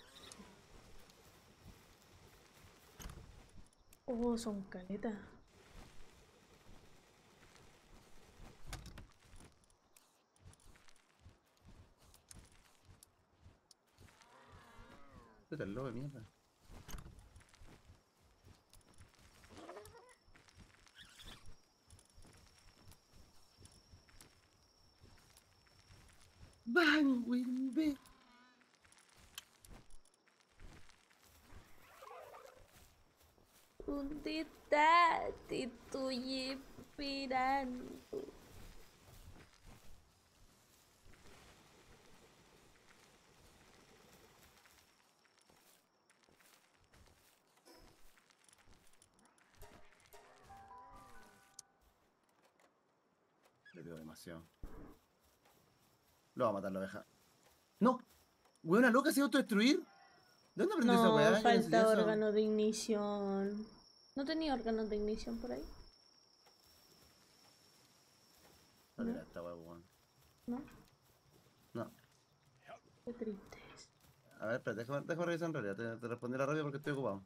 Oh, son caletas. Puta, el lobo de mierda. Van, Wilbe. ¿Dónde está? Te estoy esperando. Le veo demasiado. Lo va a matar la oveja. ¡No! ¿Weona loca se va a autodestruir? ¿De dónde aprendió esa weá? Falta órgano de ignición. ¿No tenía órganos de ignición por ahí? Dale, la esta weá, weón. ¿No? No. Qué triste. A ver, espérate, déjame, déjame revisar en realidad. Te, te respondí la radio porque estoy ocupado.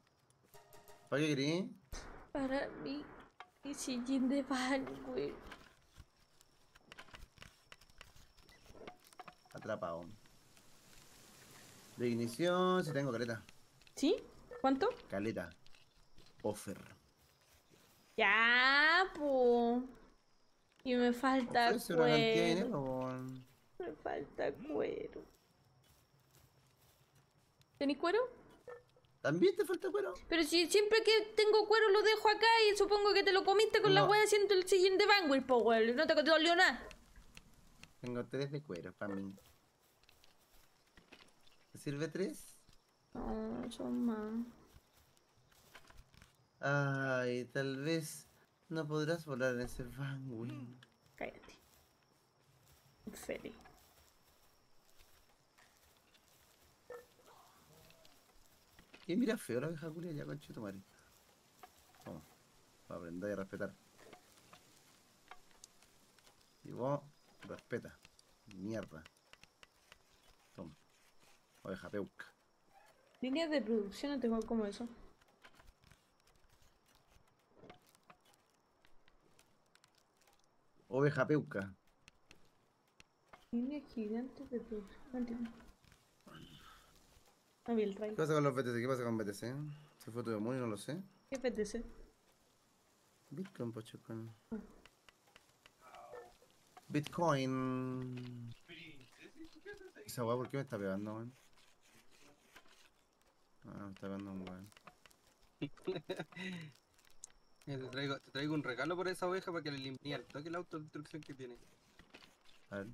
¿Para qué? Para mí, y sillín de güey. Atrapado. De ignición, si tengo caleta. ¿Sí? ¿Cuánto? Caleta. Offer. Ya, po. Y me falta Ofrece una cantidad de cuero. dinero. Me falta cuero. ¿Tenés cuero? ¿También te falta cuero? Pero si siempre que tengo cuero lo dejo acá y supongo que te lo comiste con la No. wea haciendo el de Vanguard, po, weón. No te te dolió nada. Tengo tres de cuero para mí. ¿Te sirve tres? No, son más. Ay, tal vez no podrás volar en ese Vanguard. Cállate. Feliz. Que mira feo la vieja culia ya conche tu madre. Toma. Para aprender a respetar. Y vos, respeta. Mierda. Toma. Oveja peuca. Líneas de producción no tengo como eso. Oveja peuca. Líneas gigantes de producción. No entiendo. No vi el ¿Qué pasa con los BTC? ¿Qué pasa con BTC? Se fue tu demonio, no lo sé. ¿Qué PTC? Bitcoin, Pochocon. Bitcoin. Esa weá, ¿por qué me está pegando, weón? Ah, me está pegando un weón. Te traigo, te traigo un regalo por esa oveja para que le limpie al toque la autodestrucción que tiene. A ver.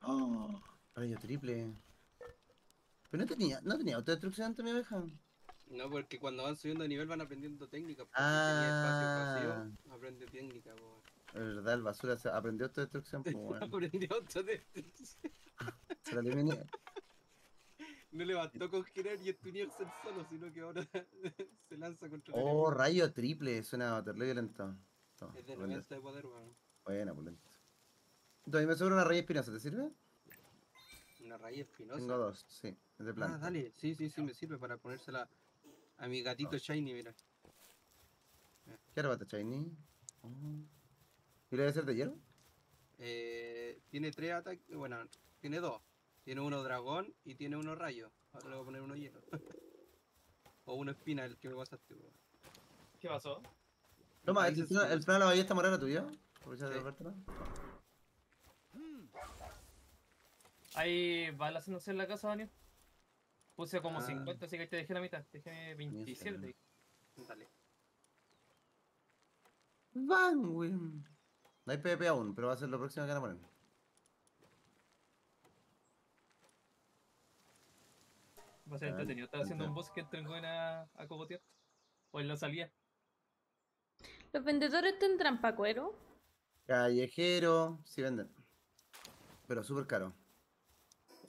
Oh, rayo triple. Pero no tenía, no tenía autodestrucción antes mi oveja. No, porque cuando van subiendo de nivel van aprendiendo técnicas. porque Ah. Si tenía espacio vacío, aprende técnica, po. Es verdad, el basura se aprendió autodestrucción, pues weón. Aprendió autodestrucción. Se la eliminé. No le bastó con girar y estunearse el solo, sino que ahora se lanza contra el Oh, enemigo. rayo triple, suena terrible violento. Toma, Es de aprende. 90 de poder, weón. Buena, pues lento. Entonces me sobra una raíz espinosa, ¿te sirve? Una raíz espinosa. Tengo dos, sí, es de Ah, planta. dale. Sí, sí, sí, me sirve para ponérsela a mi gatito Shiny, mira. ¿Qué arbata, Shiny? Oh. ¿Y le debe ser de hierro? Eh, tiene tres ataques, bueno, tiene dos. Tiene uno dragón y tiene uno rayo. Ahora le voy a poner uno hielo. o uno espina, el que me pasaste, weón. ¿Qué pasó? Toma, el, el, plan de la ballesta morada tuyo. Aprovecha de Sí. robártela. Hay balas no sé en la casa, Daniel. Puse como Ah. 50, así que ahí te dejé la mitad. Te dejé 27. Dale. Van, weón. No hay PvP aún, pero va a ser lo próximo que van a poner. Va a ser entretenido. Estaba haciendo un boss que entren a, a cogotear. O en la salida. ¿Los vendedores tendrán pacuero? Callejero, sí venden. Pero súper caro.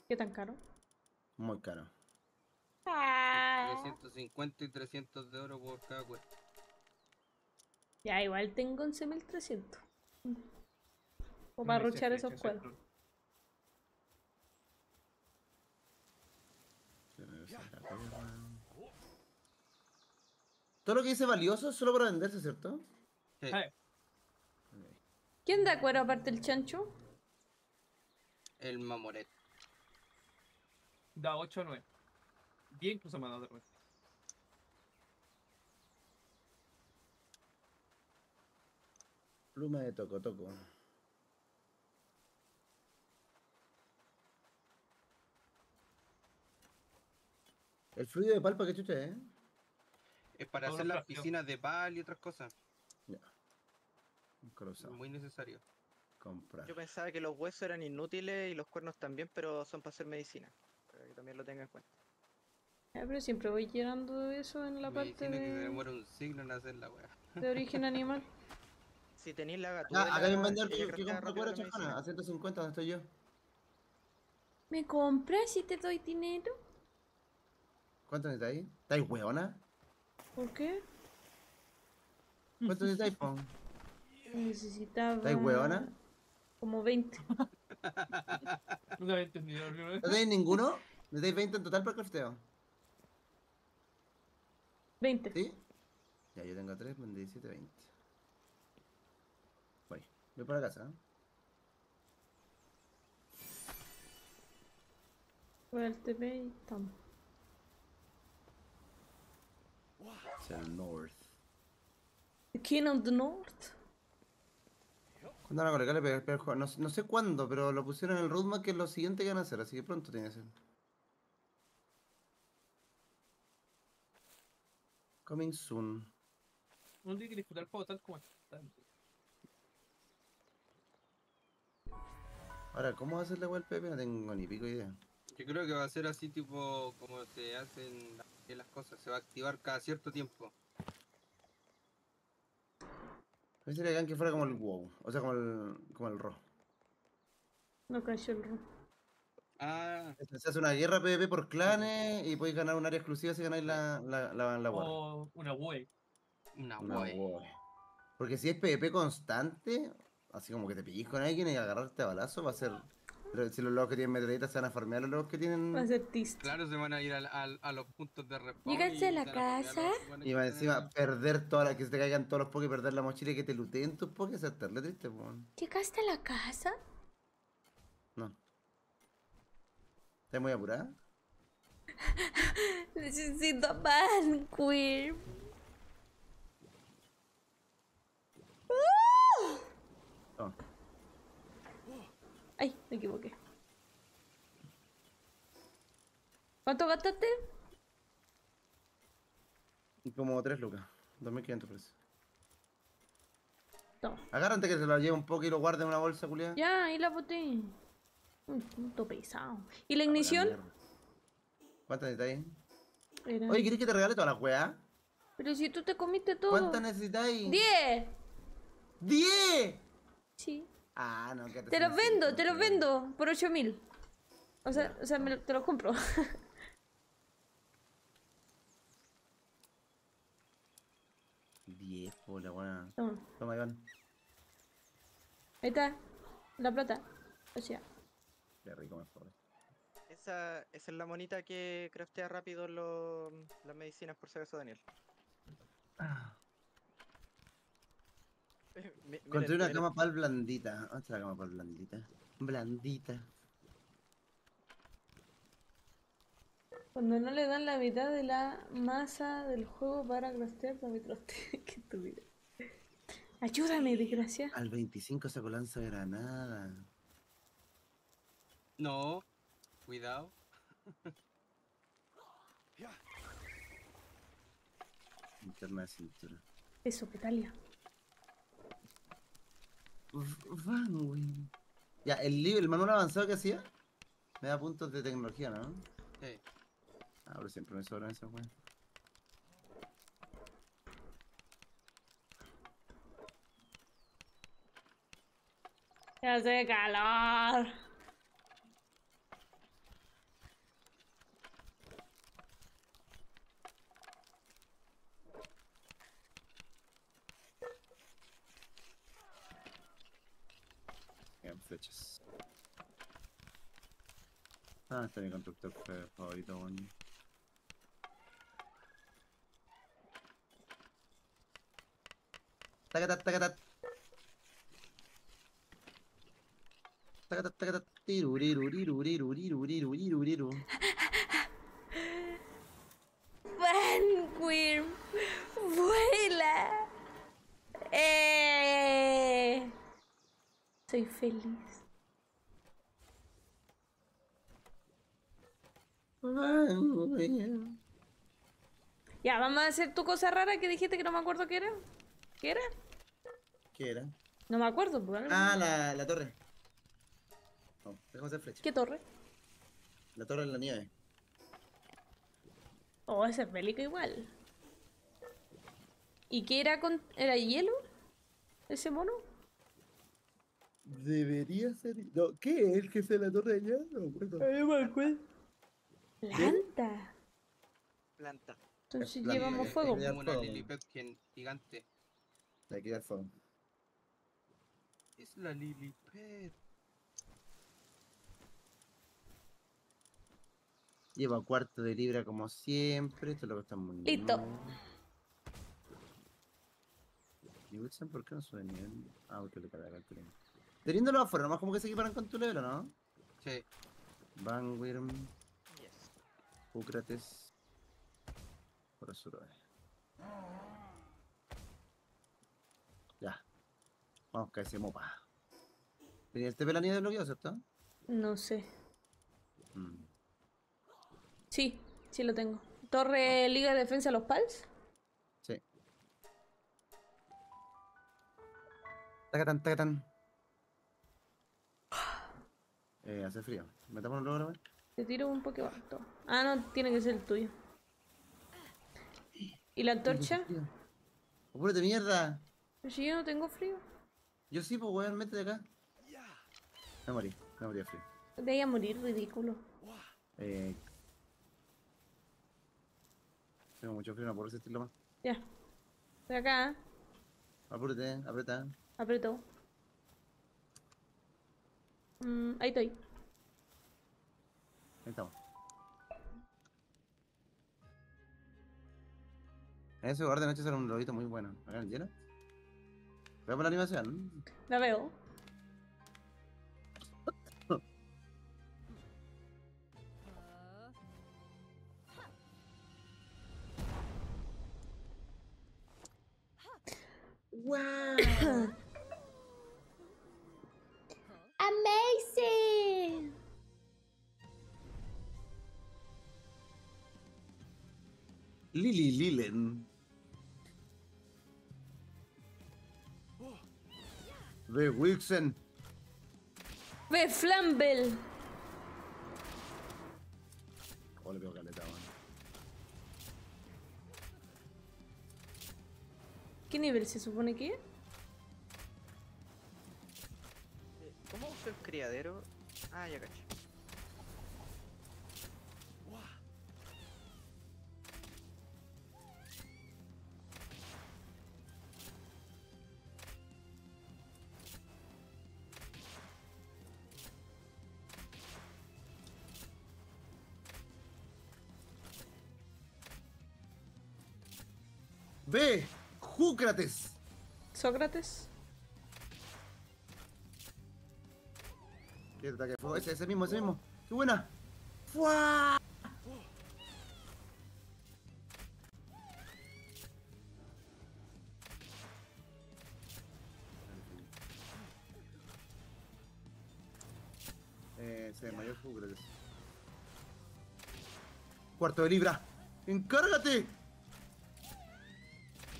¿Qué tan caro? Muy caro. 350 y 300 de oro por cada cuerpo. Ya, igual tengo 11.300. O para ruchar esos soy Todo lo que dice valioso es solo para venderse, ¿cierto? Sí. ¿Quién da cuero aparte el chancho? El mamoret. Da 8 o 9. 10 incluso me ha dado de repente. Pluma de toco, toco. El fluido de palpa que chucha, ¿eh? Es para hacer las fracción. piscinas de pal y otras cosas. He usado. Muy necesario. Comprar. Yo pensaba que los huesos eran inútiles y los cuernos también, pero son para hacer medicina. Para que también lo tengan en cuenta. Ah, pero siempre voy llenando eso en la parte Medicina que se de, demora un siglo en hacer la weá. de origen animal. Si tenéis la Ah, gatúbela, acá hay un vendedor que, que compra cuero medicina. a 150 donde estoy yo. ¿Me compras si te doy dinero? ¿Cuánto necesitáis? ¿Estáis hueona? ¿Por qué? ¿Cuánto necesitáis, po? Necesitaba... ¿Estáis hueona? Como 20. No había entendido. ¿No tenéis ninguno? ¿Necesitáis 20 en total para el crafteo? 20. ¿Sí? Ya, yo tengo 3, 17, 20. Voy. Voy para casa. Voy al TP y estamos. Hacia el north. The King of the North. ¿Cuándo van a colocarle pe- pe- juego? No, sé- no sé cuándo, pero lo pusieron en el roadmap que es lo siguiente que van a hacer, así que pronto tiene que ser. Coming soon. Un día hay que disfrutar el juego tal como está. Ahora, ¿cómo va a ser la web PP? No tengo ni pico idea. Yo creo que va a ser así tipo como se hacen la- las cosas. Se va a activar cada cierto tiempo. Mí sería que fuera como el WoW, o sea, como el, como el RO. No cayó el ro. Ah, Se hace una guerra PvP por clanes y podéis ganar un área exclusiva si ganáis la, la, la, la. O una wey. una guardia. Porque si es PvP constante, así como que te pillís con alguien y agarrarte a balazo, va a ser. Pero si los locos que tienen metralletas se van a farmear a los locos que tienen. Va a ser. Claro, se van a ir al- al- a los puntos de respawn. ¿Llegaste a la casa? a Y va encima en- perder toda la. que se te caigan todos los pokés, perder la mochila y que te looteen tus pokés, es terrible triste. ¿Llegaste a la casa? No. ¿Estás muy apurada? Necesito pan, queer. No. Ay, me equivoqué. ¿Cuánto gastaste? Como 3 lucas. 2500 pesos. Toma. Agárrate que se lo lleve un poco y lo guarde en una bolsa, culiada. Ya, ahí la boté. Un punto pesado. ¿Y la ignición? ¿Cuántas necesitáis? Era- Oye, ¿quieres que te regale todas las weas? Pero si tú te comiste todo. ¿Cuántas necesitáis? ¡Diez! ¡10! Sí. Ah, no, que Te los vendo, te los vendo por 8000. O sea, o sea me lo- te los compro. 10, po, la buena. Toma. Toma, Iván. Ahí está. La plata. O sea. Qué rico, mejor. Esa, esa es la monita que craftea rápido lo- las medicinas, por si acaso, Daniel. Eh, mi- miren, Construir una cama pal blandita. ¿Dónde está la cama pal blandita? Blandita. Cuando no le dan la mitad de la masa del juego para craftear, para mi craftear. Qué estúpido. Ayúdame, desgracia. Al 25 sacó lanza granada. No, cuidado. Interna de cintura. Eso, Petalia. Uf, Van, güey. Ya, el libro, el manual avanzado que hacía, me da puntos de tecnología, ¿no? Sí. Ah, pero siempre me sobran esas weas. Ya hace calor. Quedan flechas. Ah, este es mi constructor fa- favorito, weón. Tacatat, tacatat. Tacatat, tacatat. Tiruriruriruriruriruriruriruriru. Vanquir, vuela. Eh. Soy feliz. Ya, vamos a hacer tu cosa rara que dijiste que no me acuerdo qué era. ¿Qué era? ¿Qué era? No me acuerdo. pues. Ah, la, la torre. No, dejamos hacer flecha. ¿Qué torre? La torre en la nieve. Oh, esa es bélica igual. ¿Y qué era con. ¿Era hielo? ¿Ese mono? Debería ser. No, ¿Qué es el que se la torre allá? No me acuerdo. acuerdo. Planta. Planta. Entonces planta, llevamos eh, fuego. eh, Como una. Lilipet gigante. Hay que dar fuego. Es la Lilipet. Lleva cuarto de libra como siempre. Esto es lo que está muy Listo. ¿Y Wilson por qué no sube nivel? Ah, porque le carga el tren. Teniéndolo afuera, nomás como que se equiparan con tu level, ¿o ¿no? Sí. Vanguirm, Yes. Úcrates. Por eso lo. Ya. Vamos, que ese mopa. ¿Tenía este pelanía desbloqueado, cierto? No sé. Mm. Sí, sí lo tengo. Torre Liga de Defensa Los Pals. Sí. Tacatán, tacatán. Eh, hace frío. Metámonos luego, ¿no? Te tiro un toma. Ah, no, tiene que ser el tuyo. ¿Y la antorcha? ¡Apúrate, mierda! Pero si yo no tengo frío. Yo sí, pues, weón, métete acá. Me morí, me morí de frío. Te voy a morir, ridículo. Eh... Tengo mucho frío, no puedo resistirlo más. Ya. Estoy acá. Apúrate, aprieta. Apretó. Mm, ahí estoy. Ahí estamos. En ese lugar de noche será un lobito muy bueno. En el hielo. Veamos la animación. La veo. Amazing. Lily Lilen. Ve Wilson. Ve Flamble. Oh, le caleta, man. ¿Qué nivel se supone que es? ¿Cómo uso el criadero? Ah, ya cacho. Ve Júcrates. Sócrates. ¿Qué ataque de fuego? Ese, ese mismo, ese mismo. ¡Qué buena! ¡Fua! Eh, se desmayó Júcrates. Cuarto de libra. ¡Encárgate!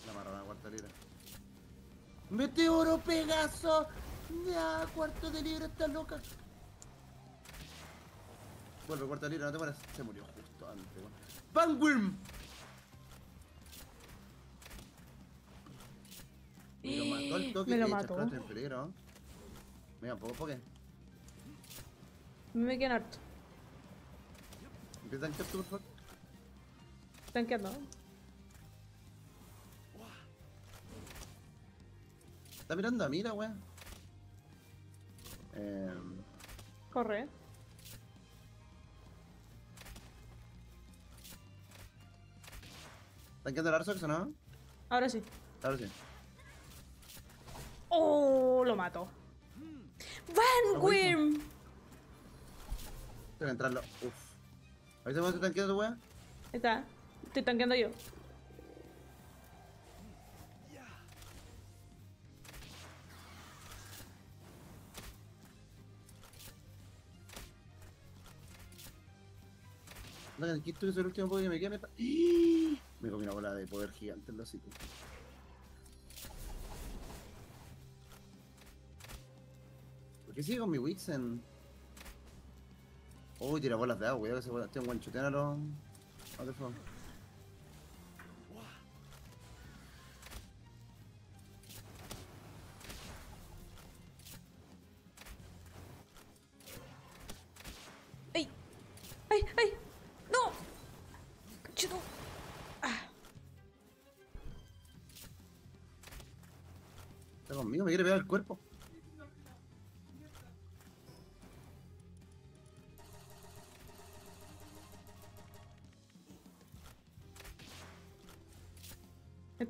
La marrona, cuarto de libra. Meteoro Pegaso. Ya, cuarto de libra, está loca. Vuelve, cuarto de libra, no te mueras. Se murió justo antes, weón. ¡Pangwurm! Me lo mató al toque. Me lo eh, mató. En peligro. Mira, poco poke. Me quedan harto. Empiezan que tú, por favor. Están quedando. Está mirando a mira, weón. Eh, Corre. ¿Están quedando el Arsox o no? Ahora sí. Ahora sí. ¡Oh! Lo mato. ¡Vanwyrm! Tengo que entrarlo. Uf. ¿Ahí se están quedando, weón? Ahí está. Estoy tanqueando yo. No, aquí estoy, es el último poke que me queda. Me, me comí una bola de poder gigante en los sitios. ¿Por qué sigue con mi Wixen? Uy, tira bolas de agua, cuidado que se bola- tengo a los. a los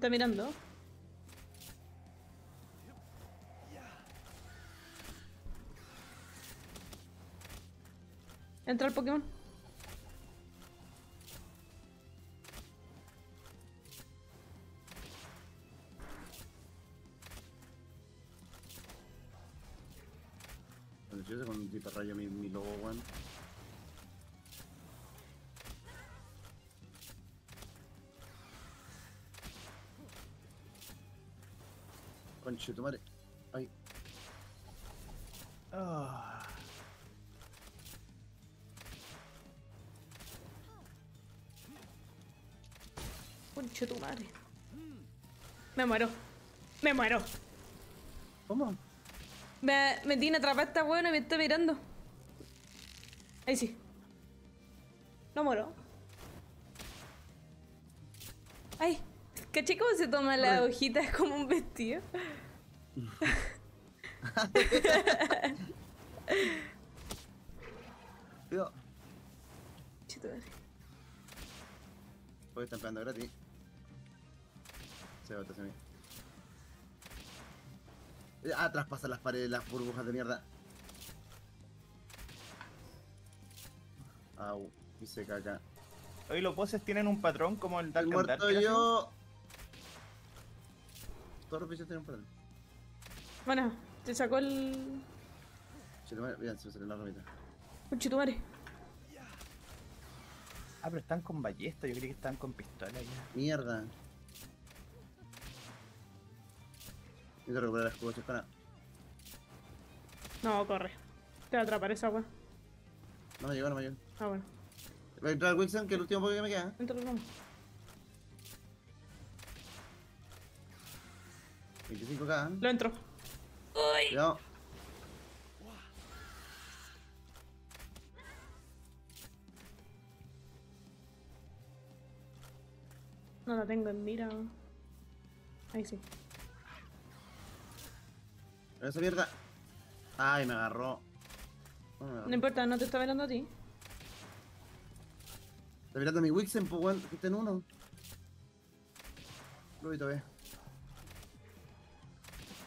está mirando. Entra el Pokémon. Conche tu madre. Ay. Ah. Conche tu madre. Me muero. Me muero. ¿Cómo? Me, me tiene atrapada esta buena y me está mirando. Ahí sí. No muero. Ay, ¿caché cómo se toma la hojita? Es como un vestido. Cuidado. Chito. Porque están pegando gratis. Se va hacia mí. Ah, traspasan las paredes, las burbujas de mierda. Au, hice caca. Hoy los bosses tienen un patrón como el Dark Dark, muerto ¿qué yo. Todos los bichos tienen un patrón. Bueno, te sacó el. Se me salió la ramita. Conchetumare. Ah, pero están con ballesta, yo creí que estaban con pistola ya. Mierda. Necesito recuperar el escudo chascona. No, corre. Te va a atrapar esa agua. No me llegó, no me llegó. Ah, bueno. Voy a entrar al Wilson, que es el último poke que me queda. Entra vamos. 25k. ¿eh? Lo entro. ¡Uy! Cuidado. No la tengo en mira. Ahí sí. Pero esa mierda. Ay, me agarró. No, me agarró. No importa, no te está mirando a ti. Está mirando a mi Wixen, pues weón, que está en uno. Lobito, ve.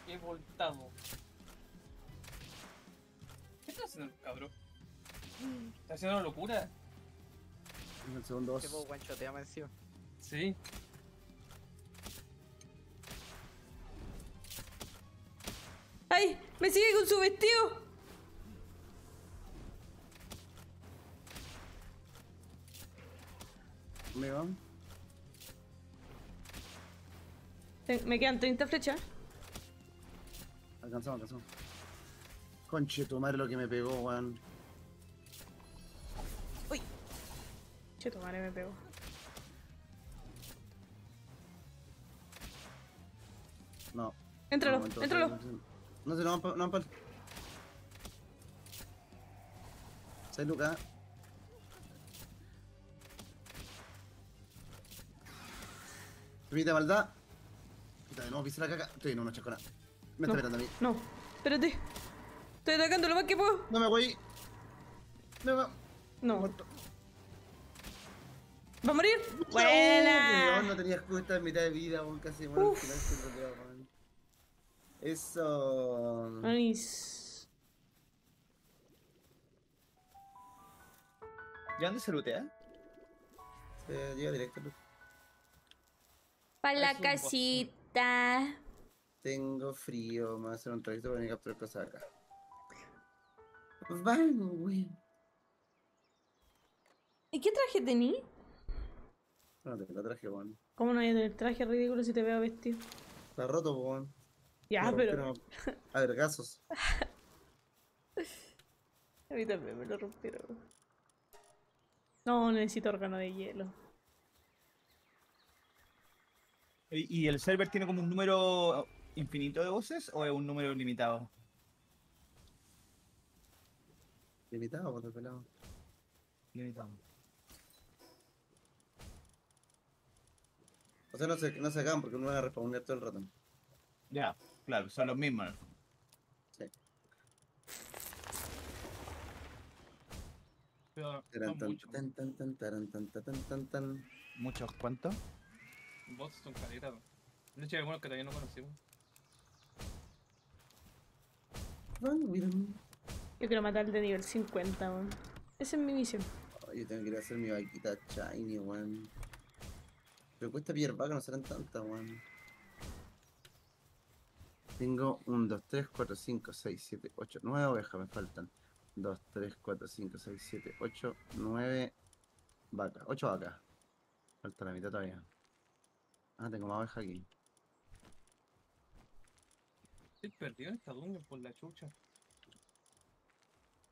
¿Qué voltamos? Haciendo el cabrón? ¿Está haciendo una locura? En el segundo Que boss. vos guanchoteamos encima. Sí. ¡Ay! ¡Me sigue con su vestido! Me va. Te- Me quedan 30 flechas. Alcanzamos, alcanzamos. Conche, tomar lo que me pegó, weón. Uy. Conche, me pegó. No. Entralo, entralo. No se lo van no van Sai, Luca. Permite maldad. Puta, de nuevo pisé la caca. Estoy en una chacona. Me no, está esperando a mí. No, espérate. Estoy atacando lo más que puedo. No me voy. No me No. muerto. ¿Va a morir? ¡Buena! no tenía justa en mitad de vida, weón, casi muero. Eso. Nice. ¿Y dónde se lootea? Se llega directo. pues. Para la casita. Tengo frío, me voy a hacer un trayecto para venir a capturar cosas acá. Vamos, güey. ¿Y qué traje tení? No te lo traje, weón. ¿Cómo no hay tener traje ridículo si te veo vestido? Está roto, weón. Ya, Me pero A vergazos. a mí también me lo rompieron. No, necesito órgano de hielo. ¿Y y el server tiene como un número infinito de voces o es un número limitado? Limitado, por el pelado. Limitado. O sea, no se, no se acaban porque no van a responder todo el rato. Ya, claro, son los mismos. Sí. Pero Taran, son tan, muchos. tan, tan, tan, taran, tan, tan, tan, tan, tan. ¿Muchos cuántos? Bots son caletas. De hecho, hay algunos que todavía no conocimos. Miren. Yo quiero matar al de nivel 50, weón. Esa es mi misión. Oh, yo tengo que ir a hacer mi vaquita shiny, weón. Pero cuesta pillar vacas, no serán tantas, weón. Tengo 1, 2, 3, 4, 5, 6, 7, 8, 9 ovejas me faltan. 2, 3, 4, 5, 6, 7, 8, 9 vacas. 8 vacas. Falta la mitad todavía. Ah, tengo más ovejas aquí. Estoy perdido en esta dungeon por la chucha.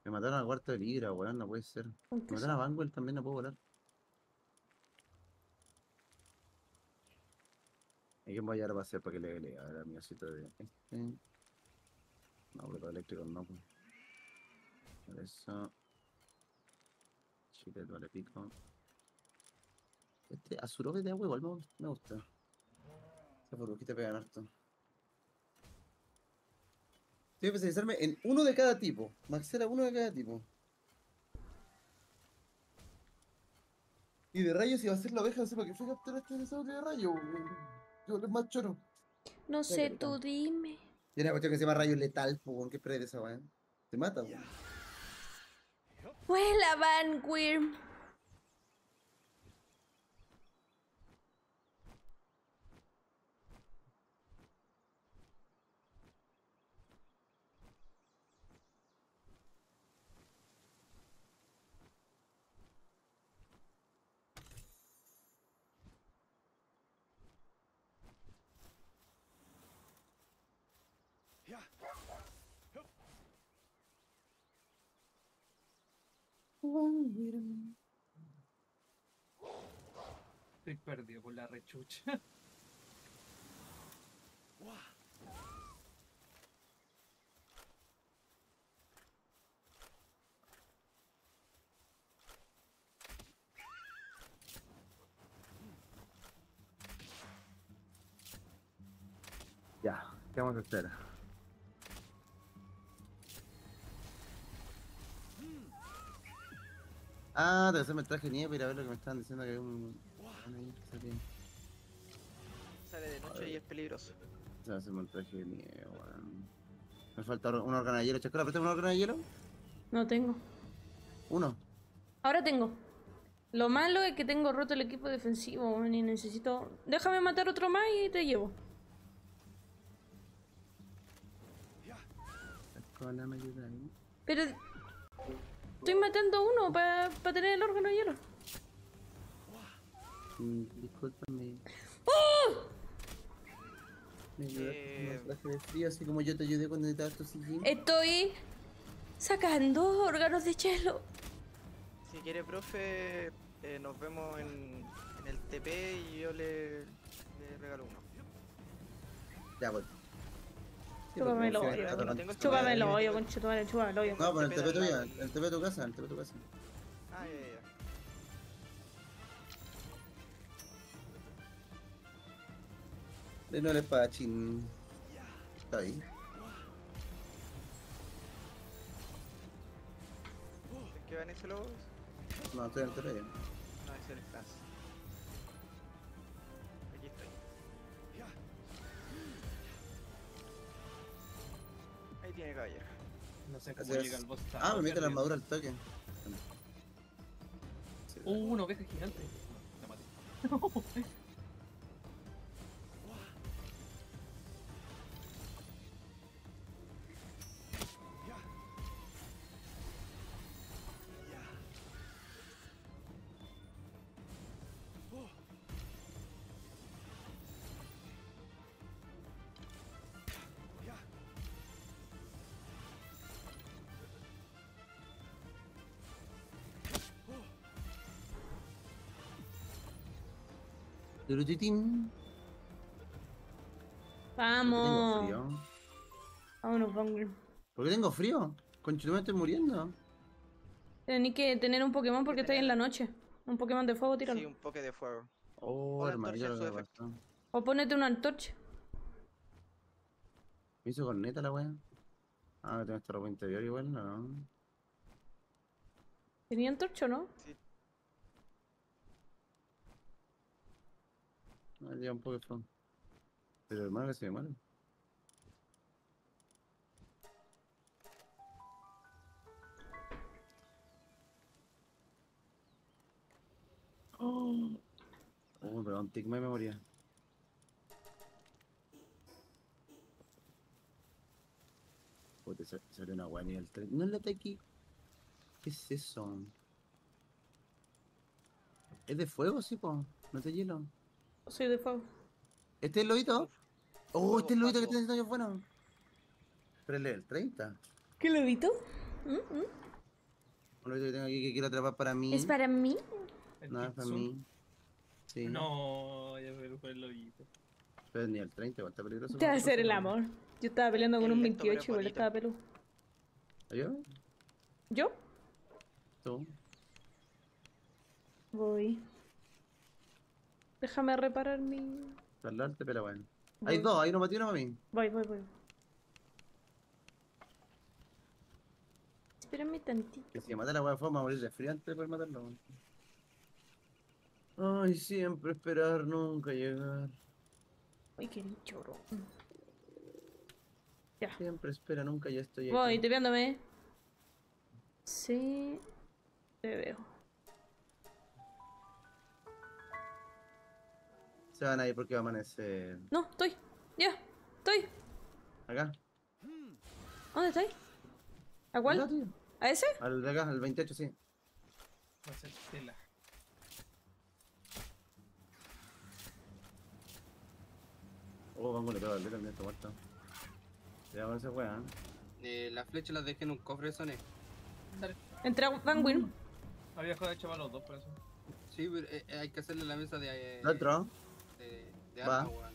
Me mataron a cuarto de libra, weón, no puede ser. Me mataron a Banwell también, no puedo volar. ¿Y quién voy a llevar a pasear para que le le a ver a mi osito de este? No, pero eléctrico no, pues. Por eso. Chile, vale pico. Este Azurove de agua igual me, gust- me gusta. Esa burbujita pegan harto. Tengo que especializarme en uno de cada tipo. Maxera uno de cada tipo. Y de rayos, si va a ser la oveja, no sé para qué fue capturar este dinosaurio de rayo. weón. Yo es más choro. No sé, tú dime. Y una cuestión que se llama rayo letal, weón, ¿qué esperas de esa weá? Te mata, weón. ¡Vuela, Van Wyrm! Estoy perdido por la rechucha. Ya, ¿qué vamos a hacer? Ah, te hacerme el traje de nieve para ver lo que me estaban diciendo que hay un... Sale de noche y es peligroso. Se va a hacerme el traje de nieve, weón. Me falta un órgano de hielo. Chacora, ¿préstame un órgano de hielo? No tengo. Uno. Ahora tengo. Lo malo es que tengo roto el equipo defensivo, weón, y necesito... Déjame matar otro más y te llevo. La cola me ayuda ahí. Pero... Estoy matando uno para tener el órgano de hielo. Mm, discúlpame. Me ayudaste Eh. con traje de frío, así como yo te ayudé cuando necesitabas tu sillín. Estoy sacando órganos de hielo. Si quiere, profe, eh, nos vemos en, en el TP y yo le, le regalo uno. Ya, voy. Sí, Chúpame el hoyo. Chúpame el hoyo, conchetumare, chúpame el hoyo. No, pero el TP lado. el TP de tu casa, el TP de tu casa. Ah, ya, ya, ya. De no el espadachín. Está ahí. ¿Es que van ese lobo? No, estoy en el TP. Tiene caballero. No sé cómo es. llega el boss. Ah, me mete la armadura al toque. Uh, una oveja gigante. La maté. Turutitín. Tengo Vamos. frío. Vámonos, vamos. ¿Por qué tengo frío? Conchito, me estoy muriendo. Tenéis que tener un Pokémon porque estáis en la noche. Un Pokémon de fuego, tíralo. Sí, un poke de fuego. Oh, Hola, hermano, antorcha ya en lo su que efecto. pasó. O ponete una antorcha. Me hizo corneta la wea. Ah, tengo esta ropa interior igual, no. ¿Tenía antorcha o no? Sí. No, lleva un flow. Pero hermano que se ve mal. Oh, oh pero un tic me memoria. Puta, sa- salió una wea nivel 3. No le aquí. ¿Qué es eso? ¿Es de fuego, sí, po? ¿No te hielo? Soy de fuego. ¿Este es el lobito? Oh, este es el lobito que está haciendo bueno. Pero es level 30. ¿Qué lobito? ¿Mm? ¿Mm? Un lobito que tengo aquí que quiero atrapar para mí. ¿Es para mí? No, es para mí. Sí. No, ya me fue el lobito. Pero es ni el 30, igual está peligroso. Te va a hacer el amor. Yo estaba peleando con un lento, pero 28 igual estaba peludo. ¿no? ¿Yo? ¿Yo? ¿Tú? Voy. Déjame reparar mi. Salarte, pero bueno. Hay dos, hay uno para ti y uno para mí. Voy, voy, voy. Espérame tantito. Que si mata la wea voy a morir de frío antes de poder matarlo. Ay, siempre esperar, nunca llegar. Uy, qué choro. Ya. Siempre espera, nunca ya estoy Voy, aquí. tepeándome. Sí. Te veo. Se van a ir porque va a amanecer. No, estoy. Ya. Estoy. Acá. ¿Dónde estoy? ¿A cuál? ¿A ese? Al de acá, al 28, sí. Va a ser tela. Oh, vamos, le pego al también, está muerto. Ya con esa wea, ¿eh? Eh, las flechas las dejé en un cofre de Sone. Entré a Vanguin. Había jugado hecho para los dos, por eso. Sí, pero eh, hay que hacerle la mesa de. Eh, ¿El otro? De, Va. arma, weón.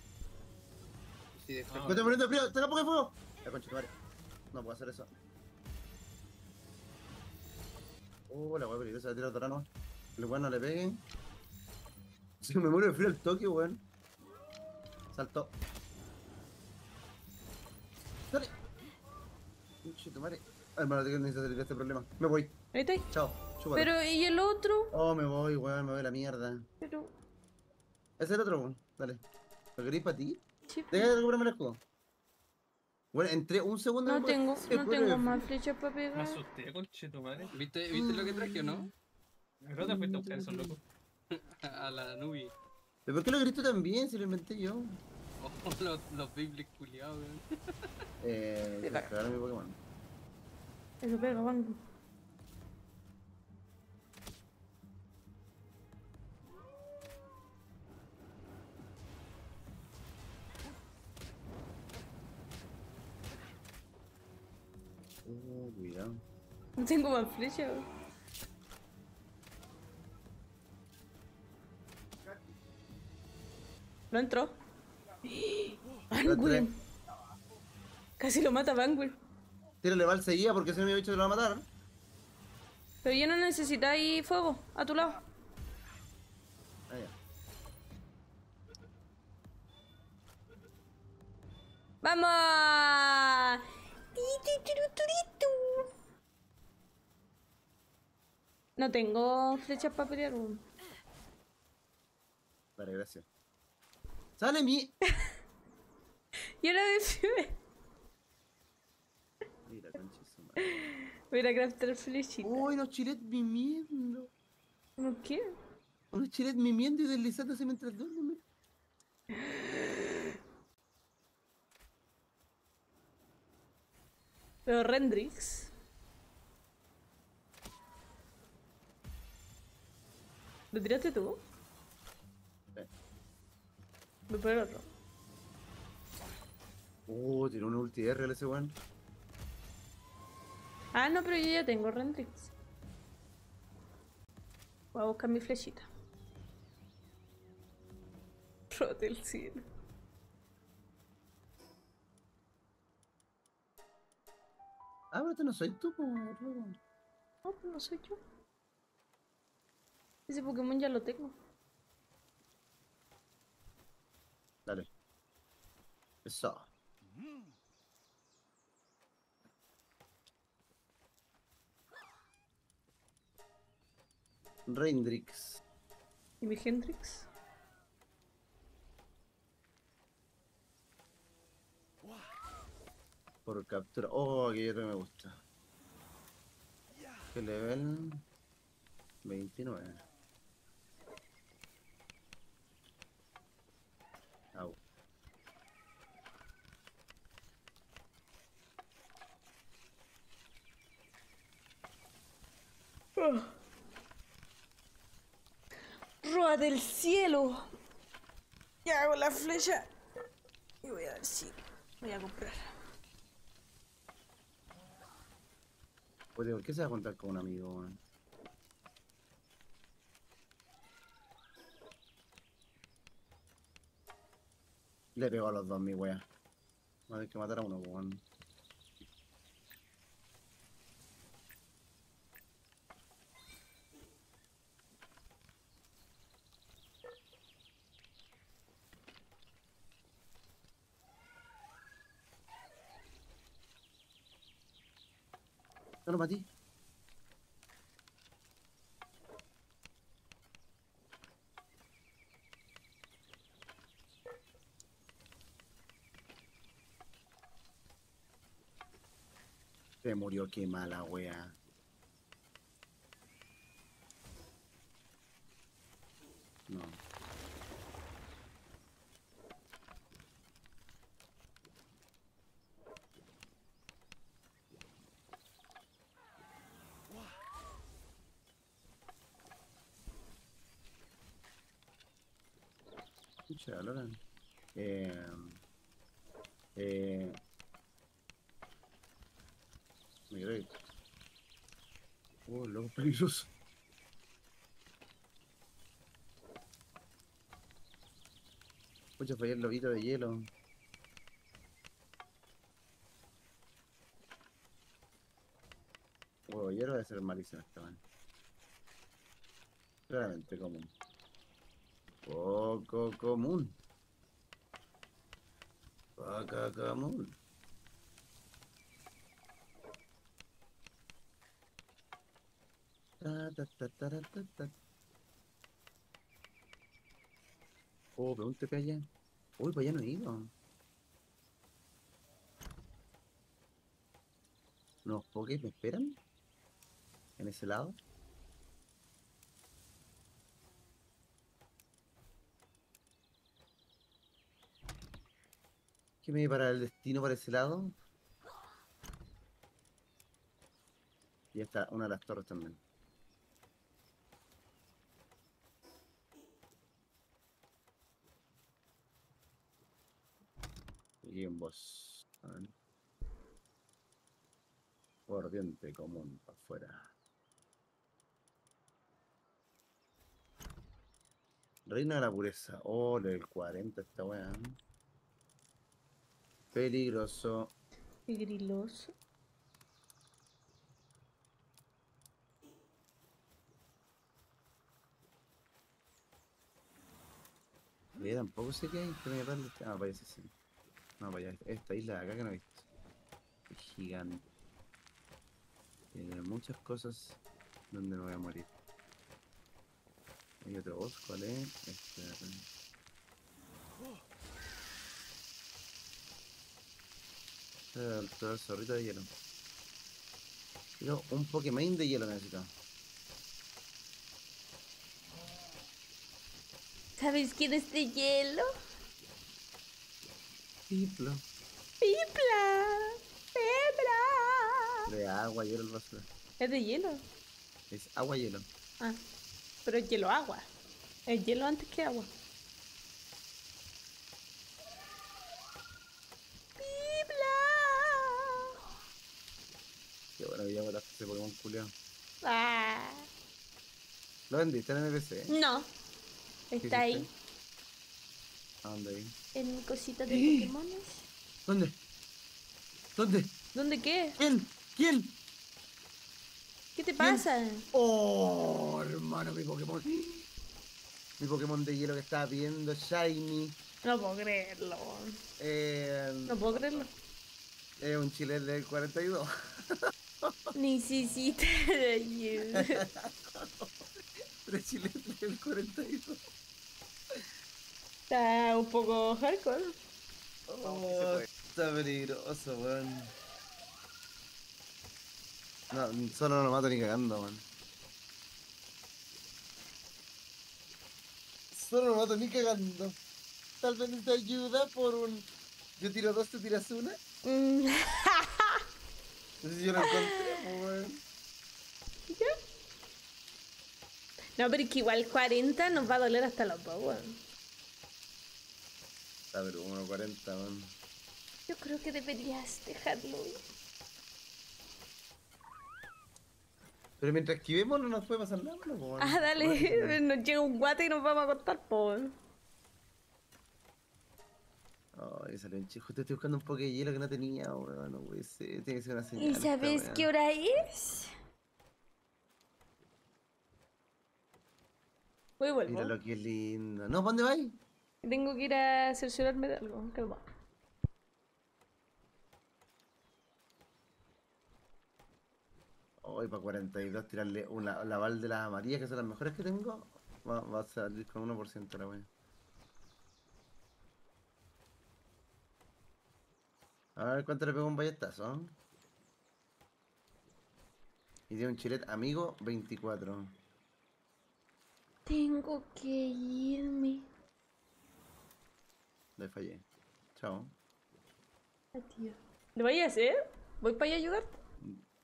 Sí, de ¡Me estoy muriendo de frío! ¡Tenga poco de fuego! La concha de tu madre. No puedo hacer eso. Oh, la wea peligrosa, la tiro otra no. El weón no le peguen. Si me muero de frío el toque, weón. Saltó. ¡Dale! Concha de tu madre. Hermano, tengo que salir de este problema. Me voy. Ahí estoy. Chao. Chúpalo. Pero, ¿y el otro? Oh, me voy, weón, me voy a la mierda. Pero. Ese es el otro, weón. Dale. ¿Lo queréis para ti? sí, Deja de recuperarme el escudo. Bueno, entré un segundo. No tengo, no tengo más flechas para Me pegar. asusté, conche tu madre. ¿Viste, ¿Viste lo que traje o no? Creo que te fuiste a buscar esos locos. A la Nubi. ¿Pero por qué lo grito tan bien si lo inventé yo? Oh, los, los Beyblade culiados, weón. Eh, cagaron mi Pokémon. Eso pega, Vanguin. Oh, cuidado. No tengo más flechas. No entró. Banwin. Casi lo mata Banwin. Tírale bal seguida porque si no mi bicho te lo va a matar. Pero ya no necesitáis fuego a tu lado. Ah, ya. ¡Vamos! No tengo flechas para pelear. weón. Vale, gracias. ¡Sale mi! Y ahora me Mira, concha su madre. Voy a craftar flechitas. Uy, los chilets mimiendo. ¿No qué? Unos chilets mimiendo y deslizándose mientras duermen. Pero Rendrix. ¿Lo tiraste tú? Sí. Voy por el otro. Uh, tiró un ulti R ese weón. Ah, no, pero yo ya tengo Rendrix. Voy a buscar mi flechita. Rote el cielo. Ah, pero este no soy tú, po. No, pues no soy yo. Ese Pokémon ya lo tengo. Dale. Eso. Reindrix. ¿Y mi Hendrix? Por captura. Oh, aquello que me gusta. ¿Qué level? 29. Au. ¡Roa del cielo! Ya hago la flecha. Y voy a ver si voy a comprar. Oye, ¿por qué se va a contar con un amigo, weón? Le pegó a los dos, mi wea. Va a tener que matar a uno, weón. No lo matí. Se murió, qué mala wea. No. Loran. Eh, eh, Mira. Oh, loco peligroso. Escucha, fue el lobito de hielo. Huevo de hielo debe ser malísimo esta man. Claramente común. Poco común. Poco común. Ta, ta, ta, tara, ta, ta. Oh, pregunte para allá. Uy, para allá no he ido. ¿Los pokés me esperan? ¿En ese lado? ¿Qué me para el destino para ese lado? Y está, una de las torres también. Y un boss. Corriente común para afuera. Reina de la pureza. Oh, el 40 esta weá. Peligroso. Griloso. Oye, tampoco sé qué hay. Pero me parece. Ah, parece sí. No, vaya, esta isla de acá que no he visto. Es gigante. Tiene muchas cosas donde me voy a morir. Hay otro boss, ¿cuál es? Este Eh, Todo el zorrito de hielo. Quiero un Pokémon de hielo necesito. ¿Sabes quién es de hielo? ¡Pipla! ¡Pipla! De agua, hielo, el basura. ¿Es de hielo? Es agua, hielo. Ah, pero es hielo agua. Es hielo antes que agua. ¡Pipla! Qué bueno que ya botaste ese Pokémon culiao. Ah, Lo vendiste en MPC. no. ¿Qué Está ahí? ¿A dónde ahí? en mi cosita de Pokémones. ¿Dónde? ¿Dónde? ¿Dónde qué? ¿Quién? ¿Quién? ¿Qué te pasa? Oh, hermano, mi Pokémon. Mi Pokémon de hielo que estaba pidiendo, Shiny. No puedo creerlo. Eh, No puedo creerlo. es un chile del 42. Necesita ayuda. Tres chiles del 42. Está un poco hardcore. Oh, está peligroso, weón. No, solo no lo mato ni cagando, weón. Solo no lo mato ni cagando. Tal vez necesito ayuda por un. Yo tiro dos, tú tiras una. No sé si yo lo encontré, pues, weón. No, pero es que igual 40 nos va a doler hasta los dos, weón. Está pero 1.40, weón. Yo creo que deberías dejarlo. Pero mientras esquivemos no nos puede pasar nada, ¿no? po, weón? Ah, dale. Nos llega un guate y nos vamos a cortar, po. Weón. Ay, salió un chico. Justo estoy buscando un poco de hielo que no tenía, weón. No puede ser. Tiene que ser una señal. ¿Y sabes qué hora es? Voy y vuelvo. Mira lo que lindo. No, ¿pa' dónde vais? Tengo que ir a cerciorarme de algo. Calma. Hoy para 42 tirarle una, la val de las amarillas, que son las mejores que tengo. Va, va a salir con 1% la wea. A ver cuánto le pego un ballestazo. Y tiene un chilet amigo 24. Tengo que irme. Le fallé. Chao. Adiós. ¿Lo vais a hacer? ¿Voy para allá a ayudarte?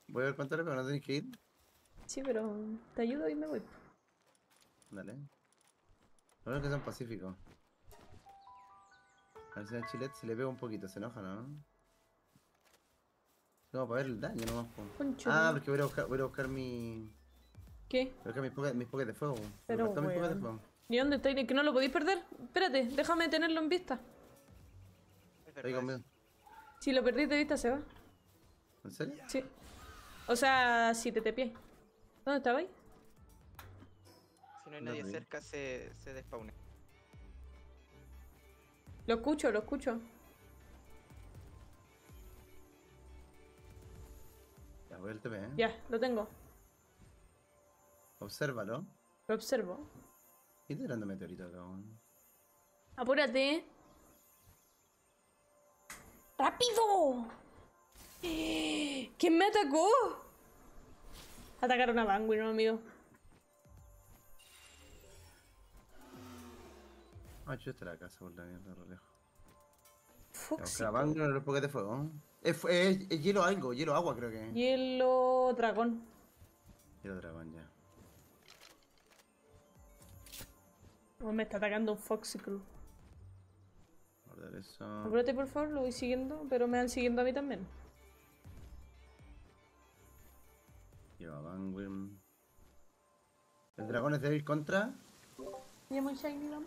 Voy a ver cuánto le pego, no tenéis que ir. Sí, pero te ayudo y me voy. Dale. Lo bueno es que son pacíficos. A ver si al chilet se le pega un poquito, se enoja, ¿no? No, para ver el daño nomás. po. Concho. Ah, porque voy a buscar, voy a buscar mi. ¿Qué? Voy a buscar mis pokés, mis pokés de fuego. Voy a Pero, buscar mis pokés de fuego. ¿Y dónde estáis? ¿Que no lo podéis perder? Espérate, déjame tenerlo en vista. Conmigo. Si lo perdís de vista, se va. ¿En serio? Sí. O sea, si te tepié. ¿Dónde estabais? Si no hay nadie cerca, se, se despawne. Lo escucho, lo escucho. Voy al TP, ¿eh? Ya, lo tengo. Obsérvalo. Lo observo. ¿Y te tirando meteorito acá, weón? Apúrate. ¡Rápido! ¿Quién me atacó? Atacaron a Bangui, no, amigo. Ah, yo está la casa por la mierda, re lejos. Foxy. a Bango en los de fuego. ¿eh? Es, es, es hielo algo, hielo agua creo que. Hielo dragón. Hielo dragón, ya. Oh, me está atacando un Foxicle. Guardar eso. Apúrate, por favor, lo voy siguiendo, pero me van siguiendo a mí también. Lleva a Banwin. ¿El dragón es débil contra? ¿Y muy shiny, no?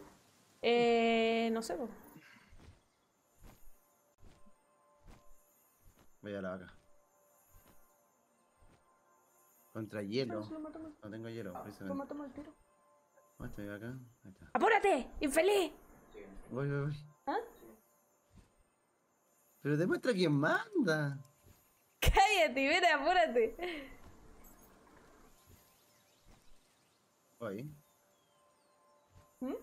Eh, no sé, po. Voy a la vaca. Contra hielo. No tengo hielo, lo precisamente. matamos al tiro. ¿Dónde estoy acá? Ahí está. ¡Apúrate! ¡Infeliz! Voy, voy, voy. ¿Ah? Pero demuestra quién manda. ¡Cállate, ven, apúrate! Voy. ¿Mm?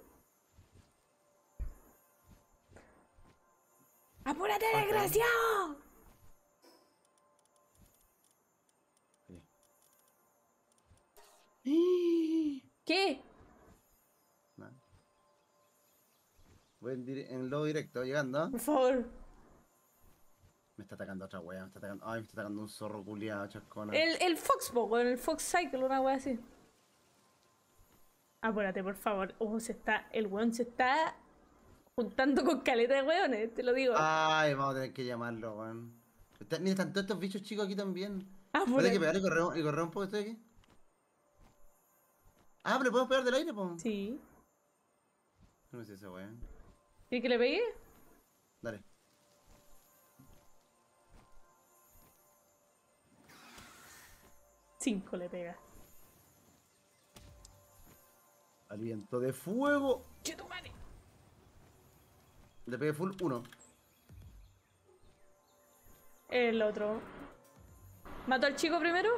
¡Apúrate, Ok. desgraciado! ¿Qué? Voy en, en lodo directo, llegando. Por favor. Me está atacando otra wea, me está atacando. Ay, me está atacando un zorro culiado, chascona. El, el Foxbow, con el Fox Cycle, una wea así. Apúrate, por favor. Oh, se está. El weón se está juntando con caleta de weones, te lo digo. Ay, vamos a tener que llamarlo, weón. Está- mira, están todos estos bichos chicos aquí también. Voy a tener Apúrate. que pegar y correr, y correr un poco, estoy aquí. Ah, pero podemos pegar del aire, po. Sí. No sé esa weón. ¿Quieres que le pegue? Dale. Cinco le pega. Aliento de fuego. ¡Chetumare! Le pegué full 1. El otro. ¿Mató al chico primero?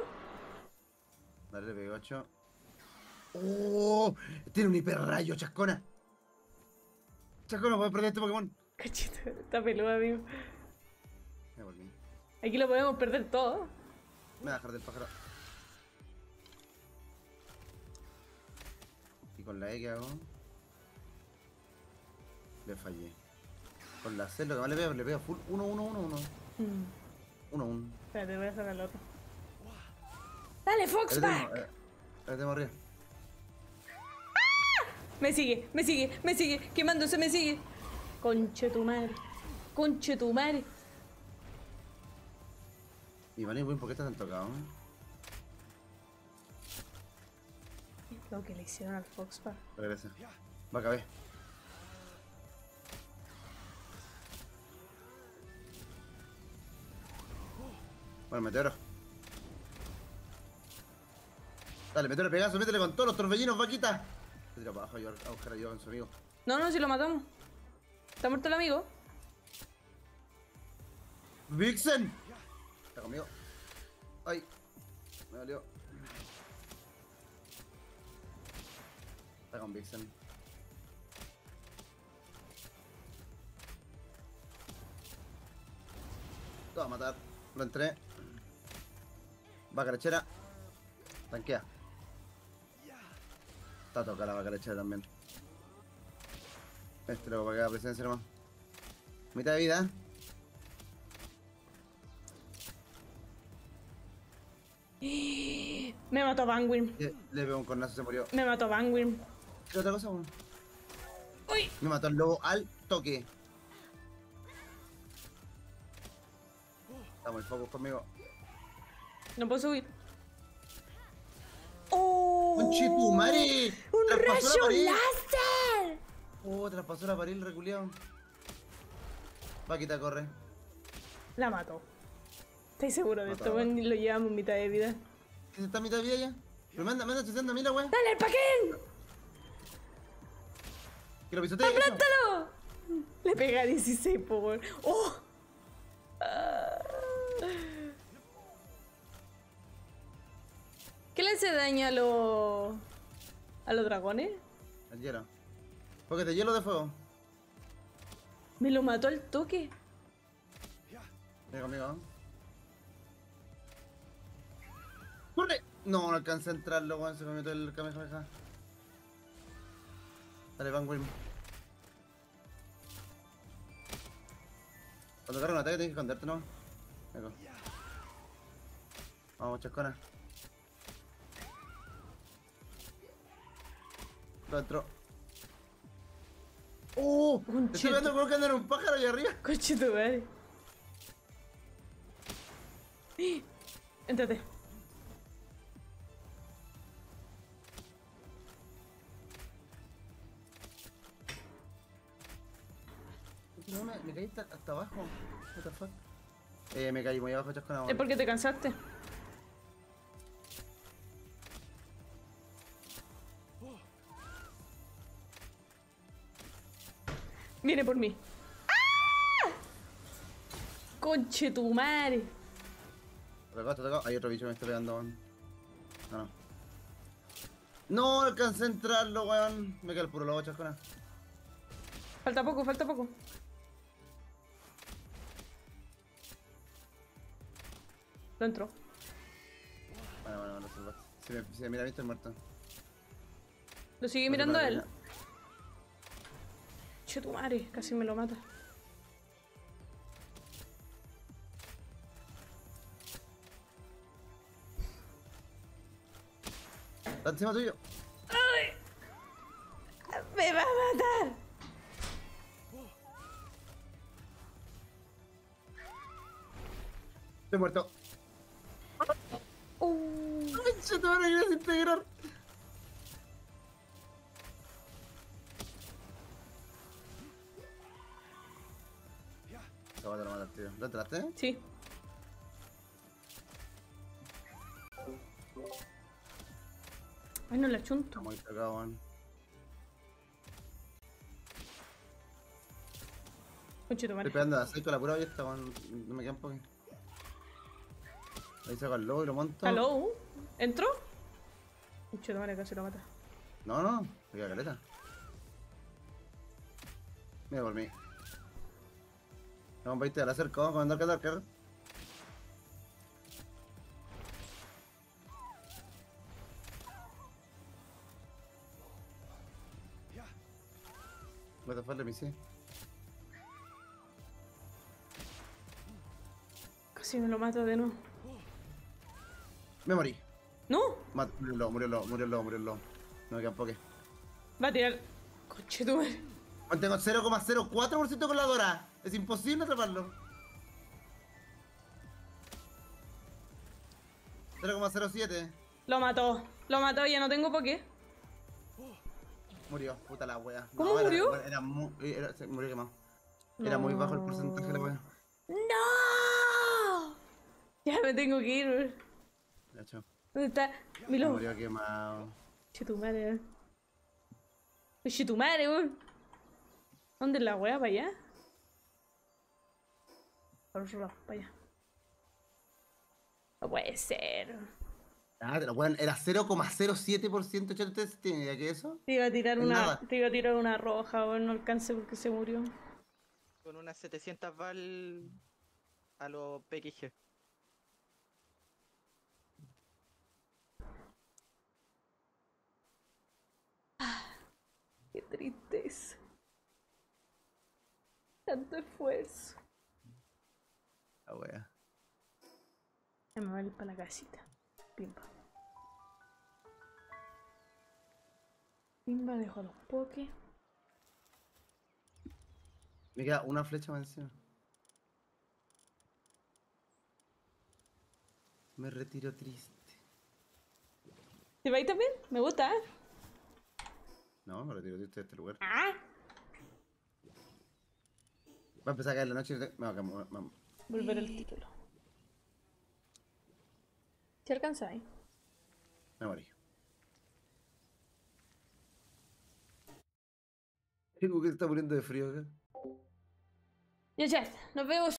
Dale, le pegué 8. ¡Oh! Tiene un hiperrayo, chascona. Chascona, puedes perder este Pokémon. Cachito, está peludo, amigo. Aquí lo podemos perder todo. Me voy a dejar del pájaro. ¿Y con la E qué hago? Le fallé. Con la C lo que más le pego, le pego full 1, 1, 1, 1. Mm. 1, 1. Espérate, voy a sacar el otro. ¡Dale, Foxback! tengo, eh, tengo arriba. Me sigue, me sigue, me sigue, quemándose, me sigue. Conche tu madre. Conche tu madre. Y vale, ¿por qué estás tan tocado? Lo que le hicieron al Foxback. Regresa. Va a caber. Bueno, meteoro. Dale, meteoro Pegaso, métele con todos los torbellinos, vaquita. Se tira para abajo a buscar ayuda con su amigo. No, no, si lo matamos. ¿Está muerto el amigo? ¡Vixen! Está conmigo. Ay, me dolió. Está con Vixen. Lo va a matar. Lo entré. Vaca lechera. Tanquea. Está tocada la vaca también. Este lo para que haga presencia nomás. Mitad de vida. Me mató Bangwin. Le, le pegó un cornazo, se murió. Me mató Bangwin. ¿Qué otra cosa, weón? ¡Uy! Me mató el lobo al toque. Estamos el focus conmigo. No puedo subir. ¡Oh! ¡Un ¡Traspasó la rayo láser! Oh, traspasó la pared el reculeado. Vaquita corre. La mató. ¿Estáis seguro de esto? weón? Lo llevamos mitad de vida. ¿Qué está mitad de vida ya? Pero me anda, me anda chuzando a mí la weá. ¡Dale, el paquén! Que lo pisotee. ¡Aplántalo! Le pega 16, po, weón. ¡Oh! Hace daño a los. a los dragones? El hielo. Porque de hielo de fuego. Me lo mató al toque. Ven conmigo. ¡Corre! No, no alcancé a entrarlo, weón. Se me metió el Kamehameha. Dale, Van Wilm. Cuando agarra un ataque tienes que esconderte, ¿no? Venga. Vamos, chascona. Lo entró. ¡Oh! Conchito. Estoy viendo como que anda un pájaro allá arriba. Coche tu madre. Entrate. No, me, me caí hasta, hasta abajo. What the fuck. Eh, me caí muy abajo, chascona. Es porque te cansaste. Viene por mí. ¡Ah! Conche tu madre. Hay otro bicho que me está pegando. No, no. No alcancé a entrarlo, weón. Me queda el puro lobo, chascona. Falta poco, falta poco. Lo entró. Bueno, bueno, bueno, salvaste. Si me, si me mira, viste, muerto. Lo sigue mirando a él. Che tu madre, casi me lo mata. Está encima tuyo. ¡Me va a matar! Estoy muerto. Uh, ¡Ay, se te van a ir a desintegrar! Acabo de lo matar, tío. ¿Lo entraste? sí. Ay, no la chunto. Está muy cagado, tu madre. Estoy pegando a 6 con la pura ballesta, weón. No me quedan poco. Ahí saco el lobo y lo monto. ¿Hello? ¿Entró? Tu madre, casi lo mata. No, no, me queda caleta. Mira por mí. Vamos a irte a la cerca, vamos a andar a cargar. What the fuck, let me see. Casi me lo mata de nuevo. Me morí. ¡No! Mat- murió el lobo, murió el lobo, murió el lobo, murió el lobo. No me quedan poke. Va a tirar. Conche tu madre. Mantengo 0,04% con la Dora. Es imposible atraparlo. 0,07. Lo mató. Lo mató, ya no tengo por qué. Murió, puta la wea. ¿Cómo era- murió? Era, muy. Era, se murió quemado. Era muy bajo el porcentaje de la wea. ¡No! Ya me tengo que ir. Ya, chao. ¿Dónde está? Mi lobo. Murió quemado. Tu madre, tu madre, weón. ¿Dónde es la wea? ¿Para allá? Para otro lado, para allá. No puede ser. Ah, pero weón, era 0,07%. Chato, ¿Ustedes tienen idea que eso? Te iba a tirar una. nada. Te iba a tirar una roja, weón. No alcancé porque se murió. Con unas 700 val a los PXG. Qué tristeza. Tanto esfuerzo. La wea. Ya me voy a ir para la casita. Pimba. Pimba dejó los pokés. Me queda una flecha más encima. Me retiro triste. ¿Te va a ir también? Me gusta, ¿eh? No, me retiro triste de este lugar. ¡Ah! Va a empezar a caer la noche. y No, me- me- Volver el título. Si alcanzáis. me morí. Tengo que está muriendo de frío acá. Ya, ya. Nos vemos